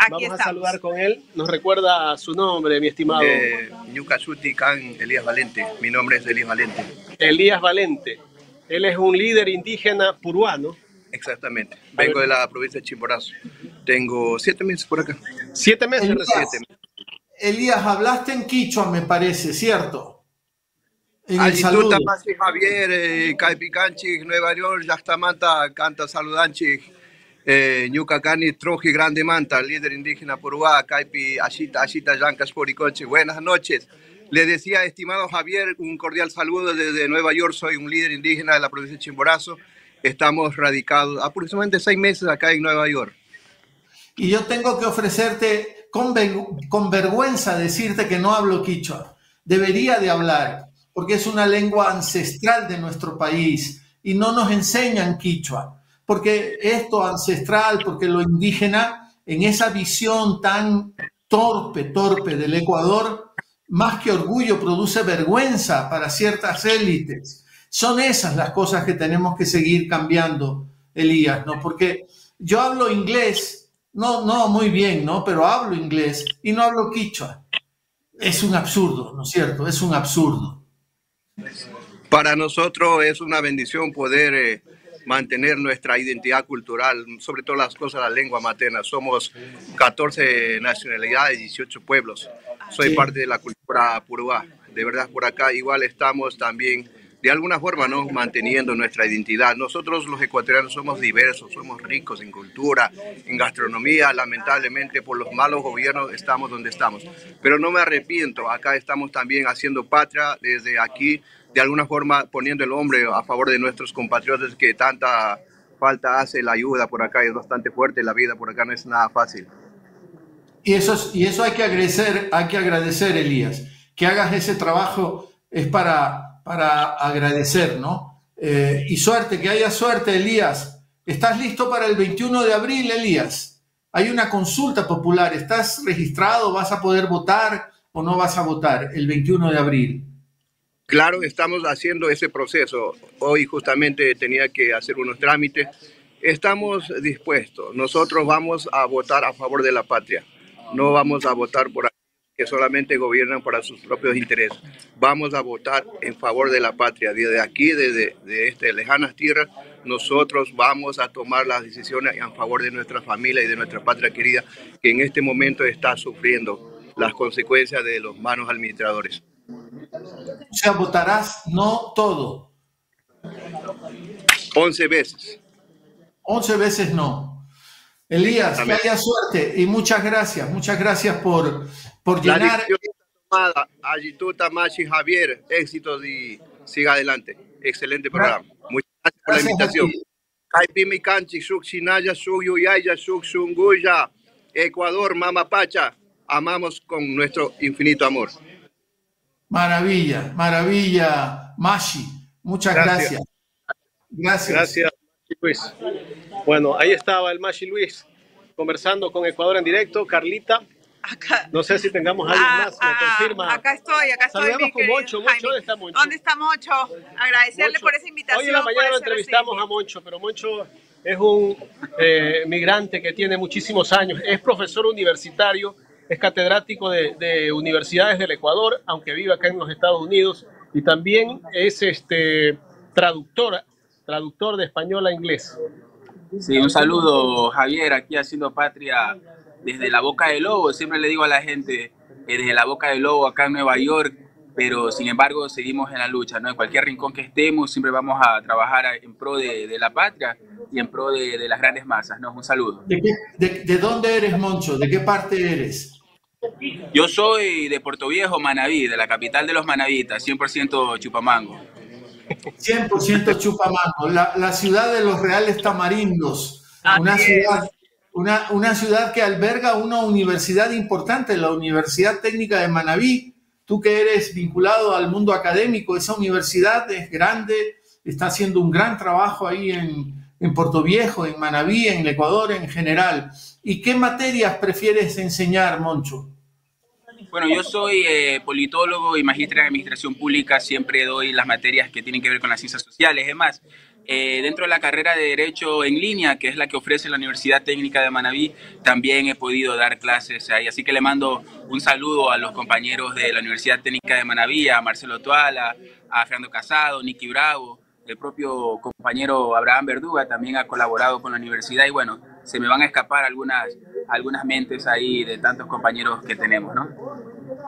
Vamos a saludar con él. Nos recuerda su nombre, mi estimado. Eh, Can Elías Valente. Mi nombre es Elías Valente. Elías Valente. Él es un líder indígena peruano. Exactamente. Vengo de la provincia de Chimborazo. Tengo siete meses por acá. Siete meses Elías, recién. Elías, hablaste en quichua, me parece, ¿cierto? Saludo. Tamasi Javier, eh, Caipicanchi, Nueva York, Yachtamanta, Canta Saludanchi, eh, Ñuca Cani, Troji Grande Manta, líder indígena Purúa, Caipi, Ashita, Ashita, Yancas, Poricoche. Buenas noches. Le decía, estimado Javier, un cordial saludo desde Nueva York. Soy un líder indígena de la provincia de Chimborazo. Estamos radicados aproximadamente seis meses acá en Nueva York. Y yo tengo que ofrecerte con, con vergüenza decirte que no hablo quichua. Debería de hablar, porque es una lengua ancestral de nuestro país y no nos enseñan quichua. Porque esto ancestral, porque lo indígena, en esa visión tan torpe, torpe del Ecuador, más que orgullo produce vergüenza para ciertas élites. Son esas las cosas que tenemos que seguir cambiando, Elías, ¿no? Porque yo hablo inglés, no, no muy bien, ¿no? Pero hablo inglés y no hablo quichua. Es un absurdo, ¿no es cierto? Es un absurdo. Para nosotros es una bendición poder eh, mantener nuestra identidad cultural, sobre todo las cosas, la lengua materna. Somos 14 nacionalidades, 18 pueblos. Soy Sí. parte de la cultura purúa. De verdad, por acá igual estamos también, de alguna forma, ¿no? manteniendo nuestra identidad. Nosotros los ecuatorianos somos diversos, somos ricos en cultura, en gastronomía. Lamentablemente, por los malos gobiernos estamos donde estamos. Pero no me arrepiento. Acá estamos también haciendo patria desde aquí de alguna forma poniendo el hombre a favor de nuestros compatriotas que tanta falta hace la ayuda por acá, es bastante fuerte, la vida por acá no es nada fácil. Y eso, es- y eso hay que agradecer, hay que agradecer, Elías. Que hagas ese trabajo es para, para agradecer, ¿no? Eh, y suerte, que haya suerte, Elías. ¿Estás listo para el 21 de abril, Elías? Hay una consulta popular. ¿Estás registrado? ¿Vas a poder votar o no vas a votar el 21 de abril? Claro, estamos haciendo ese proceso. Hoy justamente tenía que hacer unos trámites. Estamos dispuestos. Nosotros vamos a votar a favor de la patria. No vamos a votar por que solamente gobiernan para sus propios intereses. Vamos a votar en favor de la patria. Desde aquí, desde de este lejanas tierras, nosotros vamos a tomar las decisiones en favor de nuestra familia y de nuestra patria querida, que en este momento está sufriendo las consecuencias de los malos administradores. O sea, votarás no todo. 11 veces. 11 veces no. Elías, que haya suerte y muchas gracias. Muchas gracias por, por La llenar. tomada. Ayituta Machi Javier, éxitos y siga adelante. Excelente programa. Muchas gracias por la invitación. Caipimi Canchi, Suk Sinaya, Suk Yuyaya, Suk Sunguya, Ecuador, Mama Pacha. Amamos con nuestro infinito amor. Maravilla, maravilla, Mashi. Muchas Gracias. gracias. Gracias. Gracias, Luis. Bueno, ahí estaba el Machi Luis conversando con Ecuador en directo. Carlita, no sé si tengamos alguien Ah, más, me ah, confirma. acá estoy, acá estoy. Saludamos con Moncho. Moncho. ¿dónde está Moncho? ¿Dónde está Moncho? Agradecerle Moncho. por esa invitación. Hoy en la mañana lo entrevistamos a Moncho, pero Moncho es un eh, migrante que tiene muchísimos años, es profesor universitario, es catedrático de, de universidades del Ecuador, aunque vive acá en los Estados Unidos, y también es este traductor, traductor de español a inglés. Sí, un saludo, Javier, aquí haciendo patria desde la Boca del Lobo. Siempre le digo a la gente, eh, desde la Boca del Lobo, acá en Nueva York, pero sin embargo seguimos en la lucha, ¿no? En cualquier rincón que estemos, siempre vamos a trabajar en pro de, de la patria y en pro de, de las grandes masas, ¿no? Un saludo. ¿De, qué- de- de dónde eres, Moncho? ¿De qué parte eres? Yo soy de Puerto Viejo, Manaví, de la capital de los manavitas, 100% chupamango. 100% Chupamango, la, la ciudad de los reales tamarindos, una es. Una, una ciudad que alberga una universidad importante, la Universidad Técnica de Manabí. Tú que eres vinculado al mundo académico, esa universidad es grande, está haciendo un gran trabajo ahí en, en Puerto Viejo, en Manabí, en el Ecuador en general. ¿Y qué materias prefieres enseñar, Moncho? Bueno, yo soy eh, politólogo y magíster en administración pública. Siempre doy las materias que tienen que ver con las ciencias sociales. Es más, eh, dentro de la carrera de Derecho en línea, que es la que ofrece la Universidad Técnica de Manabí, también he podido dar clases ahí. Así que le mando un saludo a los compañeros de la Universidad Técnica de Manabí, a Marcelo Toala, a Fernando Casado, Nicky Bravo, el propio compañero Abraham Verduga también ha colaborado con la universidad y bueno, se me van a escapar algunas, algunas mentes ahí de tantos compañeros que tenemos, ¿no?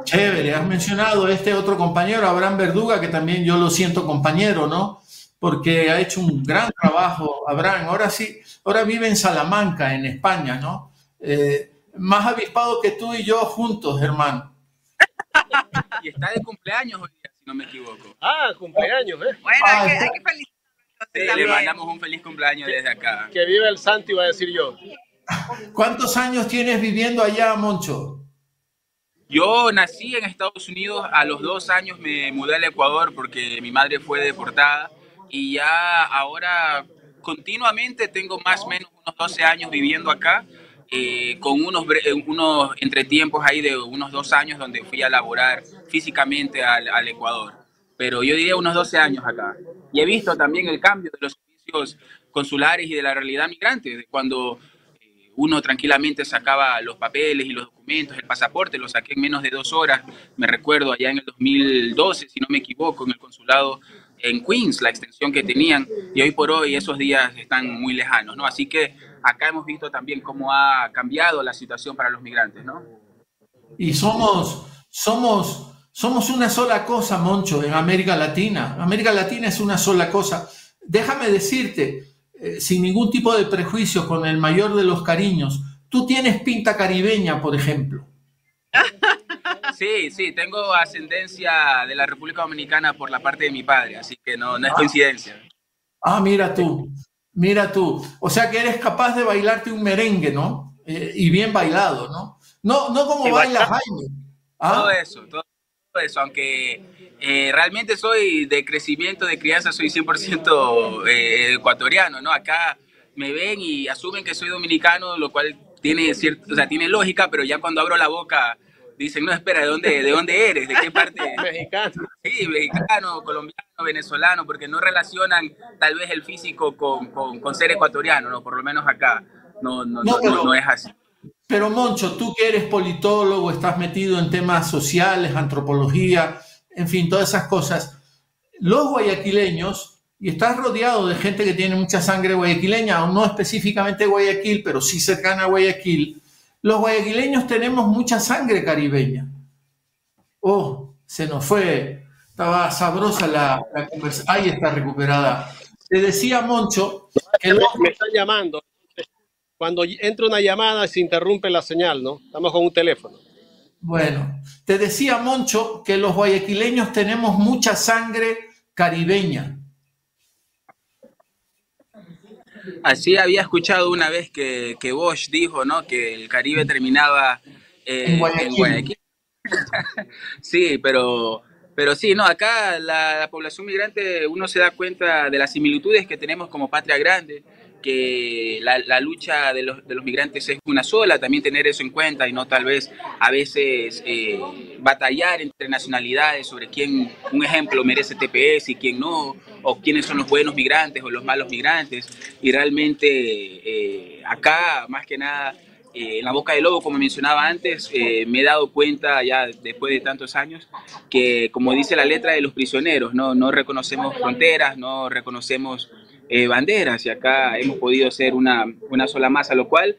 Chévere, has mencionado este otro compañero, Abraham Verduga, que también yo lo siento compañero, ¿no? Porque ha hecho un gran trabajo, Abraham. Ahora sí, ahora vive en Salamanca, en España, ¿no? Eh, más avispado que tú y yo juntos, hermano. Y está de cumpleaños hoy día, si no me equivoco. Ah, cumpleaños, ¿eh? Bueno, hay que, hay que felicitarlo Sí, le mandamos un feliz cumpleaños desde acá. Que vive el santo, iba a decir yo. ¿Cuántos años tienes viviendo allá, Moncho? Yo nací en Estados Unidos, a los dos años me mudé al Ecuador porque mi madre fue deportada y ya ahora continuamente tengo más o menos unos 12 años viviendo acá, eh, con unos, eh, unos entretiempos ahí de unos dos años donde fui a laborar físicamente al, Ecuador. Pero yo diría unos 12 años acá. Y he visto también el cambio de los servicios consulares y de la realidad migrante, de cuando uno tranquilamente sacaba los papeles y los documentos, el pasaporte, lo saqué en menos de dos horas, me recuerdo allá en el 2012, si no me equivoco, en el consulado en Queens, la extensión que tenían, y hoy por hoy esos días están muy lejanos, ¿no? Así que acá hemos visto también cómo ha cambiado la situación para los migrantes, ¿no? Y somos, somos, somos una sola cosa, Moncho, en América Latina. América Latina es una sola cosa. Déjame decirte, eh, sin ningún tipo de prejuicio, con el mayor de los cariños, tú tienes pinta caribeña, por ejemplo. Sí, sí, tengo ascendencia de la República Dominicana por la parte de mi padre, así que no, no es coincidencia. Ah, mira tú. Mira tú, o sea que eres capaz de bailarte un merengue, ¿no? Eh, y bien bailado, ¿no? No, no como baila Jaime. ¿Ah? Todo eso, todo, eso, aunque eh, realmente soy de crecimiento, de crianza, soy 100% eh, ecuatoriano, ¿no? Acá me ven y asumen que soy dominicano, lo cual tiene, cierto, o sea, tiene lógica, pero ya cuando abro la boca dicen, no, espera, ¿de dónde, de dónde eres? ¿De qué parte? mexicano. Sí, mexicano, colombiano, venezolano, porque no relacionan tal vez el físico con, con, con ser ecuatoriano, ¿no? Por lo menos acá no, no, no, no, no es así. Pero Moncho, tú que eres politólogo, estás metido en temas sociales, antropología, en fin, todas esas cosas. Los guayaquileños, y estás rodeado de gente que tiene mucha sangre guayaquileña, aún no específicamente Guayaquil, pero sí cercana a Guayaquil, los guayaquileños tenemos mucha sangre caribeña. Oh, se nos fue, estaba sabrosa la, la conversación. Ahí está recuperada. Te decía Moncho que los... Me están llamando. Cuando entra una llamada se interrumpe la señal, ¿no? Estamos con un teléfono. Bueno, te decía Moncho que los guayaquileños tenemos mucha sangre caribeña. Así había escuchado una vez que, que Bosch dijo, ¿no? Que el Caribe terminaba eh, en Guayaquil. En Guayaquil. sí, pero, pero sí, no, acá la, la, población migrante uno se da cuenta de las similitudes que tenemos como patria grande, que la, la lucha de los, de los, migrantes es una sola, también tener eso en cuenta y no tal vez a veces eh, batallar entre nacionalidades sobre quién, un ejemplo, merece TPS y quién no, o quiénes son los buenos migrantes o los malos migrantes. Y realmente eh, acá, más que nada, eh, en la boca del lobo, como mencionaba antes, eh, me he dado cuenta ya después de tantos años que, como dice la letra de los prisioneros, no, no reconocemos fronteras, no reconocemos eh, banderas y acá hemos podido ser una, una sola masa, lo cual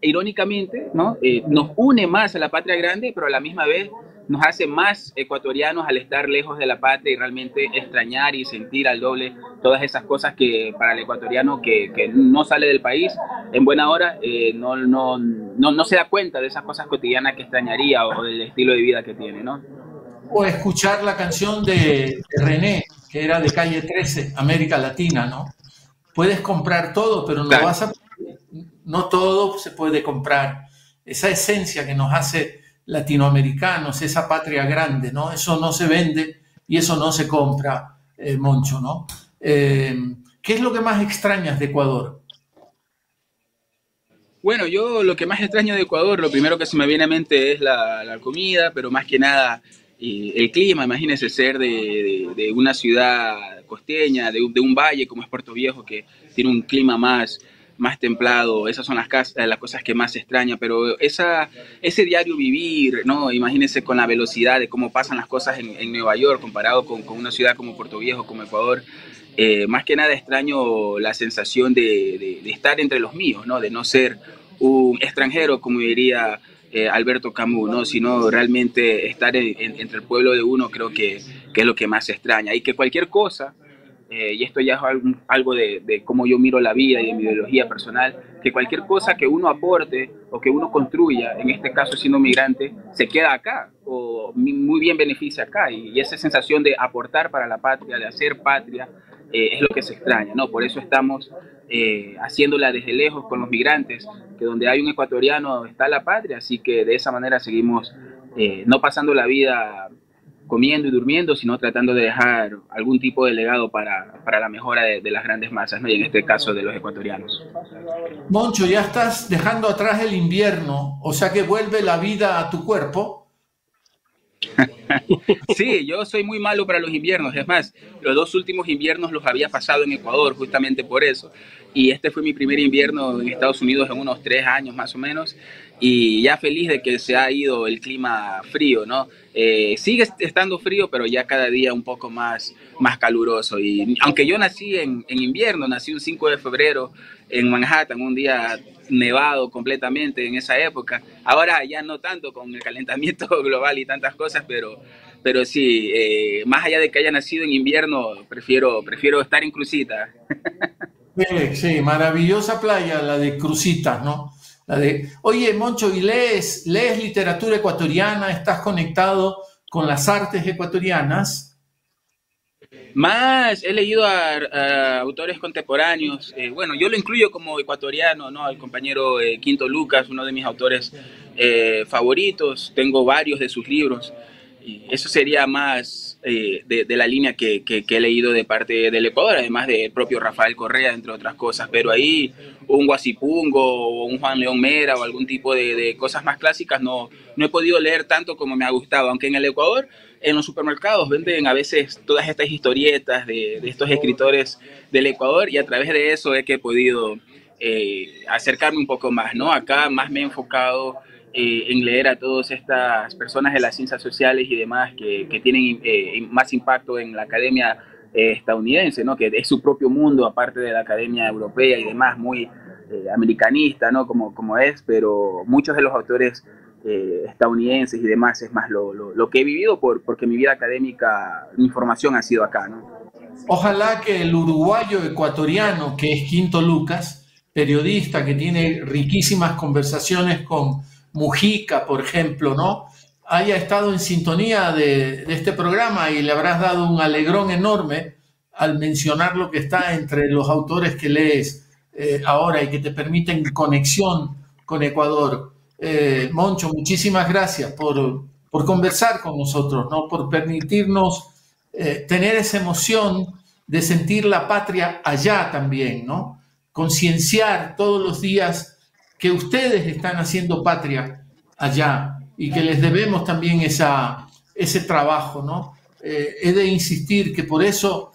irónicamente ¿no? Eh, nos une más a la patria grande, pero a la misma vez nos hace más ecuatorianos al estar lejos de la patria y realmente extrañar y sentir al doble todas esas cosas que para el ecuatoriano que, que no sale del país en buena hora eh, no, no, no, no, se da cuenta de esas cosas cotidianas que extrañaría o, del estilo de vida que tiene. ¿no? O escuchar la canción de René, que era de calle 13, América Latina, ¿no? Puedes comprar todo, pero no claro. vas a no todo se puede comprar. Esa esencia que nos hace latinoamericanos, esa patria grande, ¿no? Eso no se vende y eso no se compra, eh, Moncho, ¿no? Eh, ¿Qué es lo que más extrañas de Ecuador? Bueno, yo lo que más extraño de Ecuador, lo primero que se me viene a mente es la, la comida, pero más que nada eh, el clima. Imagínense ser de, de, de una ciudad costeña, de, de, un valle como es Puerto Viejo, que tiene un clima más, más templado, esas son las, las cosas que más extraña, pero esa, ese diario vivir, ¿no? Imagínense con la velocidad de cómo pasan las cosas en, en Nueva York comparado con, con, una ciudad como Puerto Viejo, como Ecuador. Eh, más que nada extraño la sensación de, de, estar entre los míos, ¿no? De no ser un extranjero, como diría eh, Alberto Camus, ¿no? sino realmente estar en, en, entre el pueblo de uno creo que, que, es lo que más extraña. Y que cualquier cosa, eh, y esto ya es algo, de, de, cómo yo miro la vida y de mi ideología personal, que cualquier cosa que uno aporte o que uno construya, en este caso siendo migrante, se queda acá o muy bien beneficia acá. Y, y esa sensación de aportar para la patria, de hacer patria, eh, es lo que se extraña, ¿no? Por eso estamos eh, haciéndola desde lejos con los migrantes, que donde hay un ecuatoriano está la patria, así que de esa manera seguimos eh, no pasando la vida comiendo y durmiendo, sino tratando de dejar algún tipo de legado para, para la mejora de, de, las grandes masas, ¿no? y en este caso de los ecuatorianos. Moncho, ya estás dejando atrás el invierno, o sea que vuelve la vida a tu cuerpo. sí, yo soy muy malo para los inviernos. Es más, los dos últimos inviernos los había pasado en Ecuador justamente por eso. Y este fue mi primer invierno en Estados Unidos en unos tres años más o menos. Y ya feliz de que se ha ido el clima frío, ¿no? Eh, sigue estando frío, pero ya cada día un poco más, más caluroso. Y aunque yo nací en, en invierno, nací un 5 de febrero en Manhattan, un día nevado completamente en esa época. Ahora ya no tanto con el calentamiento global y tantas cosas, pero, pero sí, eh, más allá de que haya nacido en invierno, prefiero, prefiero estar en Crucita. Sí, sí, maravillosa playa, la de Crucitas, ¿no? La de, oye, Moncho, ¿y lees, lees literatura ecuatoriana? ¿Estás conectado con las artes ecuatorianas? Más he leído a, autores contemporáneos. Eh, bueno, yo lo incluyo como ecuatoriano, ¿no? Al compañero eh, Quinto Lucas, uno de mis autores eh, favoritos. Tengo varios de sus libros. Eso sería más de, de, la línea que, que, he leído de parte del Ecuador, además del propio Rafael Correa, entre otras cosas. Pero ahí un Guasipungo o un Juan León Mera o algún tipo de, de cosas más clásicas no, no he podido leer tanto como me ha gustado. Aunque en el Ecuador en los supermercados venden a veces todas estas historietas de, estos escritores del Ecuador y a través de eso es que he podido eh, acercarme un poco más, ¿no? Acá más me he enfocado eh, en leer a todas estas personas de las ciencias sociales y demás que, tienen eh, más impacto en la academia estadounidense, ¿no? Que es su propio mundo, aparte de la academia europea y demás, muy americanista, ¿no? Como, como es, pero muchos de los autores eh, estadounidenses y demás, es más lo, lo, que he vivido por, porque mi vida académica, mi formación ha sido acá. ¿no? Ojalá que el uruguayo ecuatoriano, que es Quinto Lucas, periodista que tiene riquísimas conversaciones con Mujica, por ejemplo, ¿no? haya estado en sintonía de, este programa y le habrás dado un alegrón enorme al mencionar lo que está entre los autores que lees eh, ahora y que te permiten conexión con Ecuador. Eh, Moncho, muchísimas gracias por, por, conversar con nosotros, ¿no? por permitirnos eh, tener esa emoción de sentir la patria allá también, ¿no? concienciar todos los días que ustedes están haciendo patria allá y que les debemos también esa, ese trabajo. ¿no? Eh, he de insistir que por eso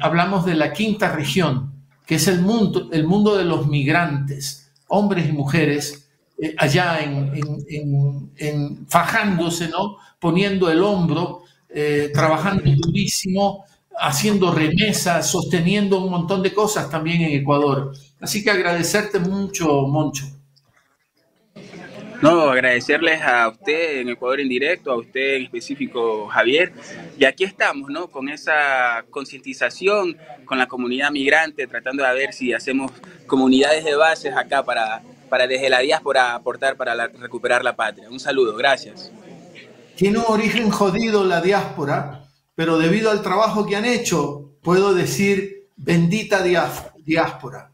hablamos de la quinta región, que es el mundo, el mundo de los migrantes, hombres y mujeres eh, allá en, fajándose, ¿no? Poniendo el hombro, eh, trabajando durísimo, haciendo remesas, sosteniendo un montón de cosas también en Ecuador. Así que agradecerte mucho, Moncho. No, agradecerles a usted en Ecuador en directo, a usted en específico, Javier. Y aquí estamos, ¿no? Con esa concientización con la comunidad migrante, tratando de ver si hacemos comunidades de bases acá para para desde la diáspora aportar para recuperar la patria. Un saludo, gracias. Tiene un origen jodido la diáspora, pero debido al trabajo que han hecho, puedo decir bendita diáspora.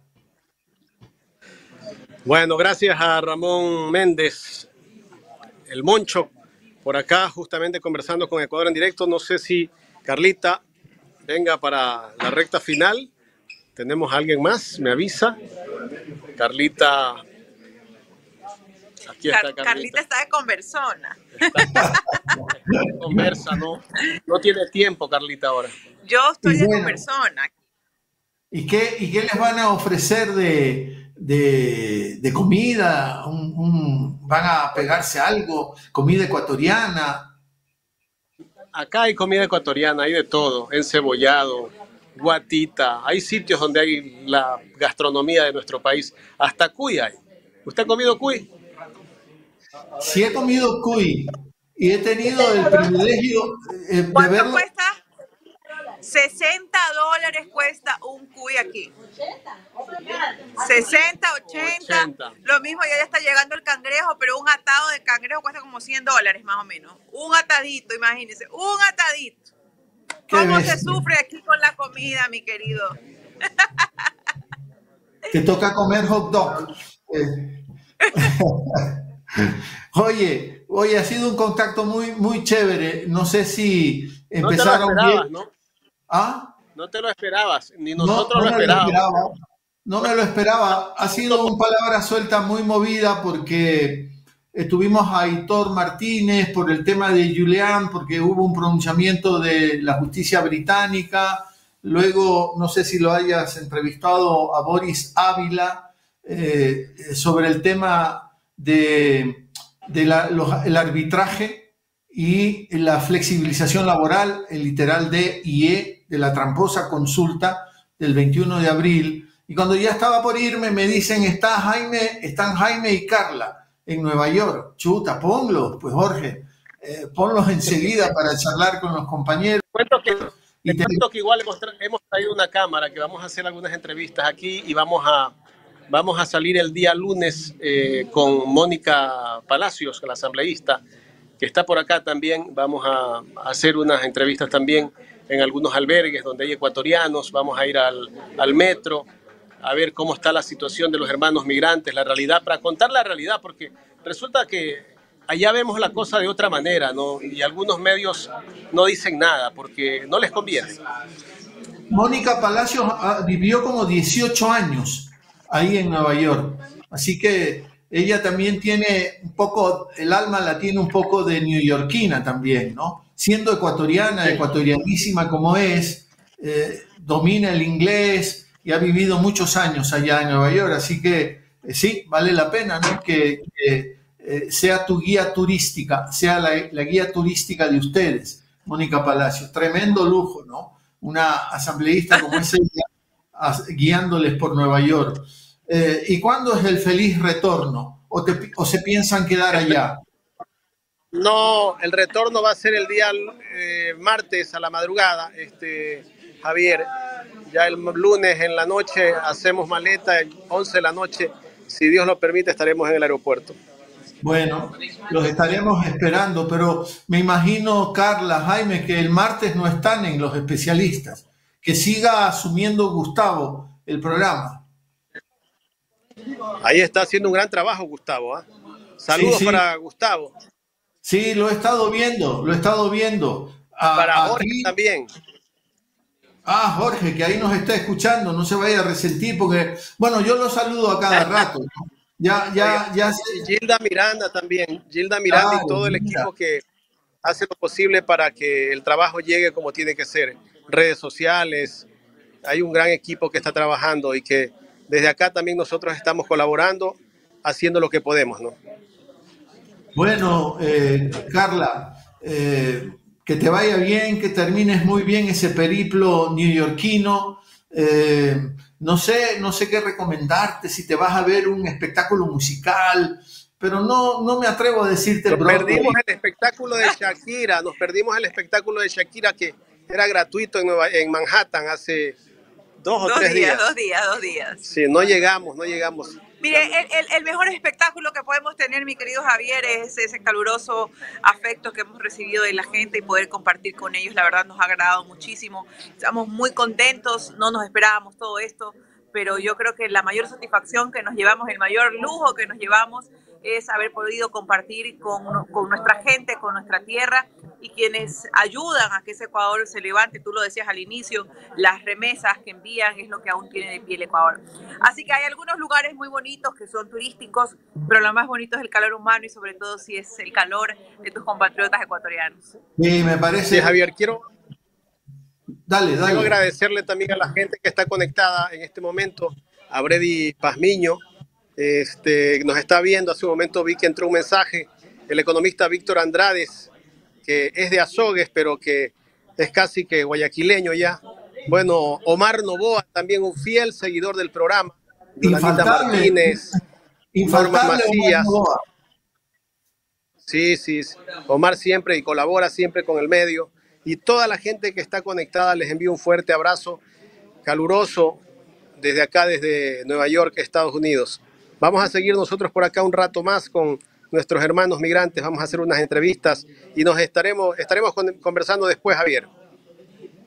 Bueno, gracias a Ramón Méndez, el Moncho, por acá justamente conversando con Ecuador en directo. No sé si Carlita venga para la recta final. Tenemos a alguien más, me avisa. Carlita Carlita. está de conversona. conversa, no, no tiene tiempo, Carlita, ahora. Yo estoy de conversona. ¿Y qué, ¿Y qué les van a ofrecer de, de, comida? ¿Van a pegarse algo? ¿Comida ecuatoriana? Acá hay comida ecuatoriana, hay de todo, encebollado, guatita, hay sitios donde hay la gastronomía de nuestro país, hasta cuy hay. ¿Usted ha comido cuy? Si he comido cuy y he tenido el privilegio eh, de ¿Cuánto cuesta? 60 dólares cuesta un cuy aquí. 60, 80, Lo mismo, ya está llegando el cangrejo, pero un atado de cangrejo cuesta como 100 dólares más o menos. Un atadito, imagínense, un atadito. ¿Cómo se sufre aquí con la comida, mi querido? Te toca comer hot dog. Oye, oye, ha sido un contacto muy, muy chévere. No sé si empezaron no bien. ¿no? ¿Ah? No te lo esperabas, ni nosotros lo esperábamos. no me lo esperaba. Ha sido una palabra suelta muy movida porque estuvimos a Hitor Martínez por el tema de Julián, porque hubo un pronunciamiento de la justicia británica. Luego, no sé si lo hayas entrevistado a Boris Ávila eh, sobre el tema de, el arbitraje y la flexibilización laboral, el literal D y E de la tramposa consulta del 21 de abril. Y cuando ya estaba por irme, me dicen, está Jaime, están Jaime y Carla en Nueva York. Chuta, ponlos, pues Jorge, eh, ponlos enseguida para charlar con los compañeros. Cuento que, y cuento que igual hemos, hemos traído una cámara, que vamos a hacer algunas entrevistas aquí y vamos a, Vamos a salir el día lunes eh, con Mónica Palacios, la asambleísta, que está por acá también. Vamos a hacer unas entrevistas también en algunos albergues donde hay ecuatorianos, vamos a ir al, al metro, a ver cómo está la situación de los hermanos migrantes, la realidad, para contar la realidad, porque resulta que allá vemos la cosa de otra manera, ¿no? Y algunos medios no dicen nada porque no les conviene. Mónica Palacios ah, vivió como 18 años ahí en Nueva York, así que ella también tiene un poco, el alma la tiene un poco de neoyorquina también, ¿no? Siendo ecuatoriana, ecuatorianísima como es, eh, domina el inglés y ha vivido muchos años allá en Nueva York, así que eh, sí, vale la pena, ¿no? Que, que eh, sea tu guía turística, sea la, la, guía turística de ustedes, Mónica Palacios. Tremendo lujo, ¿no? Una asambleísta como esa guiándoles por Nueva York. Eh, ¿Y cuándo es el feliz retorno? ¿O, te, ¿O, se piensan quedar allá? No, el retorno va a ser el día eh, martes a la madrugada, este, Javier. Ya el lunes en la noche hacemos maleta, 11 de la noche. Si Dios lo permite, estaremos en el aeropuerto. Bueno, los estaremos esperando, pero me imagino, Carla, Jaime, que el martes no están en los especialistas. Que siga asumiendo Gustavo el programa. Ahí está haciendo un gran trabajo, Gustavo. ¿eh? Saludos sí, sí. para Gustavo. Sí, lo he estado viendo, lo he estado viendo. A, para Jorge también. Ah, Jorge, que ahí nos está escuchando, no se vaya a resentir porque, bueno, yo lo saludo a cada rato. ¿no? Ya, ya, ya. Gilda Miranda también, Gilda Miranda y todo el equipo que hace lo posible para que el trabajo llegue como tiene que ser. Redes sociales, hay un gran equipo que está trabajando y que desde acá también nosotros estamos colaborando, haciendo lo que podemos, ¿no? Bueno, eh, Carla, eh, que te vaya bien, que termines muy bien ese periplo neoyorquino. Eh, no sé, no sé qué recomendarte, si te vas a ver un espectáculo musical, pero no, no me atrevo a decirte. Nos perdimos el espectáculo de Shakira, nos perdimos el espectáculo de Shakira que era gratuito en, Nueva, en Manhattan hace dos o dos tres días, días. Dos días, dos días. Sí, no llegamos, no llegamos. Mire, el, el, el, mejor espectáculo que podemos tener, mi querido Javier, es ese caluroso afecto que hemos recibido de la gente y poder compartir con ellos. La verdad nos ha agradado muchísimo. Estamos muy contentos, no nos esperábamos todo esto, pero yo creo que la mayor satisfacción que nos llevamos, el mayor lujo que nos llevamos es haber podido compartir con, con nuestra gente, con nuestra tierra y quienes ayudan a que ese Ecuador se levante, tú lo decías al inicio, las remesas que envían es lo que aún tiene de pie el Ecuador. Así que hay algunos lugares muy bonitos que son turísticos, pero lo más bonito es el calor humano y sobre todo si es el calor de tus compatriotas ecuatorianos. Sí, me parece. Sí, Javier, quiero, dale, dale. quiero agradecerle también a la gente que está conectada en este momento, a Brady Pazmiño, este, nos está viendo, hace un momento vi que entró un mensaje, el economista Víctor Andrades, que es de Azogues, pero que es casi que guayaquileño ya. Bueno, Omar Novoa, también un fiel seguidor del programa. Yolandita Martínez, Norma Macías. Sí, sí, Omar siempre y colabora siempre con el medio. Y toda la gente que está conectada, les envío un fuerte abrazo caluroso desde acá, desde Nueva York, Estados Unidos. Vamos a seguir nosotros por acá un rato más con nuestros hermanos migrantes, vamos a hacer unas entrevistas y nos estaremos, estaremos conversando después, Javier.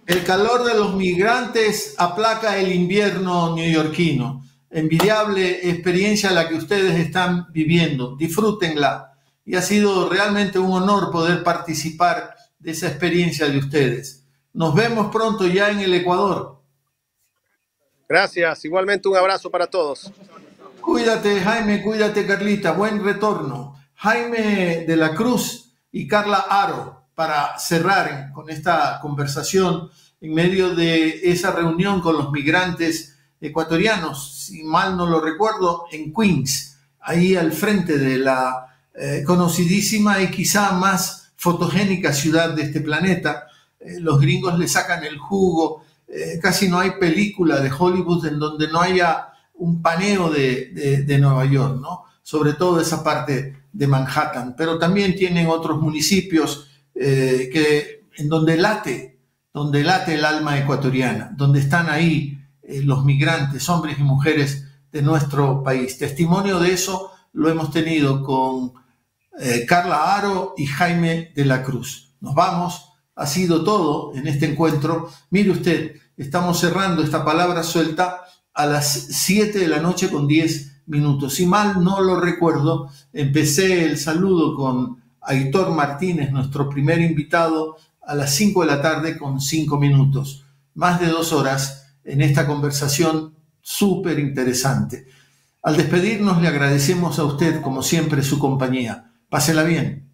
El calor de los migrantes aplaca el invierno neoyorquino. Envidiable experiencia la que ustedes están viviendo. Disfrútenla. Y ha sido realmente un honor poder participar de esa experiencia de ustedes. Nos vemos pronto ya en el Ecuador. Gracias. Igualmente un abrazo para todos. Cuídate, Jaime, cuídate, Carlita. Buen retorno. Jaime de la Cruz y Carla Aro para cerrar con esta conversación en medio de esa reunión con los migrantes ecuatorianos, si mal no lo recuerdo, en Queens, ahí al frente de la eh, conocidísima y quizá más fotogénica ciudad de este planeta. Eh, los gringos le sacan el jugo, eh, casi no hay película de Hollywood en donde no haya un paneo de, de, Nueva York, ¿no? Sobre todo esa parte de Manhattan, pero también tienen otros municipios eh, que, en donde late, donde late el alma ecuatoriana, donde están ahí eh, los migrantes, hombres y mujeres de nuestro país. Testimonio de eso lo hemos tenido con eh, Carla Aro y Jaime de la Cruz. Nos vamos ha sido todo en este encuentro. Mire usted, estamos cerrando esta palabra suelta a las 7 de la noche con 10 minutos. Si mal no lo recuerdo, empecé el saludo con Aitor Martínez, nuestro primer invitado, a las 5 de la tarde con 5 minutos. Más de dos horas en esta conversación súper interesante. Al despedirnos le agradecemos a usted, como siempre, su compañía. Pásela bien.